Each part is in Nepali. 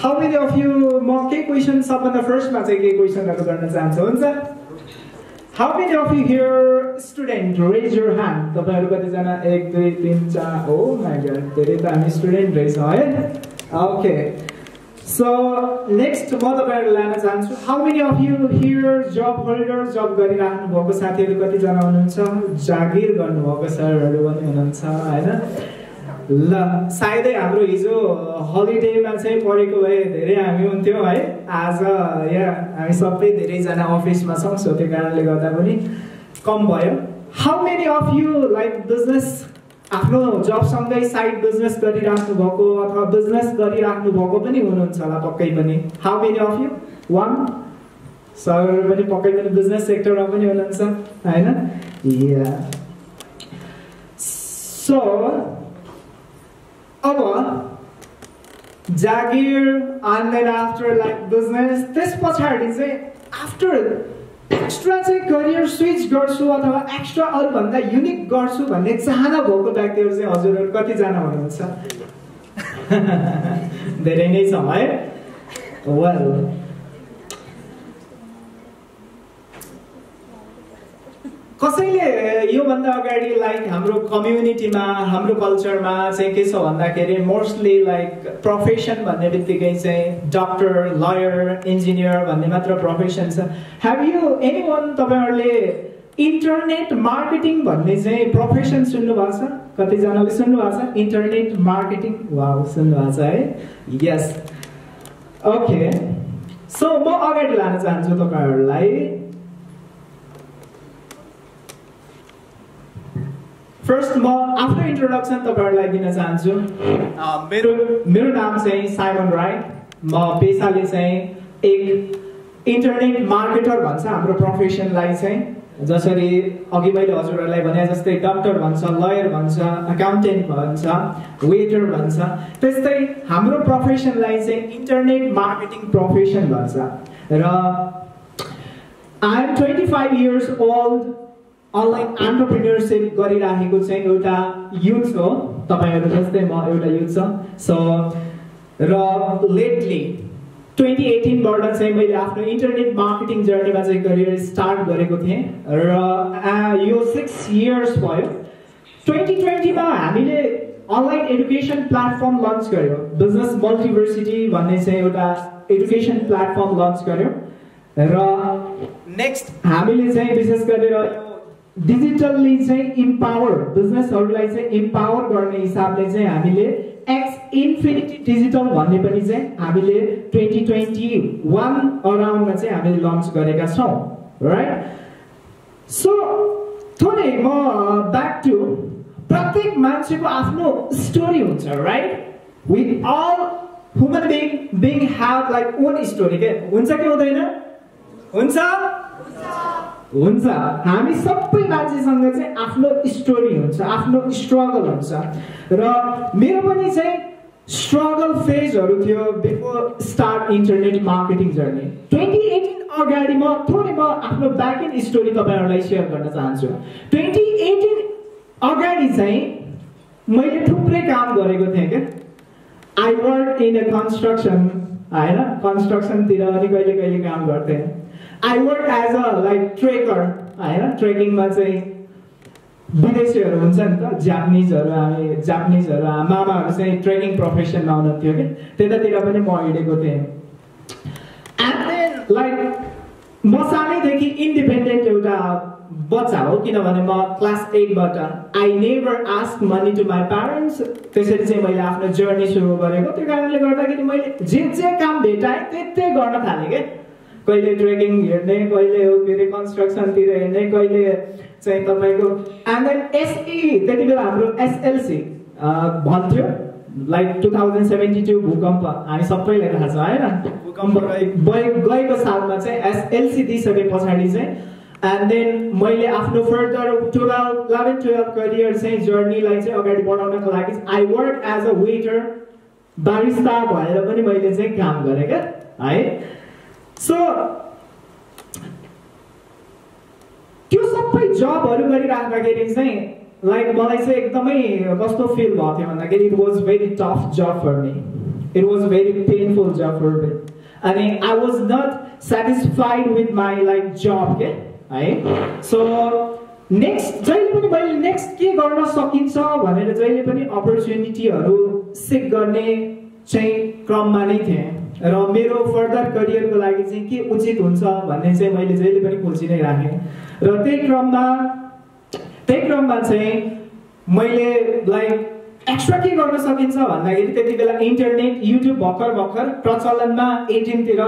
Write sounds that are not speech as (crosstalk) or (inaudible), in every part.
हाउ मेनी अफ यु म केही क्वेसन सबभन्दा फर्स्टमा चाहिँ केही क्वेसनहरू गर्न चाहन्छु हुन्छ how many of you here student raise your hand तपाईँहरू कतिजना एक दुई तिन चार हो माइ गड धेरै त हामी स्टुडेन्ट रहेछौँ है ओके सो नेक्स्ट म तपाईँहरू लान चाहन्छु how many of you here job holder job गरिराख्नु भएको साथीहरू कतिजना हुनुहुन्छ जागिर गर्नुभएको सरहरू पनि हुनुहुन्छ होइन ल सायदै हाम्रो हिजो हलिडेमा चाहिँ पढेको भए धेरै हामी हुन्थ्यौँ है। आज यहाँ हामी सबै धेरैजना अफिसमा छौँ सो त्यो कारणले गर्दा पनि कम भयो। How many of you like business आफ्नो जबसँगै साइड बिजनेस गरिराख्नु भएको अथवा बिजनेस गरिराख्नु भएको पनि हुनुहुन्छ होला पक्कै पनि। How many of you want सरहरू पनि पक्कै पनि बिजनेस सेक्टरमा पनि हुनुहुन्छ होइन? सो अब जागिर and then after like business त्यस पछाडि चाहिँ आफ्टर एक्स्ट्रा चाहिँ करियर स्विच गर्छु अथवा एक्स्ट्रा अरूभन्दा युनिक गर्छु भन्ने चाहना भएको व्यक्तिहरू चाहिँ हजुरहरू कतिजना हुनुहुन्छ? (laughs) धेरै नै छ है। वेल कसैले योभन्दा अगाडि लाइक हाम्रो कम्युनिटीमा हाम्रो कल्चरमा चाहिँ के छ भन्दाखेरि मोस्टली लाइक प्रोफेसन भन्ने बित्तिकै चाहिँ डक्टर लयर इन्जिनियर भन्ने मात्र प्रोफेसन छ। हेभ यु एनी वान तपाईँहरूले इन्टरनेट मार्केटिङ भन्ने चाहिँ प्रोफेसन सुन्नु भएको छ? कतिजनाले सुन्नु भएको छ? इन्टरनेट मार्केटिङ वा सुन्नु भएको छ है? यस ओके सो म अगाडि लान चाहन्छु तपाईँहरूलाई फर्स्ट म आफ्नो इन्ट्रोडक्सन तपाईँहरूलाई दिन चाहन्छु मेरो मेरो नाम चाहिँ साइमन राई म पेसाले चाहिँ एक इन्टरनेट मार्केटर भन्छ हाम्रो प्रोफेसनलाई चाहिँ जसरी अघि मैले हजुरहरूलाई भने जस्तै डक्टर भन्छ लयर भन्छ अकाउन्टेन्ट भन्छ वेटर भन्छ त्यस्तै हाम्रो प्रोफेसनलाई चाहिँ इन्टरनेट मार्केटिङ प्रोफेसन भन्छ। र I am twenty five years old online entrepreneurship गरिराखेको चाहिँ एउटा युथ हो। तपाईँहरू जस्तै म एउटा युथ छ। सो र लेटली ट्वेन्टी एटिनबाट चाहिँ मैले आफ्नो इन्टरनेट मार्केटिङ जर्नीमा चाहिँ करियर स्टार्ट गरेको थिएँ। र यो सिक्स इयर्स भयो। ट्वेन्टी ट्वेन्टीमा हामीले अनलाइन एडुकेसन प्लेटफर्म लन्च गर्यो। बिजनेस मल्टिभर्सिटी भन्ने चाहिँ एउटा एडुकेसन प्लेटफर्म लन्च गर्यो। र नेक्स्ट हामीले चाहिँ विशेष गरेर डिजिटल्ली चाहिँ इम्पावर बिजनेसहरूलाई चाहिँ इम्पावर गर्ने हिसाबले चाहिँ हामीले एक्स इन्फिनिटी डिजिटल भन्ने पनि चाहिँ हामीले ट्वेन्टी ट्वेन्टी वान अराउन्डमा चाहिँ हामीले लन्च गरेका छौँ राइट सो थोरै म ब्याक टु प्रत्येक मान्छेको आफ्नो स्टोरी हुन्छ right with all human being being have like own story के हुन्छ कि हुँदैन? हुन्छ? हुन्छ। हामी सबै मान्छेसँग चाहिँ आफ्नो स्टोरी हुन्छ आफ्नो स्ट्रगल हुन्छ। र मेरो पनि चाहिँ स्ट्रगल फेजहरू थियो before start internet marketing journey twenty eighteen अगाडि म थोरै म आफ्नो ब्याक एन्ड स्टोरी तपाईँहरूलाई सेयर गर्न चाहन्छु। ट्वेन्टी एटिन अगाडि चाहिँ मैले थुप्रै काम गरेको थिएँ क्या। I work in a construction होइन? कन्स्ट्रक्सनतिर पनि कहिले कहिले काम गर्थेँ। I work as a like trekker होइन ट्रेकिङमा चाहिँ विदेशीहरू हुन्छ नि त जापानिजहरू हामी जापानिजहरू मामाहरू चाहिँ ट्रेकिङ प्रोफेसनमा आउनुहुन्थ्यो कि? त्यतातिर पनि म हिँडेको थिएँ। एन्ड लाइक म सानैदेखि इन्डिपेन्डेन्ट एउटा बच्चा हो किनभने म class एटबाट I never ask money to my parents त्यसरी चाहिँ मैले आफ्नो जर्नी सुरु गरेको। त्यो कारणले गर्दाखेरि मैले जे जे काम भेटाएँ त्यही गर्न थालेँ क्या कहिले ट्रेकिङ हेर्ने कहिले अरे कन्स्ट्रक्सनतिर हेर्ने कहिले चाहिँ तपाईँको एन्ड देन एसई त्यति बेला हाम्रो एसएलसी भन्थ्यो like two thousand seventy two भूकम्प हामी सबैलाई थाहा छ होइन? भूकम्प गएको सालमा चाहिँ एसएलसी दिइसके पछाडि चाहिँ एन्ड देन मैले आफ्नो further twelve eleven twelve career चाहिँ जर्नीलाई चाहिँ अगाडि बढाउनको लागि I work as a waiter barista भएर पनि मैले चाहिँ काम गरेँ क्या है? सो त्यो सबै जबहरू गरिराख्दाखेरि चाहिँ लाइक मलाई चाहिँ एकदमै कस्तो फिल भएको थियो भन्दाखेरि it was very tough job for me it was very painful job for me अनि I was not satisfied with my like job के है सो नेक्स्ट जहिले पनि मैले नेक्स्ट के गर्न सकिन्छ भनेर जहिले पनि अपर्च्युनिटीहरू सिक गर्ने चाहिँ क्रममा नै थिएँ। र मेरो फर्दर करियरको लागि चाहिँ के उचित हुन्छ भन्ने चाहिँ मैले जहिले पनि खोजी नै राखेँ। र त्यही क्रममा त्यही क्रममा चाहिँ मैले लाइक एक्स्ट्रा के गर्न सकिन्छ भन्दाखेरि त्यति बेला इन्टरनेट युट्युब भर्खर भर्खर प्रचलनमा एटिनतिर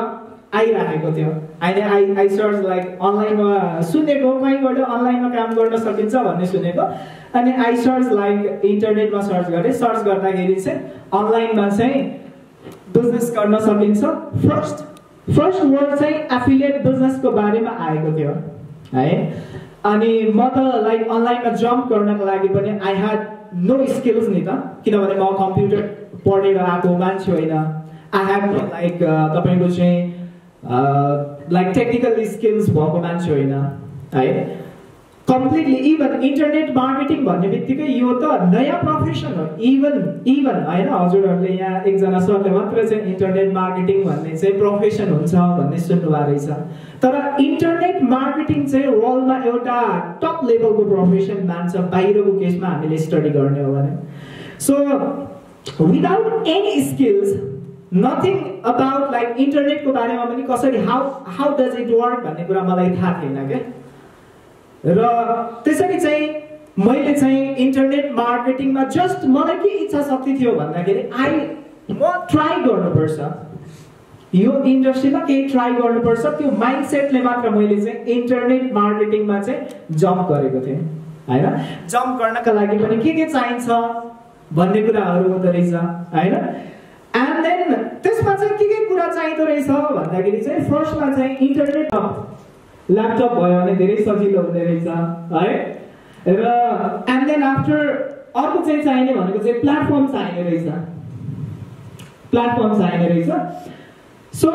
आइराखेको थियो। अहिले आई आई सर्च लाइक अनलाइनमा सुनेको कहीँबाट अनलाइनमा काम गर्न सकिन्छ भन्ने सुनेको। अनि आई सर्च लाइक इन्टरनेटमा सर्च गरेँ। सर्च गर्दाखेरि चाहिँ अनलाइनमा चाहिँ बिजनेस गर्न सकिन्छ। फर्स्ट फर्स्ट वर्ड चाहिँ एफिलिएट बिजनेसको बारेमा आएको थियो है? अनि म त लाइक अनलाइनमा जम्प गर्नको लागि पनि आई ह्याड नो स्किल्स नि त किनभने म कम्प्युटर पढेर आएको मान्छे होइन। आई ह्याड लाइक तपाईँको चाहिँ लाइक टेक्निकल स्किल्स भएको मान्छे होइन है? कम्प्लिटली इभन इन्टरनेट मार्केटिङ भन्ने बित्तिकै यो त नयाँ प्रोफेसन हो. इभन इभन होइन? हजुरहरूले यहाँ एकजना सरले मात्र चाहिँ इन्टरनेट मार्केटिङ भन्ने चाहिँ प्रोफेसन हुन्छ भन्ने सुन्नुभएको रहेछ। तर इन्टरनेट मार्केटिङ चाहिँ वर्ल्डमा एउटा टप लेभलको प्रोफेसन मान्छ बाहिरको केसमा हामीले स्टडी गर्ने हो भने। So without any skills nothing about like इन्टरनेटको बारेमा पनि कसरी how how does it work भन्ने कुरा मलाई थाहा थिएन क्या। र त्यसरी चाहिँ मैले चाहिँ इन्टरनेट मार्केटिङमा जस्ट मलाई के इच्छा शक्ति थियो भन्दाखेरि आई म ट्राई गर्नुपर्छ। यो इन्डस्ट्रीमा केही ट्राई गर्नुपर्छ। त्यो माइन्ड सेटले मात्र मैले चाहिँ इन्टरनेट मार्केटिङमा चाहिँ जम्प गरेको थिएँ। होइन? जम्प गर्नका लागि पनि के के चाहिन्छ भन्ने कुराहरू हुँदो रहेछ। होइन? एन्ड देन त्यसमा चाहिँ के के कुरा चाहिँदो रहेछ भन्दाखेरि चाहिँ फर्स्टमा चाहिँ इन्टरनेट ल्यापटप भयो भने धेरै सजिलो हुने रहेछ है? र एन्ड देन आफ्टर अर्को चाहिँ चाहिने भनेको चाहिँ प्लेटफर्म चाहिने रहेछ। प्लेटफर्म चाहिने रहेछ। सो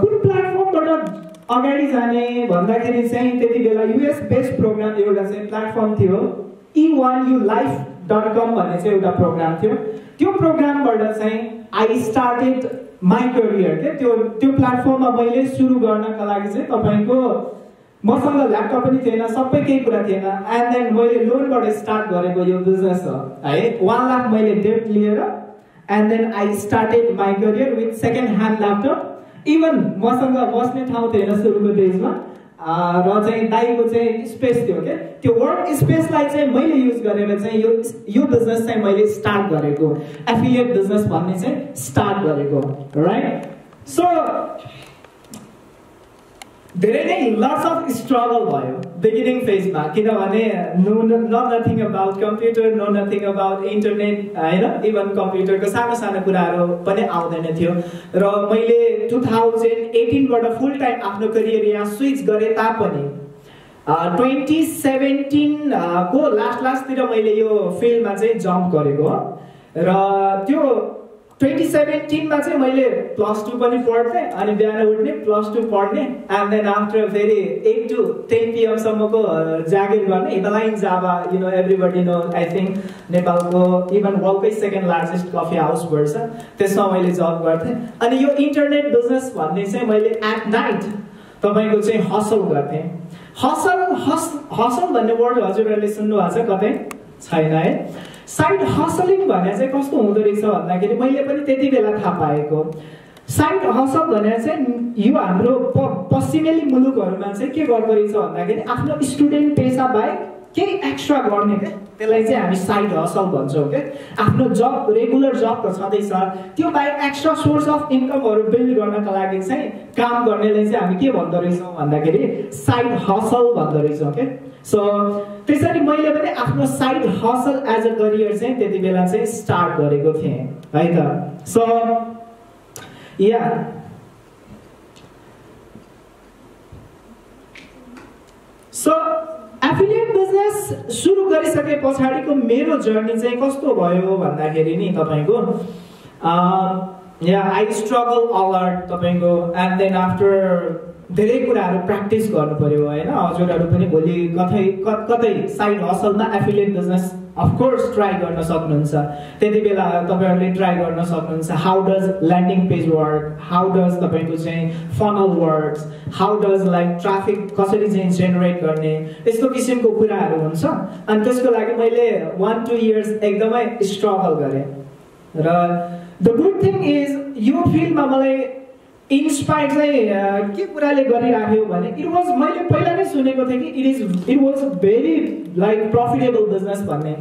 कुन प्लेटफर्मबाट अगाडि जाने भन्दाखेरि चाहिँ त्यति बेला युएस बेस्ड प्रोग्राम एउटा चाहिँ प्लेटफर्म थियो। E one U life dot com भन्ने चाहिँ एउटा प्रोग्राम थियो। त्यो प्रोग्रामबाट चाहिँ आई स्टार्टेड माई करियर के? त्यो त्यो प्लेटफर्ममा मैले सुरु गर्नका लागि चाहिँ तपाईँको मसँग ल्यापटप पनि थिएन सबै केही कुरा थिएन। एन्ड देन मैले लोनबाट स्टार्ट गरेको यो बिजनेस हो। है वान लाख मैले डेट लिएर and then I started my career with second hand laptop even मसँग बस्ने ठाउँ थिएन सुरुको डेजमा र चाहिँ दाईको चाहिँ स्पेस थियो क्या त्यो वर्क स्पेसलाई चाहिँ मैले युज गरेर चाहिँ यो यो बिजनेस चाहिँ मैले स्टार्ट गरेको। एफिलिएट बिजनेस भन्ने चाहिँ स्टार्ट गरेको। राइट सो धेरै नै लट्स अफ स्ट्रगल भयो बिगिनिङ फेजमा किनभने नो न nothing about computer know nothing about internet होइन इभन कम्प्युटरको सानो सानो कुराहरू पनि आउँदैन थियो र मैले टु थाउजन्ड एटिनबाट फुल टाइम आफ्नो करियर यहाँ स्विच गरेँ तापनि ट्वेन्टी सेभेन्टिनको लास्ट लास्टतिर मैले यो फिल्डमा चाहिँ जम्प गरेको र त्यो ट्वेन्टी सेभेन्टिनमा चाहिँ मैले प्लस टू पनि पढ्थेँ अनि बिहान उठ्ने प्लस टू पढ्ने एन्ड देन आफ्टर फेरि एट टु टेन पिएमसम्मको जागिर गर्ने Himalayan Java you know everybody know I think नेपालको इभन वर्ल्डकै सेकेन्ड लार्जेस्ट कफी हाउस छ त्यसमा मैले जब गर्थेँ। अनि यो इन्टरनेट बिजनेस भन्ने चाहिँ मैले एट नाइट तपाईँको चाहिँ हसल गर्थेँ। हसल हस हसल भन्ने वर्ड हजुरहरूले सुन्नु भएको छ कतै छैन है? साइड हसलिङ भने चाहिँ कस्तो हुँदो रहेछ भन्दाखेरि मैले पनि त्यति बेला थाहा पाएको। साइड हसल भने चाहिँ यो हाम्रो प पश्चिमेली मुलुकहरूमा चाहिँ के गर्दो रहेछ भन्दाखेरि आफ्नो स्टुडेन्ट पेसा बाहेक केही एक्स्ट्रा गर्ने क्या। त्यसलाई चाहिँ हामी साइड हसल भन्छौँ क्या। आफ्नो जब रेगुलर जब त छँदैछ। त्यो बाहेक एक्स्ट्रा सोर्स अफ इन्कमहरू बिल्ड गर्नको लागि चाहिँ काम गर्नेलाई चाहिँ हामी के भन्दो रहेछौँ भन्दाखेरि साइड हसल भन्दो रहेछौँ क्या। सो त्यसरी मैले पनि आफ्नो side hustle as a career चाहिँ त्यति बेला चाहिँ स्टार्ट गरेको थिएँ है त? So yeah so affiliate business सुरु गरिसके पछाडिको मेरो जर्नी चाहिँ कस्तो भयो भन्दाखेरि नि तपाईँको yeah I struggle a lot तपाईँको. एन्ड देन आफ्टर धेरै कुराहरू प्र्याक्टिस गर्नु पऱ्यो होइन? हजुरहरू पनि भोलि कतै कतै side हसलमा affiliate business of course try गर्न सक्नुहुन्छ। त्यति बेला तपाईँहरूले ट्राई गर्न सक्नुहुन्छ। How does landing page work how does तपाईँको चाहिँ funnel work how does like traffic कसरी चाहिँ जेनेरेट गर्ने? यस्तो किसिमको कुराहरू हुन्छ। अनि त्यसको लागि मैले वान टू इयर्स एकदमै स्ट्रगल गरेँ। र द गुड थिङ इज यो फिल्डमा मलाई इन्सपायर चाहिँ के कुराले गरिराख्यो भने इट वाज मैले पहिला नै सुनेको थिएँ कि it is it was very like profitable business भन्ने।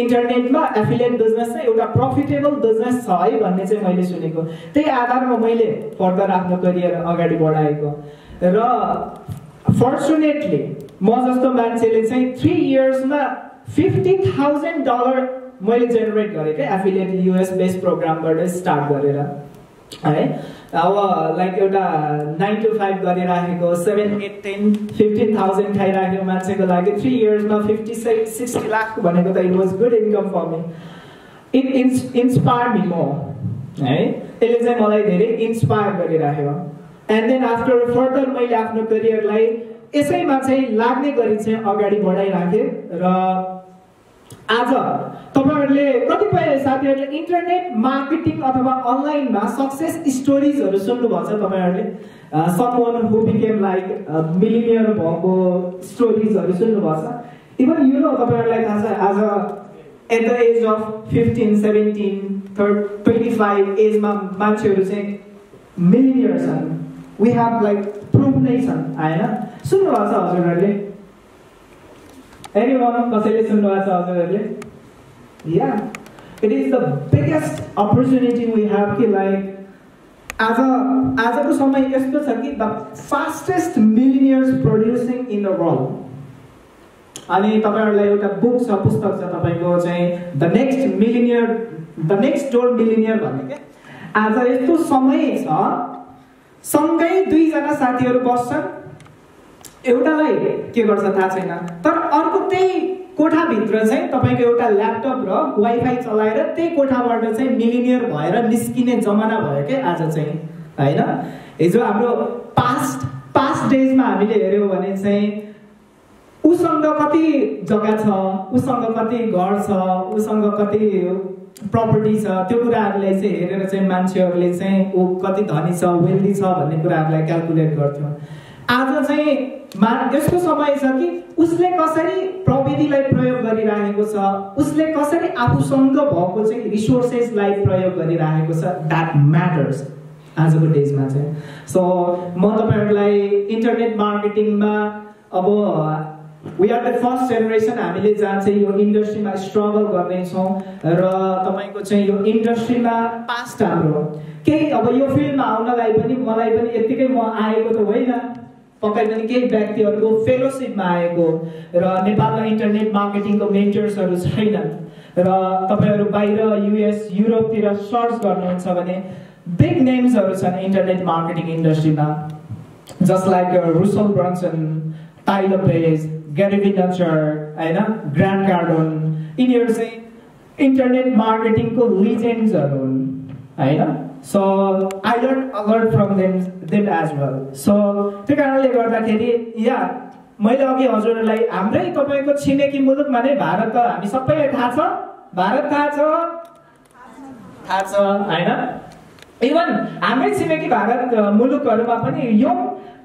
इन्टरनेटमा एफिलिएट बिजनेस चाहिँ एउटा प्रफिटेबल बिजनेस छ है भन्ने चाहिँ मैले सुनेको। त्यही आधारमा मैले फर्दर आफ्नो करियर अगाडि बढाएको। र फर्चुनेटली म जस्तो मान्छेले चाहिँ थ्री इयर्समा फिफ्टी थाउजन्ड डलर मैले जेनेरेट गरेँ क्या एफिलिएट युएस प्रोग्रामबाट स्टार्ट गरेर। है? अब लाइक एउटा नाइन टु फाइभ गरिराखेको seven eight ten fifteen thousand खाइराखेको मान्छेको लागि थ्री इयर्समा फिफ्टी सिक्स सिक्सटी लाख भनेको त it was good income for me it ins inspire me म है? यसले चाहिँ मलाई धेरै इन्सपायर गरिराख्यो. एन्ड देन आफ्टर फर्दर मैले आफ्नो करियरलाई यसैमा चाहिँ लाग्ने गरी चाहिँ अगाडि बढाइराखेँ र आज तपाईँहरूले कतिपय साथीहरूले इन्टरनेट मार्केटिङ अथवा अनलाइनमा सक्सेस स्टोरिजहरू सुन्नुभएको छ तपाईँहरूले someone who became like millionaire भएको स्टोरिजहरू सुन्नुभएको छ इभन यो तपाईँहरूलाई थाहा छ आज at the age of fifteen seventeen third twenty five एजमा मान्छेहरू चाहिँ मिलिनियर छन्। वी हेभ लाइक प्रुफ नै छन् होइन? सुन्नुभएको छ हजुरहरूले? Anyone कसैले सुन्नुभएको छ हजुरहरूले Yeah. It is the biggest opportunity we have कि like आज आजको समय यस्तो छ कि the fastest millionaires producing in the world अनि तपाईँहरूलाई एउटा बुक छ पुस्तक छ तपाईँको चाहिँ the next millionaire the next door millionaire भन्ने क्या आज यस्तो समय छ सँगै दुईजना साथीहरू बस्छन् एउटालाई के गर्छ थाहा छैन। तर अर्को त्यही कोठाभित्र चाहिँ तपाईँको एउटा ल्यापटप र वाइफाई चलाएर त्यही कोठाबाट चाहिँ मिलिनियर भएर निस्किने जमाना भयो क्या आज चाहिँ होइन? हिजो हाम्रो पास्ट पास्ट डेजमा हामीले हेऱ्यौँ भने चाहिँ उसँग कति जग्गा छ उसँग कति घर छ उसँग कति प्रपर्टी छ त्यो कुराहरूलाई चाहिँ हेरेर चाहिँ मान्छेहरूले चाहिँ ऊ कति धनी छ वेल्दी छ भन्ने कुराहरूलाई क्यालकुलेट गर्थ्यो। आज चाहिँ मा यस्तो समय छ कि उसले कसरी प्रविधिलाई प्रयोग गरिरहेको छ? उसले कसरी आफूसँग भएको चाहिँ रिसोर्सेसलाई प्रयोग गरिरहेको छ? द्याट म्याटर्स आजको डेजमा चाहिँ। सो म तपाईँहरूलाई इन्टरनेट मार्केटिङमा अब we are the first generation हामीले जहाँ चाहिँ यो इन्डस्ट्रीमा स्ट्रगल गर्नेछौँ र तपाईँको चाहिँ यो इन्डस्ट्रीमा पास्ट हाम्रो। केही अब यो फिल्डमा आउनलाई पनि मलाई पनि यत्तिकै म आएको त होइन। पक्कै पनि केही व्यक्तिहरूको फेलोसिपमा आएको र नेपालमा इन्टरनेट मार्केटिङको मेन्टर्सहरू छैनन्। र तपाईँहरू बाहिर युएस युरोपतिर सर्च गर्नुहुन्छ भने बिग नेम्सहरू छन् इन्टरनेट मार्केटिङ इन्डस्ट्रीमा just like Russell Brunson Tyler page ग्यारेबी नचर होइन ग्रान्ड कार्डन यिनीहरू चाहिँ इन्टरनेट मार्केटिङको लिजेन्ड्सहरू हुन् होइन? So I learn a lot from them them as well so त्यो कारणले गर्दाखेरि या मैले अघि हजुरहरूलाई हाम्रै तपाईँको छिमेकी मुलुकमा नै भारत त हामी सबैलाई थाहा छ। भारत थाहा छ। थाहा छ होइन? इभन हाम्रै छिमेकी भारत मुलुकहरूमा पनि यो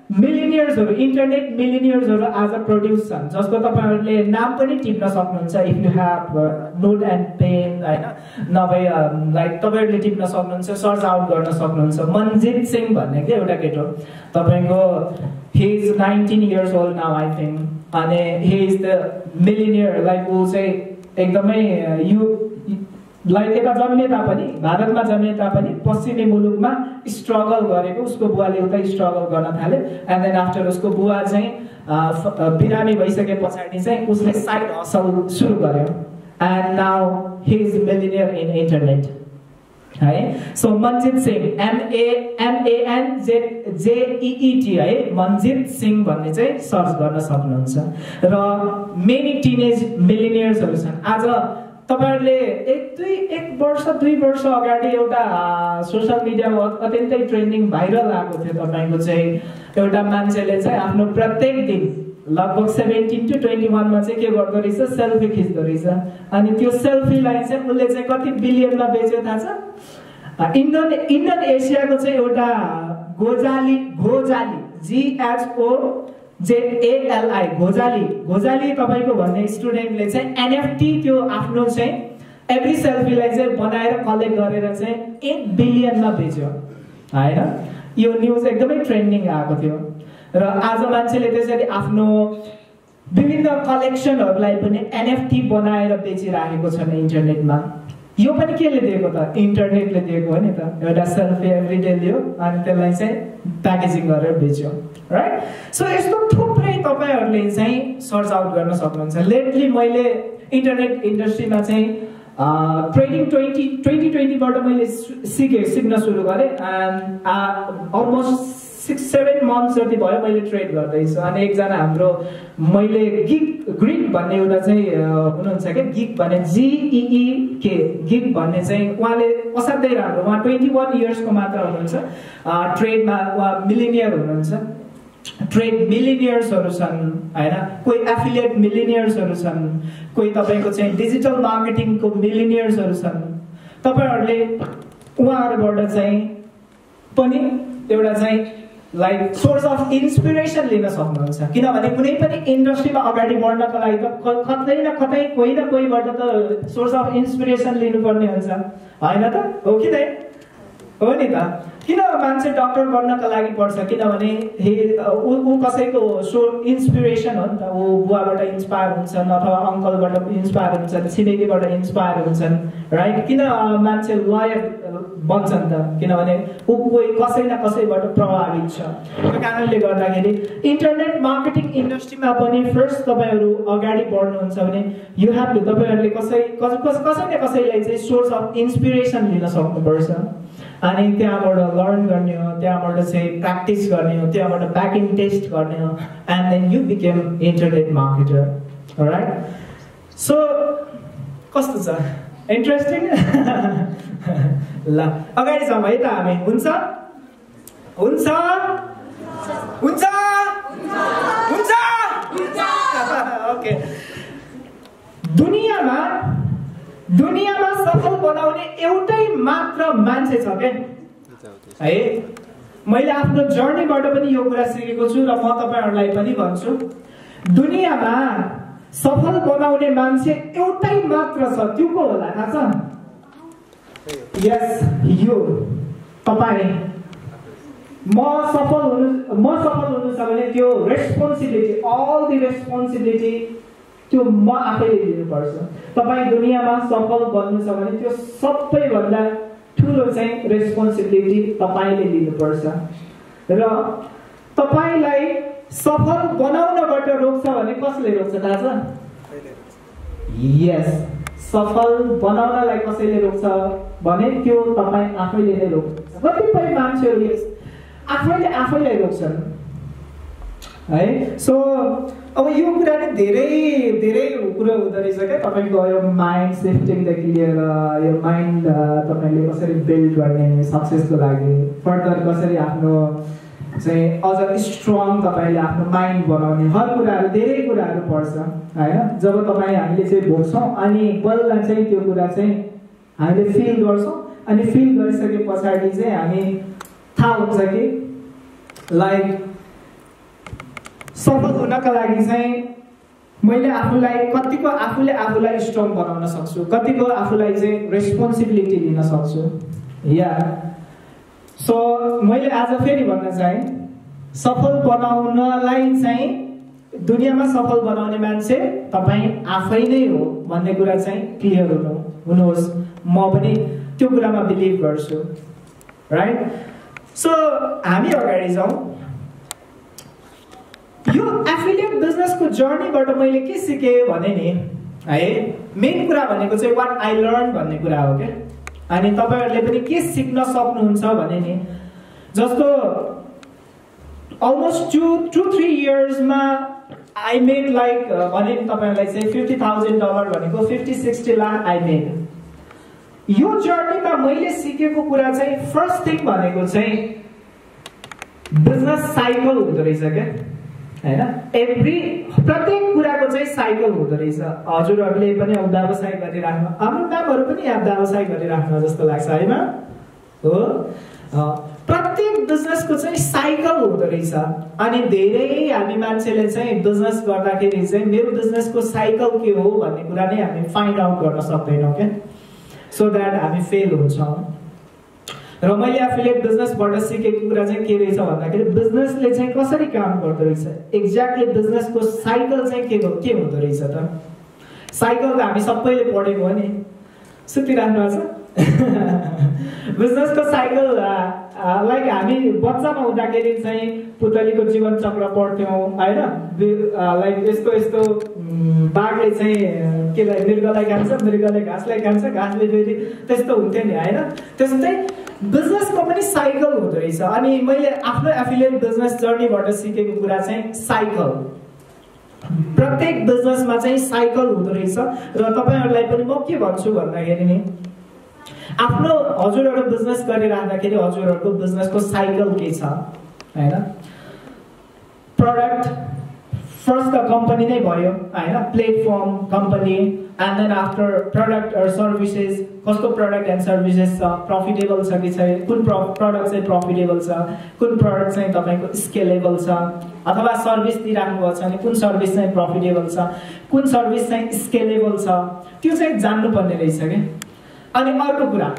मिलिनियर्सहरू इन्टरनेट मिलिनियर्सहरू आज प्रड्युस छन् जसको तपाईँहरूले नाम पनि टिप्न सक्नुहुन्छ if you have note and pen होइन नभए लाइक uh, तपाईँहरूले टिप्न सक्नुहुन्छ सर्च आउट गर्न सक्नुहुन्छ मनजित सिंह भन्ने क्या एउटा केटो तपाईँको he is nineteen years old now I think अनि he is the millionaire like ऊ चाहिँ एकदमै यु यता जन्मे तापनि भारतमा जन्मे तापनि पश्चिमी मुलुकमा स्ट्रगल गरेको उसको बुवाले उता स्ट्रगल गर्न थाल्यो एन्ड देन आफ्टर उसको बुवा चाहिँ बिरामी भइसके पछाडि चाहिँ उसले साइड हसल सुरु गर्यो। And now he? Is millionaire in internet है सो मन्जित सिंह एमए एमएएन जे जेइटी है? मन्जित सिंह भन्ने चाहिँ सर्च गर्न सक्नुहुन्छ। र मेनी टिनेज मिलिनियर्सहरू छन्। आज तपाईँहरूले एक दुई एक वर्ष दुई वर्ष अगाडि एउटा सोसियल मिडियामा अत्यन्तै ट्रेन्डिङ भाइरल आएको थियो तपाईँको चाहिँ एउटा मान्छेले चाहिँ आफ्नो प्रत्येक दिन लगभग सेभेन्टिन टु ट्वेन्टी वानमा चाहिँ के गर्दो रहेछ सेल्फी खिच्दो रहेछ। अनि त्यो सेल्फीलाई चाहिँ उसले चाहिँ कति बिलियनमा बेच्यो थाहा छ? इन्डोने इन्डोन एसियाको चाहिँ एउटा गोजाली घोजाली जिएचओ जेएलआई घोजाली घोजाली तपाईँको भन्ने स्टुडेन्टले चाहिँ एनएफटी त्यो आफ्नो चाहिँ एभ्री सेल्फीलाई चाहिँ बनाएर कलेक्ट गरेर चाहिँ एक बिलियनमा बेच्यो। होइन? यो न्युज एकदमै ट्रेन्डिङ आएको थियो। र आज मान्छेले त्यसरी आफ्नो विभिन्न कलेक्सनहरूलाई पनि एनएफटी बनाएर बेचिराखेको छन् इन्टरनेटमा। यो पनि केले दिएको त? इन्टरनेटले दिएको हो नि त। एउटा सेल्फी एभ्रिडे लियो अनि त्यसलाई चाहिँ प्याकेजिङ गरेर बेच्यो। राइट सो यस्तो थुप्रै तपाईँहरूले चाहिँ सर्च आउट गर्न सक्नुहुन्छ। लेटली मैले इन्टरनेट इन्डस्ट्रीमा चाहिँ ट्रेडिङ ट्वेन्टी ट्वेन्टी ट्वेन्टीबाट मैले सिकेँ सिक्न सुरु गरेँ and almost six seven months जति भयो मैले ट्रेड गर्दैछु अनि एकजना हाम्रो मैले गिक ग्रिक भन्ने एउटा चाहिँ हुनुहुन्छ क्या? गिक भन्ने जिइई के गिक भन्ने चाहिँ उहाँले असाध्यै राम्रो उहाँ ट्वेन्टी वान इयर्सको मात्र हुनुहुन्छ। ट्रेडमा उहाँ मिलिनियर हुनुहुन्छ। ट्रेड मिलिनियर्सहरू छन् होइन? कोही एफिलिएट मिलिनियर्सहरू छन् कोही तपाईँको चाहिँ डिजिटल मार्केटिङको मिलिनियर्सहरू छन्। तपाईँहरूले उहाँहरूबाट चाहिँ पनि एउटा चाहिँ लाइक सोर्स अफ इन्सपिरेसन लिन सक्नुहुन्छ। किनभने कुनै पनि इन्डस्ट्रीमा अगाडि बढ्नको लागि त कतै न कतै कोही न कोहीबाट त सोर्स अफ इन्सपिरेसन लिनुपर्ने हुन्छ। होइन त? हो कि हो नि त? किन मान्छे डक्टर बन्नको लागि पढ्छ किनभने हे ऊ कसैको सो इन्सपिरेसन हो नि त। ऊ बुवाबाट इन्सपायर हुन्छन् अथवा अङ्कलबाट इन्सपायर हुन्छन् छिमेकीबाट इन्सपायर हुन्छन् राइट किन मान्छे लयर बन्छन् त? किनभने ऊ कोही कसै न कसैबाट प्रभावित छ। त्यो कारणले गर्दाखेरि इन्टरनेट मार्केटिङ इन्डस्ट्रीमा पनि फर्स्ट तपाईँहरू अगाडि बढ्नुहुन्छ भने यु हेभ टु तपाईँहरूले कसै कसै न कसैलाई चाहिँ सोर्स अफ इन्सपिरेसन लिन सक्नुपर्छ। अनि त्यहाँबाट लर्न गर्ने हो त्यहाँबाट चाहिँ प्र्याक्टिस गर्ने हो त्यहाँबाट ब्याकिङ टेस्ट गर्ने हो and then you became internet marketer right so कस्तो छ? इन्ट्रेस्टिङ (laughs) ल अगाडि जाउँ है त हामी हुन्छ? हुन्छ? हुन्छ? हुन्छ? ओके (laughs) दुनियाँमा दुनियाँमा सफल बनाउने एउटै मात्र मान्छे छ क्या। है? मैले आफ्नो जर्नीबाट पनि यो कुरा सिकेको छु र म तपाईँहरूलाई पनि भन्छु। दुनियाँमा सफल बनाउने मान्छे एउटै मात्र छ। त्यो को होला? थाहा छ? यस यो तपाईँ। म सफल हुनु म सफल हुनु छ भने त्यो रेस्पोन्सिबिलिटी अल दि रेस्पोन्सिबिलिटी त्यो म आफैले लिनुपर्छ। तपाईँ दुनियाँमा सफल बन्नु छ भने त्यो सबैभन्दा ठुलो चाहिँ रेस्पोन्सिबिलिटी तपाईँले लिनुपर्छ। र तपाईँलाई सफल बनाउनबाट रोक्छ भने कसले रोक्छ थाहा छ? यस सफल बनाउनलाई कसैले रोक्छ भने त्यो तपाईँ आफैले नै रोक्छ कतिपय मान्छेहरूले आफैले आफैलाई रोक्छन्। है? सो अब यो कुरा नै धेरै धेरै कुरो हुँदो रहेछ क्या। तपाईँको यो माइन्ड सेफ्टिङदेखि लिएर यो माइन्ड तपाईँले कसरी बिल्ड गर्ने सक्सेसको लागि। फर्दर कसरी आफ्नो चाहिँ अझ स्ट्रङ तपाईँले आफ्नो माइन्ड बनाउने। हर कुराहरू धेरै कुराहरू पर्छ होइन? जब तपाईँ हामीले चाहिँ भोग्छौँ अनि बल्ल चाहिँ त्यो कुरा चाहिँ हामीले फिल गर्छौँ अनि फिल गरिसके पछाडि चाहिँ हामी थाहा हुन्छ कि लाइक सफल हुनका लागि चाहिँ मैले आफूलाई कतिको आफूले आफूलाई स्ट्रङ बनाउन सक्छु? कतिको आफूलाई चाहिँ रेस्पोन्सिबिलिटी लिन सक्छु? या। सो मैले आज फेरि भन्न चाहेँ सफल बनाउनलाई चाहिँ दुनियाँमा सफल बनाउने मान्छे तपाईँ आफै नै हो भन्ने कुरा चाहिँ क्लियर हुनु हुनुहोस्। म पनि त्यो कुरामा बिलिभ गर्छु। राइट सो हामी अगाडि जाउँ। यो एफिलिएट बिजनेसको जर्नीबाट मैले के सिकेँ भने नि है मेन कुरा भनेको चाहिँ वाट आई लर्न भन्ने कुरा हो क्या। अनि तपाईँहरूले पनि के सिक्न सक्नुहुन्छ भने नि जस्तो अलमोस्ट टु टु थ्री इयर्समा आई मेड लाइक भने तपाईँहरूलाई चाहिँ फिफ्टी थाउजन्ड डलर भनेको fifty sixty lakh I made यो जर्नीमा मैले सिकेको कुरा चाहिँ फर्स्ट थिङ भनेको चाहिँ बिजनेस साइकल हुँदो रहेछ क्या। होइन? एभ्री प्रत्येक कुराको चाहिँ साइकल हुँदो रहेछ। हजुरहरूले पनि अब व्यवसाय गरिराख्नु हाम्रो म्यामहरू पनि यहाँ व्यवसाय गरिराख्नु जस्तो लाग्छ होइन? हो? प्रत्येक बिजनेसको चाहिँ साइकल हुँदो रहेछ। अनि धेरै हामी मान्छेले चाहिँ बिजनेस गर्दाखेरि चाहिँ मेरो बिजनेसको साइकल के हो भन्ने कुरा नै हामी फाइन्ड आउट गर्न सक्दैनौँ क्या? सो द्याट हामी फेल हुन्छौँ। र मैले एफिलिएट बिजनेसबाट सिकेको कुरा चाहिँ के रहेछ भन्दाखेरि बिजनेसले चाहिँ कसरी काम गर्दो रहेछ? एक्ज्याक्टली बिजनेसको साइकल चाहिँ के के हुँदो रहेछ त? साइकल त हामी सबैले पढेको हो नि। सुतिराख्नु भएको छ? बिजनेसको साइकल लाइक हामी बच्चामा हुँदाखेरि चाहिँ पुतलीको जीवन चक्र पढ्थ्यौँ होइन? लाइक यस्तो यस्तो बाघले चाहिँ केलाई मृगलाई खान्छ मृगले घाँसलाई खान्छ घाँसले फेरि त्यस्तो हुन्थ्यो नि होइन? त्यस्तै बिजनेसको पनि साइकल हुँदो रहेछ। अनि मैले आफ्नो एफिलिएट बिजनेस जर्नीबाट सिकेको कुरा चाहिँ साइकल प्रत्येक बिजनेसमा चाहिँ साइकल हुँदो रहेछ। र तपाईँहरूलाई पनि म के भन्छु भन्दाखेरि नि आफ्नो हजुरहरू बिजनेस गरिरहँदाखेरि हजुरहरूको बिजनेसको साइकल के छ? होइन? प्रडक्ट फर्स्ट त कम्पनी नै भयो। होइन? Platform company and then after product services कस्तो प्रडक्ट एन्ड सर्भिसेस छ प्रफिटेबल छ कि छैन कुन प्र प्रडक्ट चाहिँ प्रफिटेबल छ कुन प्रडक्ट चाहिँ तपाईँको स्केलेबल छ अथवा सर्भिस दिइराख्नु भएको छ भने कुन सर्भिस चाहिँ प्रफिटेबल छ कुन सर्भिस चाहिँ स्केलेबल छ त्यो चाहिँ जान्नुपर्ने रहेछ क्या अनि अर्को कुरा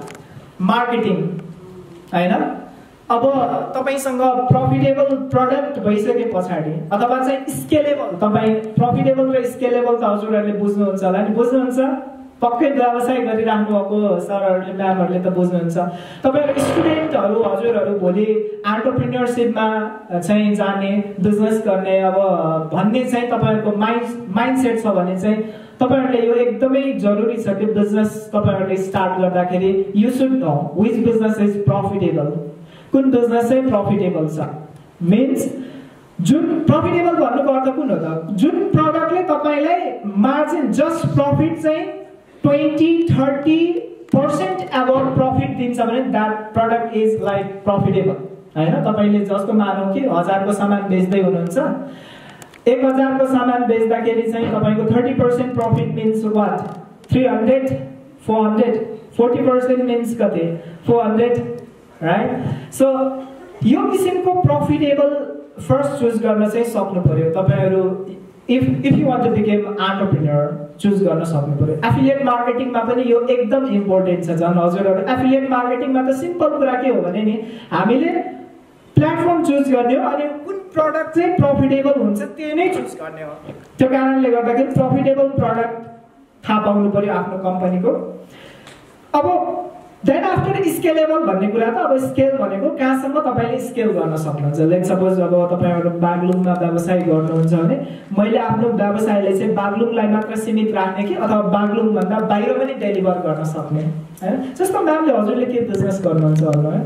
मार्केटिङ होइन अब तपाईँसँग प्रफिटेबल प्रडक्ट भइसके पछाडि अथवा चाहिँ स्केलेबल तपाईँ प्रफिटेबल र स्केलेबल त हजुरहरूले बुझ्नुहुन्छ होला नि। बुझ्नुहुन्छ? पक्कै व्यवसाय गरिराख्नु भएको सरहरूले म्यामहरूले त बुझ्नुहुन्छ। तपाईँहरू स्टुडेन्टहरू हजुरहरू भोलि आन्टरप्रिन्यरसिपमा चाहिँ जाने बिजनेस गर्ने अब भन्ने चाहिँ तपाईँहरूको माइन्ड माइन्ड सेट छ भने चाहिँ तपाईँहरूले यो एकदमै जरुरी छ कि बिजनेस तपाईँहरूले स्टार्ट गर्दाखेरि you should know which business is profitable कुन बिजनेस चाहिँ प्रफिटेबल छ? मिन्स जुन प्रफिटेबल भन्नुको अर्थ कुन हो त? जुन प्रडक्टले तपाईँलाई मार्जिन जस्ट प्रफिट चाहिँ twenty thirty percent about profit दिन्छ भने that product is like profitable होइन? तपाईँले जस्तो मानौँ कि हजारको सामान बेच्दै हुनुहुन्छ। एक हजारको सामान बेच्दाखेरि चाहिँ तपाईँको thirty percent profit means what three hundred four hundred forty percent means कति? फोर हन्ड्रेड राइट सो यो किसिमको प्रफिटेबल फर्स्ट चुज गर्न चाहिँ सक्नु पऱ्यो। तपाईँहरू if if you want to became entrepreneur choose गर्न सक्नु पऱ्यो। एफिलिएट मार्केटिङमा पनि यो एकदम इम्पोर्टेन्ट छ झन् हजुरहरू। एफिलिएट मार्केटिङमा त सिम्पल कुरा के हो भने नि हामीले प्लेटफर्म चुज गर्ने हो अनि कुन प्रडक्ट चाहिँ प्रफिटेबल हुन्छ त्यो नै चुज गर्ने हो। त्यो कारणले गर्दाखेरि प्रफिटेबल प्रडक्ट थाहा पाउनु पऱ्यो आफ्नो कम्पनीको अब देन आफ्टर स्केलेबल भन्ने कुरा त अब स्केल भनेको कहाँसम्म तपाईँले स्केल गर्न सक्नुहुन्छ? लेट सपोज अब तपाईँहरू बागलुङमा व्यवसाय गर्नुहुन्छ भने मैले आफ्नो व्यवसायले चाहिँ बागलुङलाई मात्र सीमित राख्ने कि अथवा बागलुङभन्दा बाहिर पनि डेलिभर गर्न सक्ने? होइन जस्तो म्यामले हजुरले के बिजनेस गर्नुहुन्छ होला है?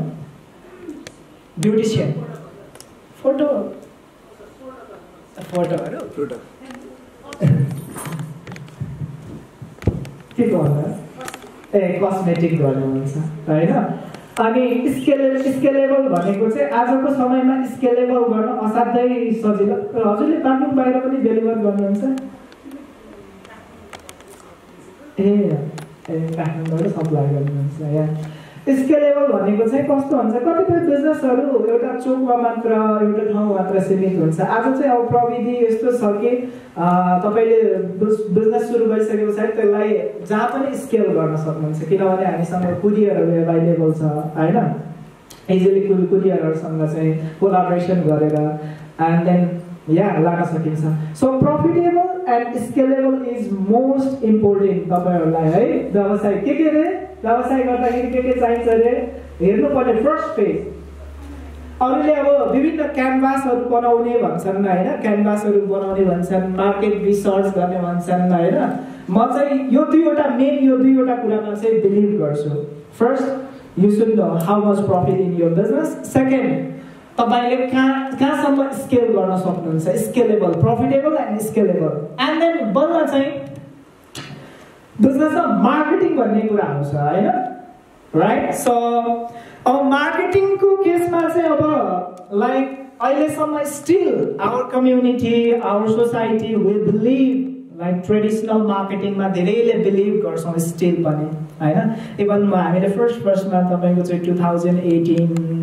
ब्युटिसियन फोटो फोटोहरू फोटो के गर्नु? ए कस्मेटिक गर्नुहुन्छ होइन? अनि स्केले स्केलेबल भनेको चाहिँ आजको समयमा स्केलेबल गर्न असाध्यै सजिलो। हजुरले काठमाडौँ बाहिर पनि डेलिभर गर्नुहुन्छ? ए ए काठमाडौँबाट सप्लाई गर्नुहुन्छ यहाँ स्केलेबल भनेको चाहिँ कस्तो हुन्छ? कतिपय बिजनेसहरू एउटा चोकमा मात्र एउटा ठाउँ मात्र सीमित हुन्छ। आज चाहिँ अब प्रविधि यस्तो छ कि तपाईँले बिजनेस सुरु गरिसके पछाडि त्यसलाई जहाँ पनि स्केल गर्न सक्नुहुन्छ। किनभने हामीसँग कुरियरहरू एभाइलेबल छ होइन? इजिली कुरियरहरूसँग चाहिँ कोलाबरेसन गरेर एन्ड देन या लान सकिन्छ so. Profitable and scalable is most important तपाईँहरूलाई है व्यवसाय के के अरे व्यवसाय गर्दाखेरि के के चाहिन्छ अरे हेर्नुपर्ने फर्स्ट फेज अरूले अब विभिन्न क्यानभासहरू बनाउने भन्छन् होइन क्यानभासहरू बनाउने भन्छन् मार्केट रिसर्च गर्ने भन्छन् होइन म चाहिँ यो दुईवटा मेन यो दुईवटा कुरामा चाहिँ बिलिभ गर्छु। First you should know how much profit in your business second तपाईँले कहाँ कहाँसम्म स्केल गर्न सक्नुहुन्छ? Scalable profitable and scalable and then बल्ल चाहिँ बिजनेसमा मार्केटिङ भन्ने कुरा आउँछ होइन? राइट सो अब मार्केटिङको केसमा चाहिँ अब लाइक अहिलेसम्म still our community our society we believe like traditional मार्केटिङमा धेरैले बिलिभ गर्छौँ स्टिल पनि होइन? इभन हामीले फर्स्ट फर्स्टमा तपाईँको चाहिँ टु थाउजन्ड एटिन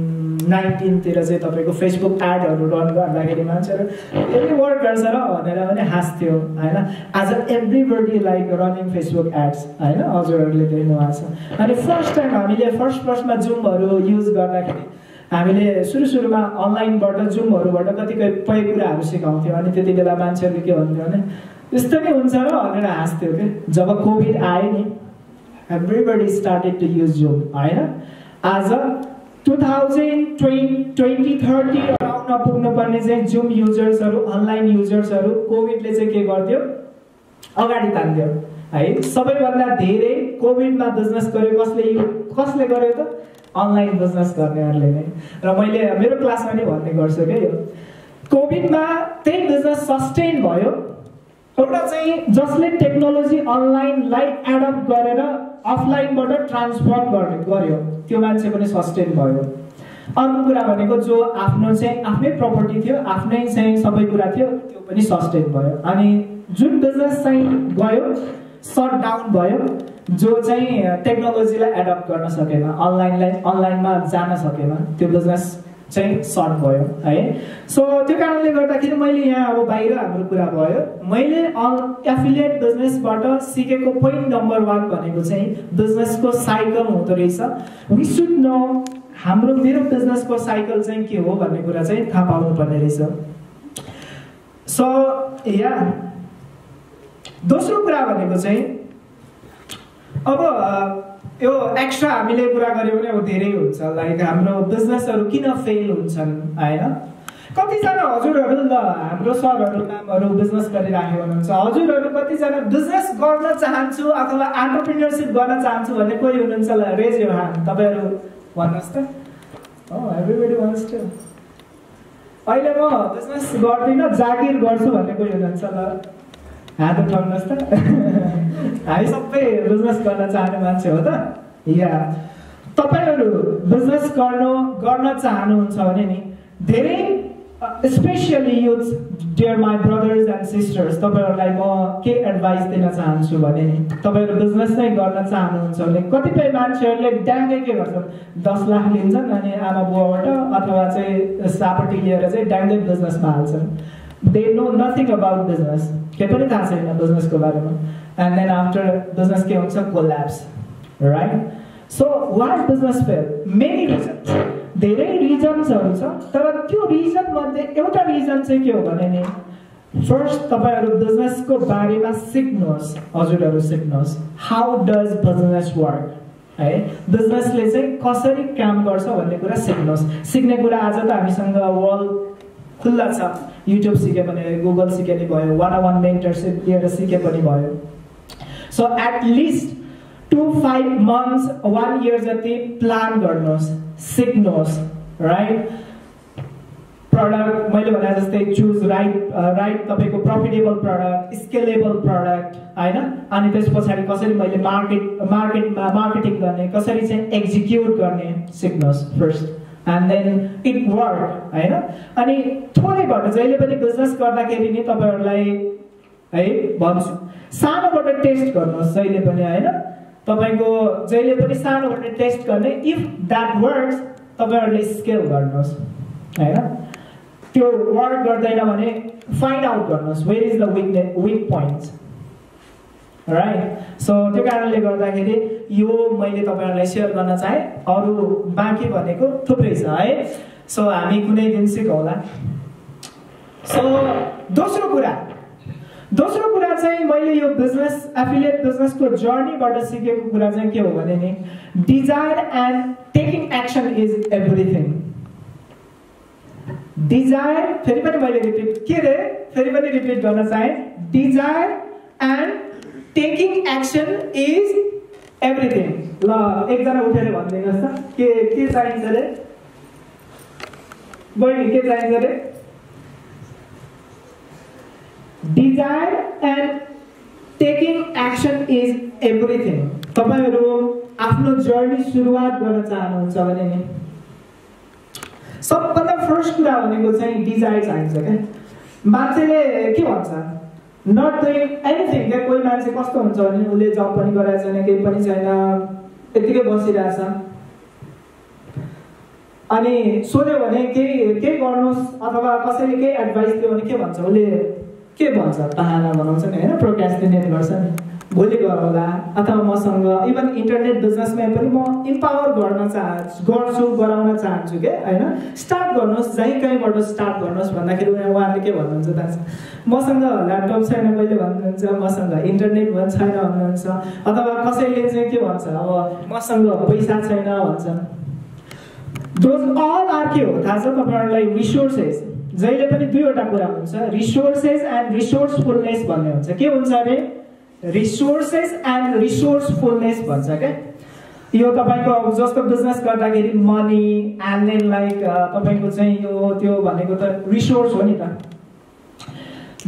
नाइन्टिनतिर चाहिँ तपाईँको फेसबुक एडहरू रन गर्दाखेरि मान्छेहरू यसले वर्क गर्छ र भनेर पनि हाँस्थ्यो होइन? आज everybody like running Facebook ads होइन? हजुरहरूले देख्नु भएको छ। अनि फर्स्ट टाइम हामीले फर्स्ट फर्स्टमा जुमहरू युज गर्दाखेरि हामीले सुरु सुरुमा अनलाइनबाट जुमहरूबाट कतिपय कुराहरू सिकाउँथ्यौँ। अनि त्यति बेला मान्छेहरूले के भन्थ्यो भने यस्तो नै हुन्छ र? भनेर हाँस्थ्यो कि? जब कोभिड आयो नि everybody started to use Zoom होइन? आज two thousand twenty twenty thirty अराउन्डमा पुग्नुपर्ने चाहिँ जुम युजर्सहरू अनलाइन युजर्सहरू कोभिडले चाहिँ के गर्थ्यो? अगाडि तान्थ्यो। है सबैभन्दा धेरै कोभिडमा बिजनेस गर्यो कसले? कसले गर्यो त? अनलाइन बिजनेस गर्नेहरूले नै। र मैले मेरो क्लासमा नै भन्ने गर्छु क्या यो। कोभिडमा त्यही बिजनेस सस्टेन भयो। एउटा चाहिँ जसले टेक्नोलोजी अनलाइनलाई एडप्ट गरेर अफलाइनबाट ट्रान्सफर्म गर्ने गर्यो। त्यो मान्छे पनि सस्टेन भयो। अर्को कुरा भनेको जो आफ्नो चाहिँ आफ्नै प्रपर्टी थियो आफ्नै चाहिँ सबै कुरा थियो त्यो पनि सस्टेन भयो। अनि जुन बिजनेस चाहिँ गयो सट डाउन भयो जो चाहिँ टेक्नोलोजीलाई एडप्ट गर्न सकेन अनलाइनलाई अनलाइनमा जान सकेन त्यो बिजनेस चाहिँ सर्ट भयो है? सो त्यो कारणले गर्दाखेरि मैले यहाँ अब बाहिर हाम्रो कुरा भयो। मैले एफिलिएट बिजनेसबाट सिकेको पोइन्ट नम्बर वान भनेको चाहिँ बिजनेसको साइकल हुँदो रहेछ। वी सुड नो हाम्रो मेरो बिजनेसको साइकल चाहिँ के हो भन्ने कुरा चाहिँ थाहा पाउनु पर्ने रहेछ। सो या दोस्रो कुरा भनेको चाहिँ अब यो एक्स्ट्रा हामीले कुरा गऱ्यौँ भने अब धेरै हुन्छ। लाइक हाम्रो बिजनेसहरू किन फेल हुन्छन् होइन? कतिजना हजुरहरू ल हाम्रो सरहरू नामहरू बिजनेस गरिराखेको हुनुहुन्छ हजुरहरू कतिजना बिजनेस गर्न चाहन्छु अथवा एन्टरप्रिनियरसिप गर्न चाहन्छु भन्ने कोही हुनुहुन्छ ल रेज यो हान तपाईँहरू भन्नुहोस् त। एभ्रिबडी भन्नुहोस् टु अहिले म बिजनेस गर्दिनँ जागिर गर्छु भन्ने कोही हुनुहुन्छ ल। हात उठाउनुहोस् त। (laughs) हामी सबै बिजनेस गर्न चाहने मान्छे हो त। या। तपाईँहरू बिजनेस गर्नु गर्न चाहनुहुन्छ भने नि धेरै especially youth dear my brothers and sisters तपाईँहरूलाई म के एडभाइस दिन चाहन्छु भने नि तपाईँहरू बिजनेस नै गर्न चाहनुहुन्छ भने कतिपय मान्छेहरूले ड्याङ्गै के गर्छन्? दस लाख लिन्छन् अनि आमा बुवाबाट अथवा चाहिँ सापट्टि लिएर चाहिँ ड्याङ्गै बिजनेसमा हाल्छन् they know nothing about business केही पनि थाहा छैन बिजनेसको बारेमा and then after business के हुन्छ collapse right so why business fail. Many reasons. धेरै रिजन्सहरू छ तर त्यो रिजन मध्ये एउटा रिजन चाहिँ के हो भने नि फर्स्ट तपाईँहरू बिजनेसको बारेमा सिक्नुहोस्। हजुरहरू सिक्नुहोस्। हाउ डज बिजनेस वर्क है? बिजनेसले चाहिँ कसरी काम गर्छ भन्ने कुरा सिक्नुहोस्। सिक्ने कुरा आज त हामीसँग वर्ल्ड खुल्ला छ। युट्युब सिके पनि गुगल सिके नि भयो वान वान मेन्टरसिप लिएर सिके पनि भयो। So at least to five months one year जति प्लान गर्नुहोस् सिक्नुहोस् राइट प्रडक्ट मैले भने जस्तै चुज राइट राइट तपाईँको प्रफिटेबल प्रडक्ट स्केलेबल प्रडक्ट होइन? अनि त्यस पछाडि कसरी मैले मार्केट मार्केटमा मार्केटिङ गर्ने कसरी चाहिँ एक्जिक्युट गर्ने सिक्नुहोस् first and then it work होइन? अनि थोरैबाट जहिले पनि बिजनेस गर्दाखेरि नि तपाईँहरूलाई है भन्छु। सानोबाट टेस्ट गर्नुहोस् जहिले पनि होइन? तपाईँको जहिले पनि सानोबाट टेस्ट गर्ने इफ द्याट वर्क्स तपाईँहरूले स्केल गर्नुहोस् होइन? त्यो वर्क गर्दैन भने फाइन्ड आउट गर्नुहोस् वेयर इज द विकने विक पोइन्ट्स राइट सो त्यो कारणले गर्दाखेरि यो मैले तपाईँहरूलाई सेयर गर्न चाहेँ। अरू बाँकी भनेको थुप्रै छ है? सो हामी कुनै दिन सिकौँला। सो दोस्रो कुरा। दोस्रो कुरा चाहिँ मैले यो बिजनेस एफिलिएट बिजनेसको जर्नीबाट सिकेको कुरा चाहिँ के हो भने नि desire and taking action is everything desire फेरि पनि मैले रिपिट के रे? फेरि पनि रिपिट गर्न चाहेँ। Desire and taking action is everything ल एकजना उठेर भनिदिनुहोस् त के के चाहिन्छ अरे? बहिनी के चाहिन्छ अरे? Desire and taking action is everything तपाईँहरू आफ्नो जर्नी सुरुवात गर्न चाहनुहुन्छ भने नि? सबभन्दा फर्स्ट कुरा भनेको चाहिँ डिजायर चाहिन्छ क्या। मान्छेले के भन्छ? नट डुइङ एनिथिङ क्या कोही मान्छे कस्तो हुन्छ भने उसले जब पनि गराएको छैन केही पनि छैन यत्तिकै बसिरहेछ अनि सोध्यो भने केही केही गर्नुहोस् अथवा कसैले केही एडभाइस दियो भने के भन्छ? उसले के भन्छ? पाहाना बनाउँछ नि होइन? प्रोक्यास्टिनेट गर्छ नि। भोलि गरौँला अथवा मसँग इभन इन्टरनेट बिजनेसमा पनि म इम्पावर गर्न चाहन्छु गर्छु गराउन चाहन्छु क्या होइन? स्टार्ट गर्नुहोस् जहीँ कहीँबाट स्टार्ट गर्नुहोस् भन्दाखेरि उहाँहरूले के भन्नुहुन्छ छ मसँग ल्यापटप छैन कहिले भन्नुहुन्छ मसँग इन्टरनेट पनि छैन भन्नुहुन्छ अथवा कसैले चाहिँ के भन्छ? अब मसँग पैसा छैन भन्छ। दोज अल आर के हो? थाहा छ तपाईँहरूलाई रिसोर्सेस जहिले पनि दुईवटा कुरा हुन्छ रिसोर्सेस एन्ड रिसोर्सफुलनेस भन्ने हुन्छ। के हुन्छ अरे? रिसोर्सेस एन्ड रिसोर्सफुलनेस भन्छ क्या? यो तपाईँको अब जस्तो बिजनेस गर्दाखेरि मनी एन्ड देन लाइक तपाईँको चाहिँ यो त्यो भनेको त रिसोर्स हो नि त।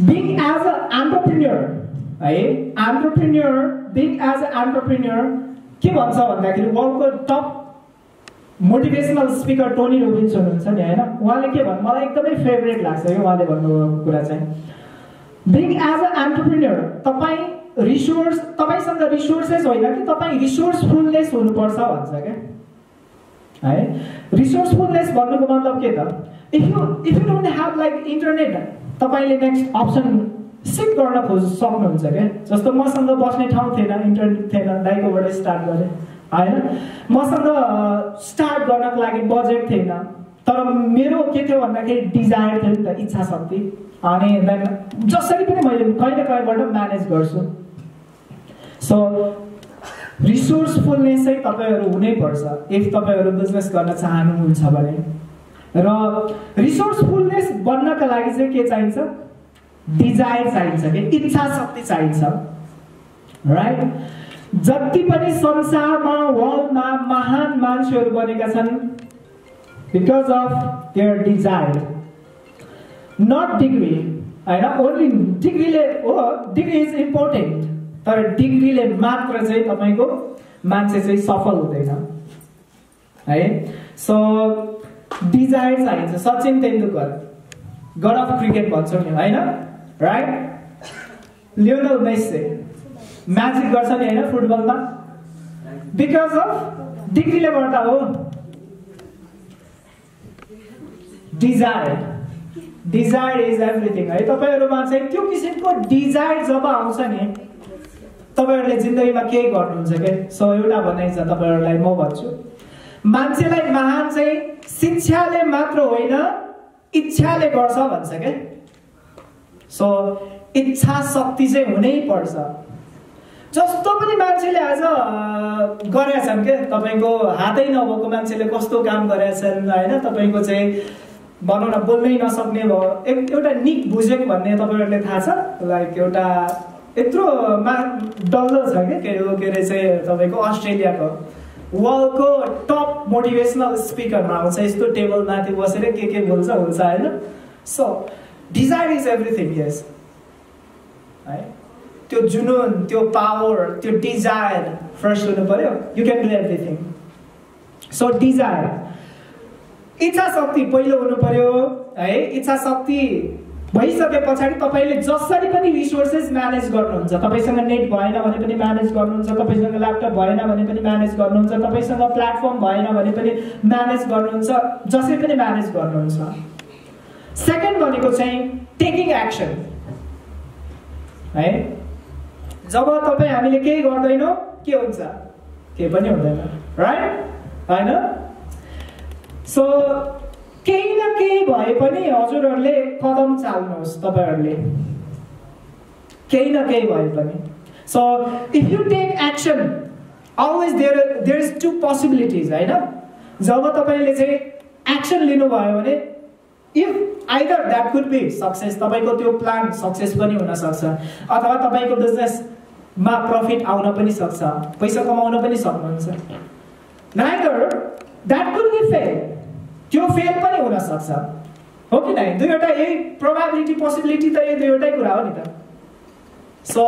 बिङ एज अ एन्टरप्रिन्यर है entrepreneur being as a entrepreneur के भन्छ भन्दाखेरि वर्ल्डको top motivational speaker Tony Robbins हुनुहुन्छ नि होइन? उहाँले के भन्नु? मलाई एकदमै फेभरेट लाग्छ कि उहाँले भन्नुभएको कुरा चाहिँ। बिङ एज अ एन्टरप्रिन्यर तपाईँ रिसोर्स तपाईँसँग रिसोर्सेस होइन कि तपाईँ रिसोर्सफुलनेस हुनुपर्छ भन्छ क्या? है? रिसोर्सफुलनेस भन्नुको मतलब के त? If you if you don't have like internet तपाईँले नेक्स्ट अप्सन सिक गर्न खोज सक्नुहुन्छ क्या? जस्तो मसँग बस्ने ठाउँ थिएन इन्टरनेट थिएन दाइकोबाट स्टार्ट गरेँ। होइन? मसँग स्टार्ट गर्नको लागि बजेट थिएन तर मेरो के थियो भन्दाखेरि डिजायर थियो नि त इच्छा शक्ति अनि देन जसरी पनि मैले कहिले कहीँबाट म्यानेज गर्छु। सो रिसोर्सफुलनेस चाहिँ तपाईँहरू हुनैपर्छ इफ तपाईँहरू बिजनेस गर्न चाहनुहुन्छ भने। र रिसोर्सफुलनेस बन्नका लागि चाहिँ के चाहिन्छ? डिजायर चाहिन्छ कि? इच्छा शक्ति चाहिन्छ। राइट जति पनि संसारमा वर्ल्डमा महान मान्छेहरू बनेका छन् because of their desire not degree होइन ओन्ली डिग्रीले हो डिग्री इज इम्पोर्टेन्ट तर डिग्रीले मात्र चाहिँ तपाईँको मान्छे चाहिँ सफल हुँदैन। है? सो डिजायर चाहिन्छ। Sachin Tendulkar god of cricket भन्छौँ नि होइन? राइट लियोनल मेस्से म्याजिक गर्छ नि होइन फुटबलमा बिकज अफ डिग्रीले गर्दा हो। डिजायर डिजायर इज एभ्रिथिङ है? तपाईँहरूमा चाहिँ त्यो किसिमको डिजायर जब आउँछ नि तपाईँहरूले जिन्दगीमा केही गर्नुहुन्छ क्या सो एउटा भनाइ छ तपाईँहरूलाई म भन्छु। मान्छेलाई महान चाहिँ शिक्षाले मात्र होइन इच्छाले गर्छ भन्छ क्या सो इच्छा शक्ति चाहिँ हुनै पर्छ। जस्तो पनि मान्छेले आज गरेछन् क्या तपाईँको हातै नभएको मान्छेले कस्तो काम गरेछन् होइन? तपाईँको चाहिँ भनौँ न बोल्नै नसक्ने भयो एउटा निक बुझेक भन्ने तपाईँहरूले थाहा छ? लाइक एउटा यत्रो मा डल्लो छ क्या के के अरे चाहिँ तपाईँको अस्ट्रेलियाको। वर्ल्डको टप मोटिभेसनल स्पिकरमा आउँछ। यस्तो टेबल माथि बसेर के के बोल्छ हुन्छ होइन? So desire is everything yes है? त्यो जुनुन त्यो पावर त्यो डिजायर फर्स्ट हुनु पऱ्यो you can do everything so desire इच्छा शक्ति पहिलो हुनु पर्यो है? इच्छा शक्ति भइसके पछाडि तपाईँले जसरी पनि रिसोर्सेस म्यानेज गर्नुहुन्छ तपाईँसँग नेट भएन भने पनि म्यानेज गर्नुहुन्छ तपाईँसँग ल्यापटप भएन भने पनि म्यानेज गर्नुहुन्छ तपाईँसँग प्लेटफर्म भएन भने पनि म्यानेज गर्नुहुन्छ जसरी पनि म्यानेज गर्नुहुन्छ। सेकेन्ड भनेको चाहिँ टेकिङ एक्सन है? जब तपाईँ हामीले केही गर्दैनौँ के हुन्छ? केही पनि हुँदैन। राइट होइन? सो केही न केही भए पनि हजुरहरूले कदम चाल्नुहोस् तपाईँहरूले केही न केही भए पनि so if you take action always there there is two possibilities होइन जब तपाईँले चाहिँ एक्सन लिनुभयो भने if either that could be success तपाईँको त्यो प्लान सक्सेस पनि हुनसक्छ अथवा तपाईँको बिजनेसमा प्रफिट आउन पनि सक्छ पैसा कमाउन पनि सक्नुहुन्छ। Neither that could be fail त्यो फेल पनि हुनसक्छ हो कि नै? दुईवटा यही प्रोभाबिलिटी पोसिबिलिटी त यो दुईवटै कुरा हो नि त। सो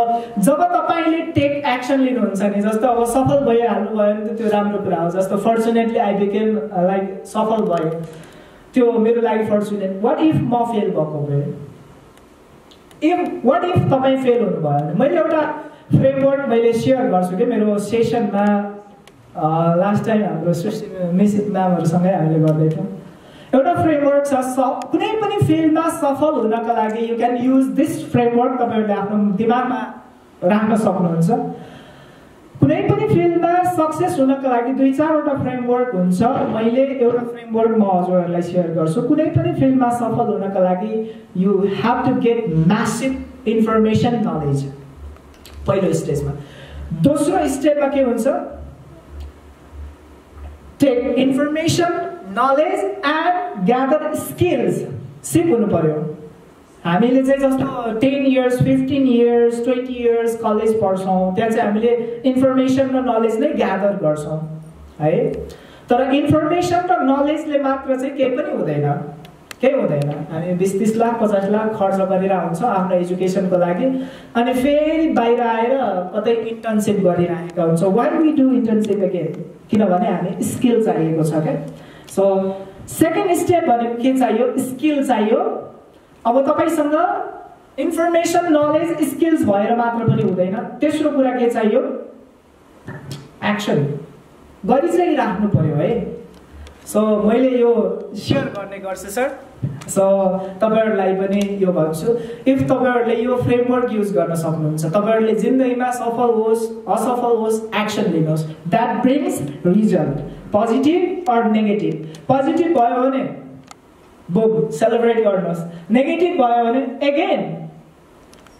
जब तपाईँले टेक एक्सन लिनुहुन्छ नि जस्तो अब सफल भइहाल्नु भयो भने त त्यो राम्रो कुरा हो। जस्तो फर्चुनेटली आई बिकेम लाइक सफल भयो। त्यो मेरो लागि फर्चुनेट वाट इफ म फेल भएको भए? इफ वाट इफ तपाईँ फेल हुनुभयो भने? मैले एउटा फ्रेमवर्क मैले सेयर गर्छु कि मेरो सेसनमा लास्ट टाइम हाम्रो सृष्टि मिसित म्यामहरूसँगै हामीले गर्दैथ्यौँ। एउटा फ्रेमवर्क छ स कुनै पनि फिल्डमा सफल हुनका लागि you can use this framework तपाईँहरूले आफ्नो दिमागमा राख्न सक्नुहुन्छ। कुनै पनि फिल्डमा सक्सेस हुनको लागि दुई चारवटा फ्रेमवर्क हुन्छ। मैले एउटा फ्रेमवर्क म हजुरहरूलाई सेयर गर्छु। कुनै पनि फिल्डमा सफल हुनको लागि you have to get massive information knowledge पहिलो स्टेजमा दोस्रो स्टेपमा के हुन्छ? Take information knowledge and gather skills सिप हुनु पऱ्यो हामीले चाहिँ जस्तो ten years fifteen years twenty years college पढ्छौँ त्यहाँ चाहिँ हामीले इन्फर्मेसन र नलेज नै ग्यादर गर्छौँ है तर इन्फर्मेसन र नलेजले मात्र चाहिँ केही पनि हुँदैन केही हुँदैन हामी बिस तिस लाख पचास लाख खर्च गरेर हुन्छ आफ्नो एजुकेसनको लागि अनि फेरि बाहिर आएर कतै इन्टर्नसिप गरिरहेका हुन्छ why we do internship again किनभने हामी स्किल चाहिएको छ क्या सो सेकेन्ड स्टेप भनेको के चाहियो स्किल चाहियो अब तपाईँसँग इन्फर्मेसन नलेज स्किल्स भएर मात्र पनि हुँदैन। तेस्रो कुरा के चाहियो एक्सन गरि चाहिँ राख्नु पर्यो है। सो मैले यो सेयर गर्ने गर्छु सर सो तपाईँहरूलाई पनि यो भन्छु। इफ तपाईँहरूले यो फ्रेमवर्क युज गर्न सक्नुहुन्छ तपाईँहरूले जिन्दगीमा सफल होस् असफल होस् एक्सन लिनुहोस्। That brings result positive or negative positive भयो भने बुक सेलिब्रेट गर्नुहोस् नेगेटिभ भयो भने एगेन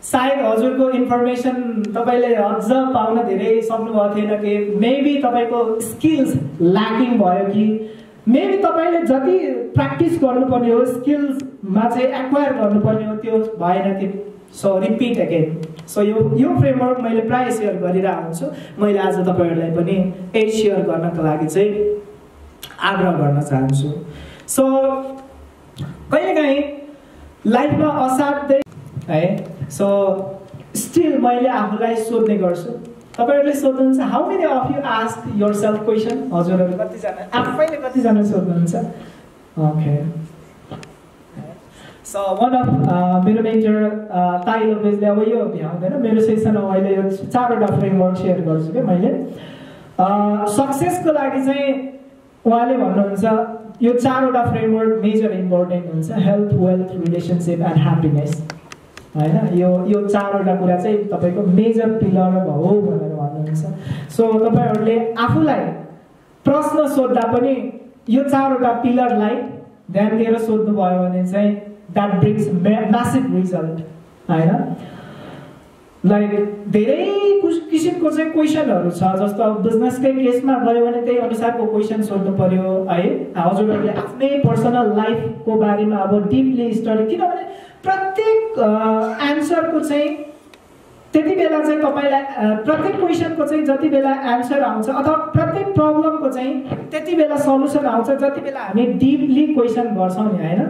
सायद हजुरको इन्फर्मेसन तपाईँले अझ पाउन धेरै सक्नुभएको थिएन कि? मेबी तपाईँको स्किल्स ल्याकिङ भयो कि? मेबी तपाईँले जति प्र्याक्टिस गर्नुपर्ने हो स्किल्समा चाहिँ एक्वायर गर्नुपर्ने हो त्यो भएन कि? सो रिपिट अगेन सो यो यो फ्रेमवर्क मैले प्रायः सेयर गरिरहेको हुन्छु मैले आज तपाईँहरूलाई पनि यही सेयर गर्नको लागि चाहिँ आग्रह गर्न चाहन्छु। सो कहिलेकाहीँ लाइफमा असाध्यै है सो स्टिल मैले आफूलाई सोध्ने गर्छु। तपाईँहरूले सोध्नुहुन्छ how many of you ask yourself question हजुरहरू कतिजना आफैले कतिजना सोध्नुहुन्छ? ओके सो वान अफ मेरो मेन्टर ताई लोपेजले अब यो भ्याउँदैन मेरो सेसनमा अहिले यो चारवटा फ्रेमवर्क सेयर गर्छु क्या मैले। सक्सेसको uh, लागि चाहिँ उहाँले भन्नुहुन्छ यो चारवटा फ्रेमवर्क मेजर इम्पोर्टेन्ट हुन्छ health wealth relationship and happiness होइन? यो यो चारवटा कुरा चाहिँ तपाईँको मेजर पिलर हो भनेर भन्नुहुन्छ। सो तपाईँहरूले आफूलाई प्रश्न सोद्धा पनि यो चारवटा पिलरलाई ध्यान दिएर सोध्नुभयो भने चाहिँ द्याट ब्रिङ्स रिजल्ट होइन? लाइक धेरै किसिमको चाहिँ क्वेसनहरू छ जस्तो अब बिजनेसकै केसमा गयो भने त्यही अनुसारको क्वेसन सोध्नु पर्यो है? हजुरहरूले आफ्नै पर्सनल लाइफको बारेमा अब डिपली स्टडी किनभने प्रत्येक एन्सरको चाहिँ त्यति बेला चाहिँ तपाईँलाई प्रत्येक क्वेसनको चाहिँ जति बेला एन्सर आउँछ अथवा प्रत्येक प्रब्लमको चाहिँ त्यति बेला सल्युसन आउँछ जति बेला हामी डिपली क्वेसन गर्छौँ नि होइन?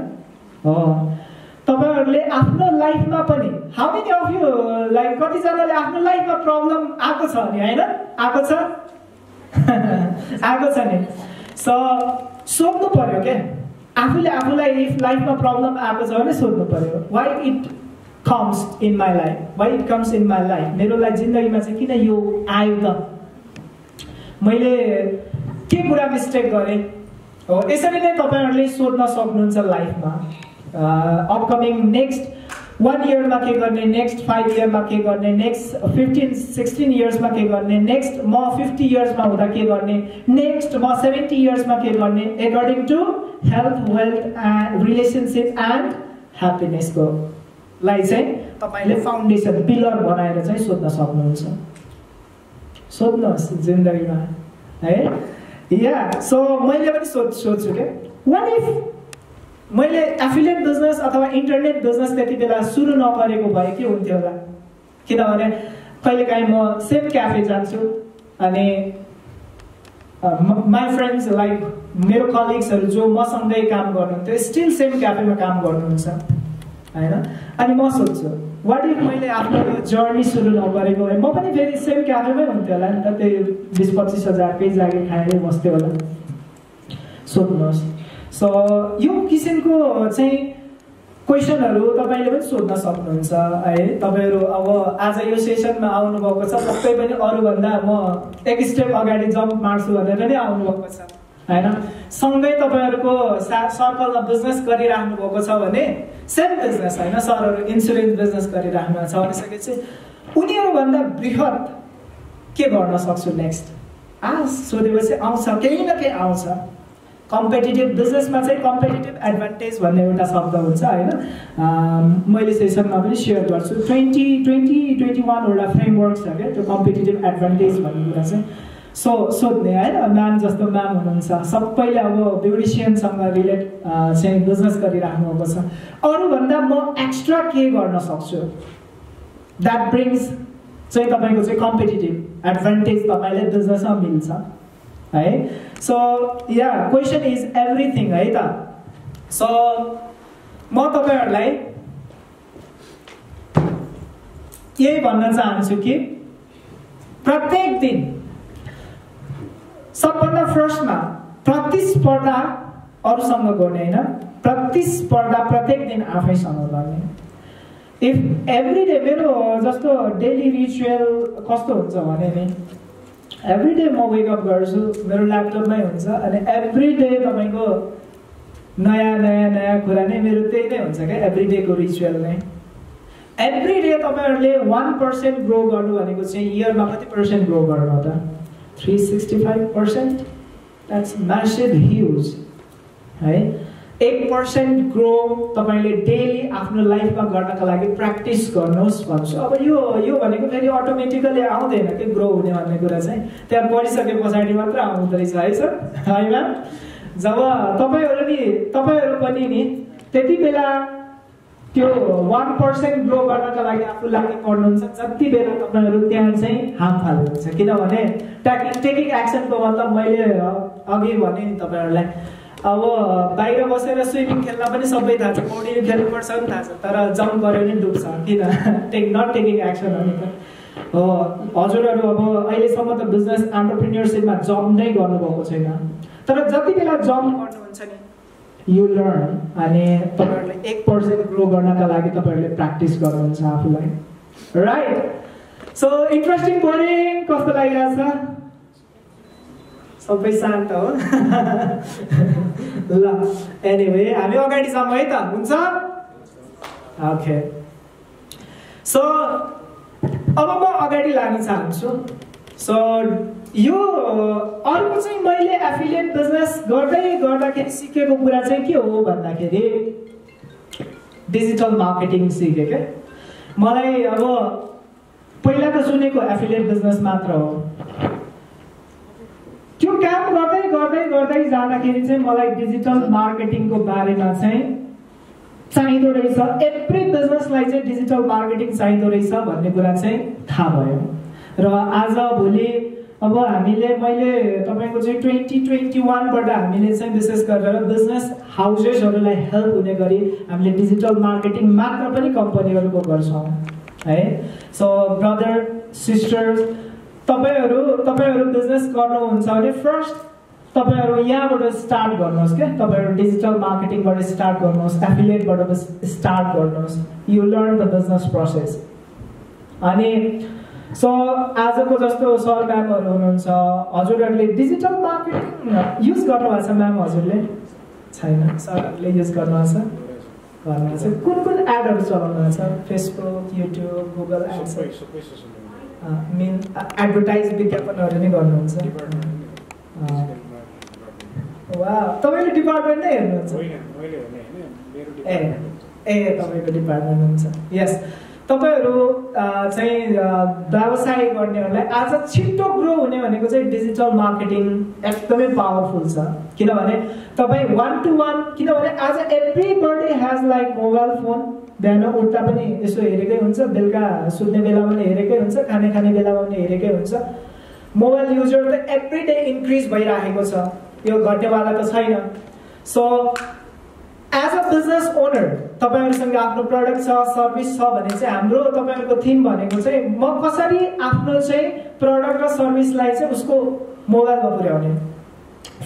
तपाईँहरूले आफ्नो लाइफमा पनि how many of you like कतिजनाले आफ्नो लाइफमा प्रब्लम आएको छ नि होइन? आएको छ? (laughs) आएको छ नि। स सोध्नु पर्यो क्या आफूले आफूलाई इफ लाइफमा प्रब्लम आएको छ भने सोध्नु पर्यो। Why it comes in my life why it comes in my life मेरो लागि जिन्दगीमा चाहिँ किन यो आयो त? मैले के कुरा मिस्टेक गरेँ? हो यसरी नै तपाईँहरूले सोध्न सक्नुहुन्छ लाइफमा। अपकमिङ नेक्स्ट वान इयरमा के गर्ने नेक्स्ट फाइभ इयरमा के गर्ने नेक्स्ट फिफ्टिन सिक्सटिन इयर्समा के गर्ने नेक्स्ट म फिफ्टी इयर्समा हुँदा के गर्ने नेक्स्ट म सेभेन्टी इयर्समा के गर्ने according to health wealth and relationship and ह्याप्पिनेसको लाई चाहिँ तपाईँले फाउन्डेसन पिलर बनाएर चाहिँ सोध्न सक्नुहुन्छ। सोध्नुहोस् जिन्दगीमा है? या सो मैले पनि सोध सोध्छु क्या वाट इफ मैले एफिलिएट बिजनेस अथवा इन्टरनेट बिजनेस त्यति बेला सुरु नगरेको भए के हुन्थ्यो होला? किनभने कहिलेकाहीँ म सेम क्याफे जान्छु अनि माई फ्रेन्ड्स लाइक मेरो कलिग्सहरू जो मसँगै काम गर्नुहुन्थ्यो स्टिल सेम क्याफेमा काम गर्नुहुन्छ होइन? अनि म सोध्छु वाट इफ मैले आफ्नो जर्नी सुरु नगरेको भए म पनि फेरि सेम क्याफेमै हुन्थ्यो होला नि त त्यही बिस पच्चिस हजारकै जागिर खाएरै बस्थ्यो होला। सोध्नुहोस्। सो यो किसिमको चाहिँ क्वेसनहरू तपाईँले पनि सोध्न सक्नुहुन्छ है तपाईँहरू अब आज यो सेसनमा आउनुभएको छ पक्कै पनि अरूभन्दा म एक स्टेप अगाडि जम्प मार्छु भनेर नै आउनुभएको छ होइन सँगै तपाईँहरूको सा सर्कलमा बिजनेस गरिराख्नु भएको छ भने सेम बिजनेस होइन सरहरू इन्सुरेन्स बिजनेस गरिराख्नु छ भनिसकेपछि उनीहरूभन्दा बृहत के गर्न सक्छु नेक्स्ट आ सोधेपछि आउँछ केही न केही आउँछ कम्पिटेटिभ बिजनेसमा चाहिँ कम्पिटेटिभ एडभान्टेज भन्ने एउटा शब्द हुन्छ होइन? मैले सेसनमा पनि सेयर गर्छु। ट्वेन्टी ट्वेन्टी ट्वेन्टी वानवटा फ्रेमवर्क छ क्या त्यो कम्पिटेटिभ एडभान्टेज भन्ने कुरा चाहिँ सो सोध्ने होइन? म्याम जस्तो म्याम हुनुहुन्छ। सबैले अब ब्युटिसियनसँग रिलेट चाहिँ बिजनेस गरिराख्नु भएको छ। अरूभन्दा म एक्स्ट्रा के गर्न सक्छु? द्याट ब्रिङ्स चाहिँ तपाईँको चाहिँ कम्पिटेटिभ एडभान्टेज तपाईँले बिजनेसमा मिल्छ। है so yeah question is everything है त सो म तपाईँहरूलाई यही भन्न चाहन्छु कि प्रत्येक दिन सबभन्दा फर्स्टमा प्रतिस्पर्धा अरूसँग गर्ने होइन? प्रतिस्पर्धा प्रत्येक दिन आफैसँग गर्ने। इफ एभ्री डे मेरो जस्तो डेली रिचुअल कस्तो हुन्छ भने नि एभ्री डे म वेकअप गर्छु मेरो ल्यापटपमै हुन्छ अनि एभ्री डे तपाईँको नयाँ नयाँ नयाँ कुरा नै मेरो त्यही नै हुन्छ क्या एभ्री डेको रिचुअल नै। एभ्री डे तपाईँहरूले वान पर्सेन्ट ग्रो गर्नु भनेको चाहिँ इयरमा कति पर्सेन्ट ग्रो गर्नु त? Three sixty five percent that's massive huge है एक पर्सेन्ट ग्रो तपाईँले डेली आफ्नो लाइफमा गर्नको लागि प्र्याक्टिस गर्नुहोस् भन्छु। अब यो यो भनेको फेरि अटोमेटिकली आउँदैन कि ग्रो हुने भन्ने कुरा चाहिँ। त्यहाँ पढिसके पछाडि मात्र आउँदो रहेछ है सर? है म्याम जब तपाईँहरू नि तपाईँहरू पनि नि त्यति बेला त्यो वान पर्सेन्ट ग्रो गर्नको लागि आफू लागि पढ्नुहुन्छ जति बेला तपाईँहरू त्यहाँ चाहिँ हाम फाल्नुहुन्छ किनभने ट्याक टेकिङ एक्सनको मतलब मैले अघि भने नि तपाईँहरूलाई। अब बाहिर बसेर स्विमिङ खेल्न पनि सबै थाहा छ पौडी खेल्नुपर्छ पनि थाहा छ तर जम्प गऱ्यो भने डुब्छ किन? टेक नट टेकिङ एक्सन हो त हो हजुरहरू अब अहिलेसम्म त बिजनेस एन्टरप्रिन्यरसिपमा जम्प नै गर्नुभएको छैन। तर जति बेला जम्प गर्नुहुन्छ नि यु लर्न अनि तपाईँहरूले एक पर्सेन्ट ग्रो गर्नका लागि तपाईँहरूले प्र्याक्टिस गर्नुहुन्छ आफूलाई। राइट सो इन्ट्रेस्टिङ बोरिङ कस्तो लागिरहेछ सबै शान्त हो ल एनिवे हामी अगाडि जाउँ है त हुन्छ ओके सो अब म अगाडि लान चाहन्छु। सो यो अर्को चाहिँ मैले एफिलिएट बिजनेस गर्दै गर्दाखेरि सिकेको कुरा चाहिँ के हो भन्दाखेरि डिजिटल मार्केटिङ सिकेँ क्या मलाई अब पहिला त सुनेको एफिलिएट बिजनेस मात्र हो। त्यो काम गर्दै गर्दै गर्दै जाँदाखेरि चाहिँ मलाई डिजिटल मार्केटिङको बारेमा चाहिँ चाहिँदो रहेछ। एभ्री बिजनेसलाई चाहिँ डिजिटल मार्केटिङ चाहिँदो रहेछ भन्ने कुरा चाहिँ थाहा भयो। र आज भोलि अब हामीले मैले तपाईँको चाहिँ ट्वेन्टी ट्वेन्टी वानबाट हामीले चाहिँ विशेष गरेर बिजनेस हाउसेसहरूलाई हेल्प हुने गरी हामीले डिजिटल मार्केटिङ मात्र पनि कम्पनीहरूको गर्छौँ। है? सो ब्रदर सिस्टर्स तपाईँहरू तपाईँहरू बिजनेस गर्नुहुन्छ भने फर्स्ट तपाईँहरू यहाँबाट स्टार्ट गर्नुहोस् क्या। तपाईँहरू डिजिटल मार्केटिङबाट स्टार्ट गर्नुहोस् एफिलिएटबाट स्टार्ट गर्नुहोस्। You learn the business process अनि सो आजको जस्तो सर म्यामहरू हुनुहुन्छ हजुरहरूले डिजिटल मार्केटिङ युज गर्नुभएको छ म्याम हजुरले? छैन। सरहरूले युज गर्नुभएको छ गर्नुभएको छ कुन कुन एडहरू चलाउनु भएको छ Facebook YouTube Google ads main advertise विज्ञापनहरू नै गर्नुहुन्छ। वा तपाईँले डिपार्टमेन्ट नै हेर्नुहुन्छ। ए ए तपाईँको डिपार्टमेन्ट हुन्छ। यस तपाईँहरू चाहिँ व्यवसाय गर्नेहरूलाई आज छिटो ग्रो हुने भनेको चाहिँ डिजिटल मार्केटिङ एकदमै पावरफुल छ। किनभने तपाईँ वान टु वान किनभने आज everybody has like mobile phone बिहान उठ्दा पनि यसो हेरेकै हुन्छ बेलुका सुत्ने बेलामा पनि हेरेकै हुन्छ खाने खाने बेलामा पनि हेरेकै हुन्छ। मोबाइल युजर त एभ्री डे इन्क्रिज भइराखेको छ। यो घट्नेवाला त छैन। So as a business owner तपाईँहरूसँग आफ्नो प्रडक्ट छ सर्भिस छ भने चाहिँ हाम्रो तपाईँहरूको थिम भनेको चाहिँ म कसरी आफ्नो चाहिँ प्रडक्ट र सर्भिसलाई चाहिँ उसको मोबाइलमा पुर्याउने?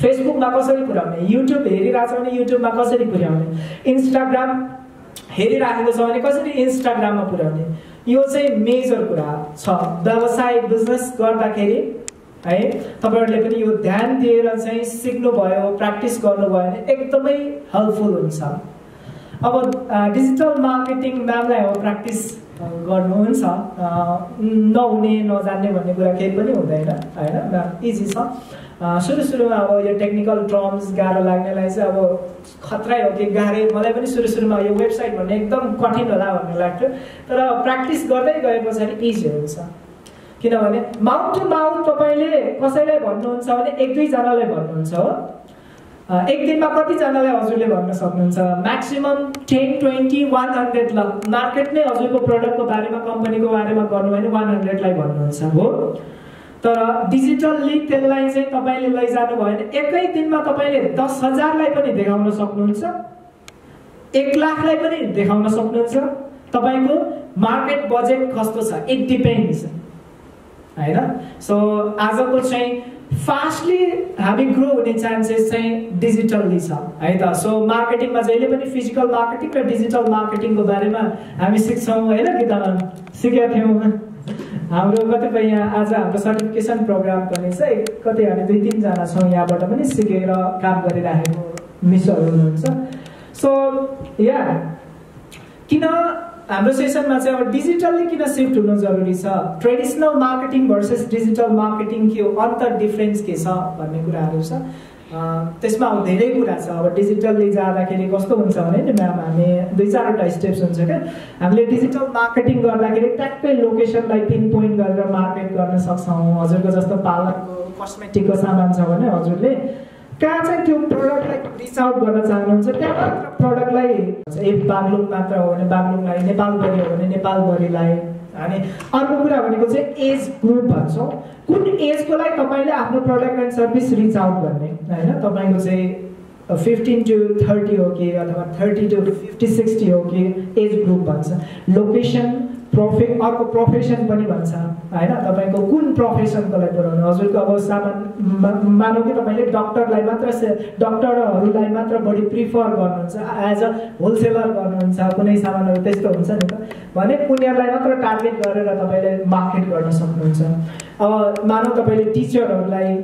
फेसबुकमा कसरी पुर्याउने? युट्युब हेरिरहेको छ भने युट्युबमा कसरी पुर्याउने? इन्स्टाग्राम हेरिराखेको छ भने कसरी इन्स्टाग्राममा पुर्याउने यो चाहिँ मेजर कुरा छ। व्यवसाय बिजनेस गर्दाखेरि है तपाईँहरूले पनि यो ध्यान दिएर चाहिँ सिक्नुभयो प्र्याक्टिस गर्नुभयो भने एकदमै हेल्पफुल हुन्छ। अब डिजिटल मार्केटिङ म्यामलाई अब प्र्याक्टिस गर्नुहुन्छ। नहुने नजान्ने भन्ने कुरा केही पनि हुँदैन होइन? म्याम इजी छ। सुरु सुरुमा अब यो टेक्निकल टर्म्स गाह्रो लाग्नेलाई चाहिँ अब खतरै हो कि गाह्रै मलाई पनि सुरु सुरुमा यो वेबसाइट भन्ने एकदम कठिन होला भन्ने लाग्थ्यो। तर प्र्याक्टिस गर्दै गए पछाडि इजी हुन्छ। किनभने माउथ टु माउथ तपाईँले कसैलाई भन्नुहुन्छ भने एक दुईजनालाई भन्नुहुन्छ हो। एक दिनमा कतिजनालाई हजुरले भन्न सक्नुहुन्छ? Maximum ten twenty one hundred ल। मार्केट नै हजुरको प्रडक्टको बारेमा कम्पनीको बारेमा गर्नुभयो भने वान हन्ड्रेडलाई भन्नुहुन्छ हो। तर डिजिटल्ली त्यसलाई चाहिँ तपाईँले लैजानु भयो भने एकै दिनमा तपाईँले दस हजारलाई पनि देखाउन सक्नुहुन्छ। एक लाखलाई पनि देखाउन सक्नुहुन्छ। तपाईँको मार्केट बजेट कस्तो छ? इट डिपेन्ड्स होइन? सो आजको चाहिँ फास्टली हामी ग्रो हुने चान्सेस चाहिँ डिजिटल्ली छ। है त? सो मार्केटिङमा जहिले पनि फिजिकल मार्केटिङ र डिजिटल मार्केटिङको बारेमा हामी सिक्छौँ। होइन कि त सिकेका थियौँ। हाम्रो कतिपय यहाँ आज हाम्रो सर्टिफिकेसन प्रोग्राम पनि छ कतै हामी दुई तिनजना छौँ यहाँबाट पनि सिकेर काम गरिराखेको मिसहरू हुनुहुन्छ। सो या किन हाम्रो सेसनमा चाहिँ अब डिजिटल्ली किन सिफ्ट हुनु जरुरी छ? Traditional marketing versus digital marketing के हो? अन्तर डिफ्रेन्स के छ भन्ने कुराहरू छ। त्यसमा अब धेरै कुरा छ। अब डिजिटलले जाँदाखेरि कस्तो हुन्छ भने नि म्याम हामी दुई चारवटा स्टेप्स हुन्छ क्या। हामीले डिजिटल मार्केटिङ गर्दाखेरि ट्याक्कै लोकेसनलाई पिन पोइन्ट गरेर मार्केट गर्न सक्छौँ। हजुरको जस्तो पार्लरको कस्मेटिकको सामान छ भने हजुरले कहाँ चाहिँ त्यो प्रडक्टलाई रिच आउट गर्न चाहनुहुन्छ त्यहाँ प्रडक्टलाई एक बागलुङ मात्र हो भने बागलुङलाई नेपालभरि हो भने नेपालभरिलाई। अनि अर्को कुरा भनेको चाहिँ एज ग्रुप भन्छौँ। कुन एजको लागि तपाईँले आफ्नो product and service reach out गर्ने? होइन तपाईँको चाहिँ फिफ्टिन टु थर्टी हो कि अथवा थर्टी टु फिफ्टी सिक्सटी हो कि एज ग्रुप भन्छ। लोकेसन प्रोफे अर्को प्रोफेसन पनि भन्छ। होइन? तपाईँको कुन प्रोफेसनको लागि पुऱ्याउनु हजुरको अब सामान मानौँ कि तपाईँले डक्टरलाई मात्र डक्टरहरूलाई मात्र बढी प्रिफर गर्नुहुन्छ एज अ होलसेलर गर्नुहुन्छ कुनै सामानहरू त्यस्तो हुन्छ नि त। भने उनीहरूलाई मात्र टार्गेट गरेर तपाईँले मार्केट गर्न सक्नुहुन्छ। अब मानौँ तपाईँले टिचरहरूलाई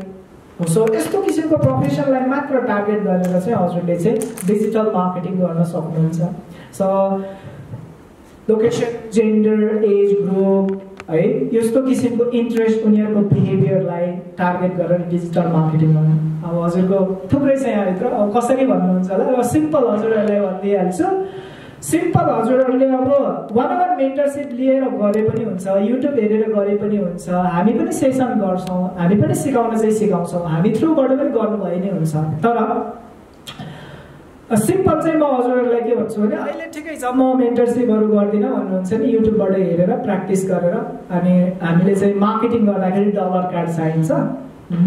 सो यस्तो किसिमको प्रोफेसनलाई मात्र टार्गेट गरेर चाहिँ हजुरले चाहिँ डिजिटल मार्केटिङ गर्न सक्नुहुन्छ। So location gender age group है? यस्तो किसिमको इन्ट्रेस्ट उनीहरूको बिहेभियरलाई टार्गेट गरेर डिजिटल मार्केटिङ गर्नु। अब हजुरको थुप्रै छ यहाँभित्र अब कसरी भन्नुहुन्छ होला? अब सिम्पल हजुरहरूलाई भनिदिइहाल्छु। सिम्पल हजुरहरूले अब वान वान मेन्टरसिप लिएर गरे पनि हुन्छ युट्युब हेरेर गरे पनि हुन्छ। हामी पनि सेसन गर्छौँ हामी पनि सिकाउन चाहिँ सिकाउँछौँ। हामी थ्रुबाट पनि गर्नुभयो नै हुन्छ। तर सिम्पल चाहिँ म हजुरहरूलाई के भन्छु भने अहिले ठिकै छ म मेन्टरसिपहरू गर्दिनँ भन्नुहुन्छ नि युट्युबबाट हेरेर प्र्याक्टिस गरेर अनि हामीले चाहिँ मार्केटिङ गर्दाखेरि डलर कार्ड चाहिन्छ।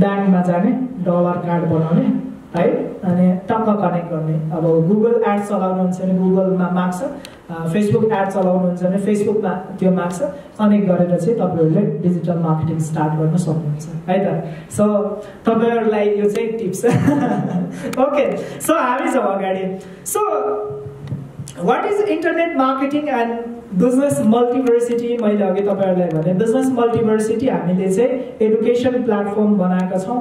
ब्याङ्कमा जाने डलर कार्ड बनाउने। है? अनि टक्क कनेक्ट गर्ने। अब गुगल एड चलाउनुहुन्छ भने गुगलमा माग्छ फेसबुक एड चलाउनुहुन्छ भने फेसबुकमा त्यो माग्छ। कनेक्ट गरेर चाहिँ तपाईँहरूले डिजिटल मार्केटिङ स्टार्ट गर्न सक्नुहुन्छ। है त? सो तपाईँहरूलाई यो चाहिँ टिप्स ओके सो हामी छौँ अगाडि। So what is internet marketing and business Multiversity मैले अघि तपाईँहरूलाई भने बिजनेस मल्टिभर्सिटी हामीले चाहिँ एडुकेसन प्लेटफर्म बनाएका छौँ।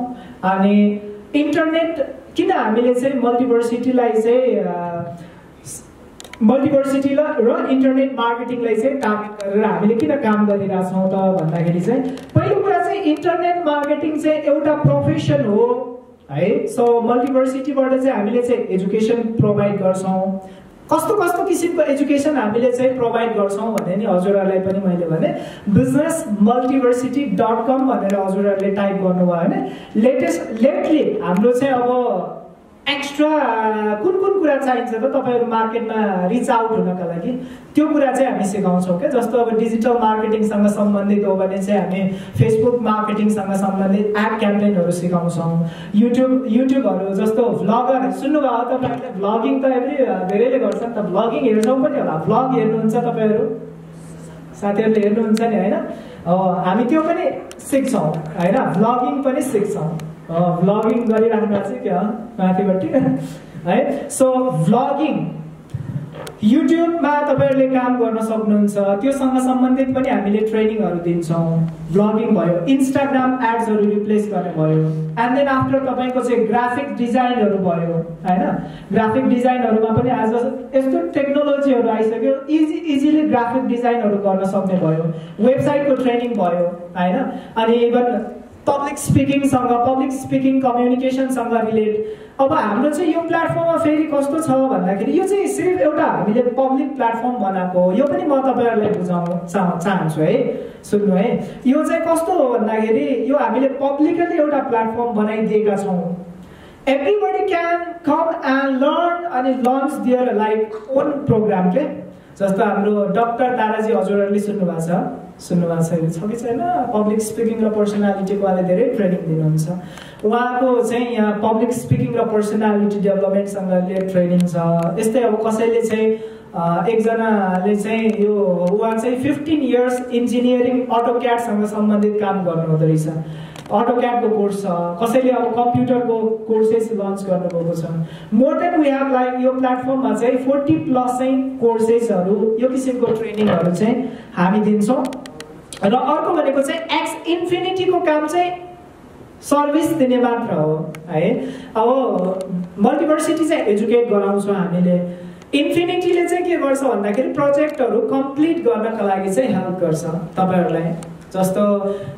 अनि इन्टरनेट किन हामीले चाहिँ मल्टिभर्सिटीलाई चाहिँ मल्टिभर्सिटी र इन्टरनेट मार्केटिङलाई चाहिँ टार्गेट गरेर हामीले किन काम गरिरहेछौँ त भन्दाखेरि चाहिँ पहिलो कुरा चाहिँ इन्टरनेट मार्केटिङ चाहिँ एउटा प्रोफेसन हो है? सो मल्टिभर्सिटीबाट चाहिँ हामीले चाहिँ एजुकेसन प्रोभाइड गर्छौँ। कस्तो कस्तो किसिमको एजुकेसन हामीले चाहिँ प्रोभाइड गर्छौँ भने नि हजुरहरूलाई पनि मैले भने बिजनेस मल्टिभर्सिटी डट कम भनेर हजुरहरूले टाइप गर्नुभयो भने लेटेस्ट लेटली हाम्रो चाहिँ अब एक्स्ट्रा कुन कुन कुरा चाहिन्छ त? तपाईँहरू मार्केटमा रिच आउट हुनका लागि। त्यो कुरा चाहिँ हामी सिकाउँछौँ क्या? जस्तो अब डिजिटल मार्केटिङसँग सम्बन्धित हो भने चाहिँ हामी फेसबुक मार्केटिङसँग सम्बन्धित एड क्याम्पेनहरू सिकाउँछौँ। युट्युब युट्युबहरू जस्तो भ्लगर सुन्नुभयो तपाईँहरूले? भ्लगिङ त एभ्री धेरैले गर्छ नि त। भ्लगिङ हेर्छौँ पनि होला। भ्लग हेर्नुहुन्छ तपाईँहरू? साथीहरूले हेर्नुहुन्छ नि होइन? हामी त्यो पनि सिक्छौँ होइन? भ्लगिङ पनि सिक्छौँ। भ्लगिङ गरिराख्नु भएको छ क्या माथिपट्टि? (laughs) है? सो भ्लगिङ युट्युबमा तपाईँहरूले काम गर्न सक्नुहुन्छ। त्योसँग सम्बन्धित पनि हामीले ट्रेनिङहरू दिन्छौँ। भ्लगिङ भयो इन्स्टाग्राम एड्सहरू रिप्लेस गर्ने भयो। एन्ड देन आफ्टर तपाईँको चाहिँ ग्राफिक डिजाइनहरू भयो होइन? ग्राफिक डिजाइनहरूमा पनि आज यस्तो टेक्नोलोजीहरू आइसक्यो इजी इजिली ग्राफिक डिजाइनहरू गर्न सक्ने भयो। वेबसाइटको ट्रेनिङ भयो होइन? अनि इभन पब्लिक स्पिकिङसँग पब्लिक स्पिकिङ कम्युनिकेसनसँग रिलेट अब हाम्रो चाहिँ यो प्लेटफर्ममा फेरि कस्तो छ भन्दाखेरि यो चाहिँ सिर्फ एउटा हामीले पब्लिक प्लेटफर्म बनाएको हो। यो पनि म तपाईँहरूलाई बुझाउन चाह चाहन्छु है सुन्नु है। यो चाहिँ कस्तो हो भन्दाखेरि यो हामीले पब्लिकली एउटा प्लेटफर्म बनाइदिएका छौँ। Everybody can come and learn अनि launch their like own program के जस्तो हाम्रो डक्टर ताराजी हजुरहरूले सुन्नुभएको छ। सुन्नुभएको छ कि छैन? पब्लिक स्पिकिङ र पर्सनालिटीको उहाँले धेरै ट्रेनिङ दिनुहुन्छ। उहाँको चाहिँ यहाँ पब्लिक स्पिकिङ र पर्सनालिटी डेभलपमेन्टसँग रिलेटेड ट्रेनिङ छ। यस्तै अब कसैले चाहिँ एकजनाले चाहिँ यो उहाँ चाहिँ फिफ्टिन इयर्स इन्जिनियरिङ अटो क्याटसँग सम्बन्धित काम गर्नुहुँदो रहेछ। अटो क्याटको कोर्स छ। कसैले अब कम्प्युटरको कोर्सेस लन्च गर्नुभएको छ। More than we have like यो प्लेटफर्ममा चाहिँ फोर्टी प्लस चाहिँ कोर्सेसहरू यो किसिमको ट्रेनिङहरू चाहिँ हामी दिन्छौँ। र अर्को भनेको चाहिँ एक्स इन्फिनिटीको काम चाहिँ सर्भिस दिने मात्र हो है? अब मल्टिभर्सिटी चाहिँ एजुकेट गराउँछौँ हामीले। इन्फिनिटीले चाहिँ के गर्छ भन्दाखेरि प्रोजेक्टहरू कम्प्लिट गर्नका लागि चाहिँ हेल्प गर्छ तपाईँहरूलाई। जस्तो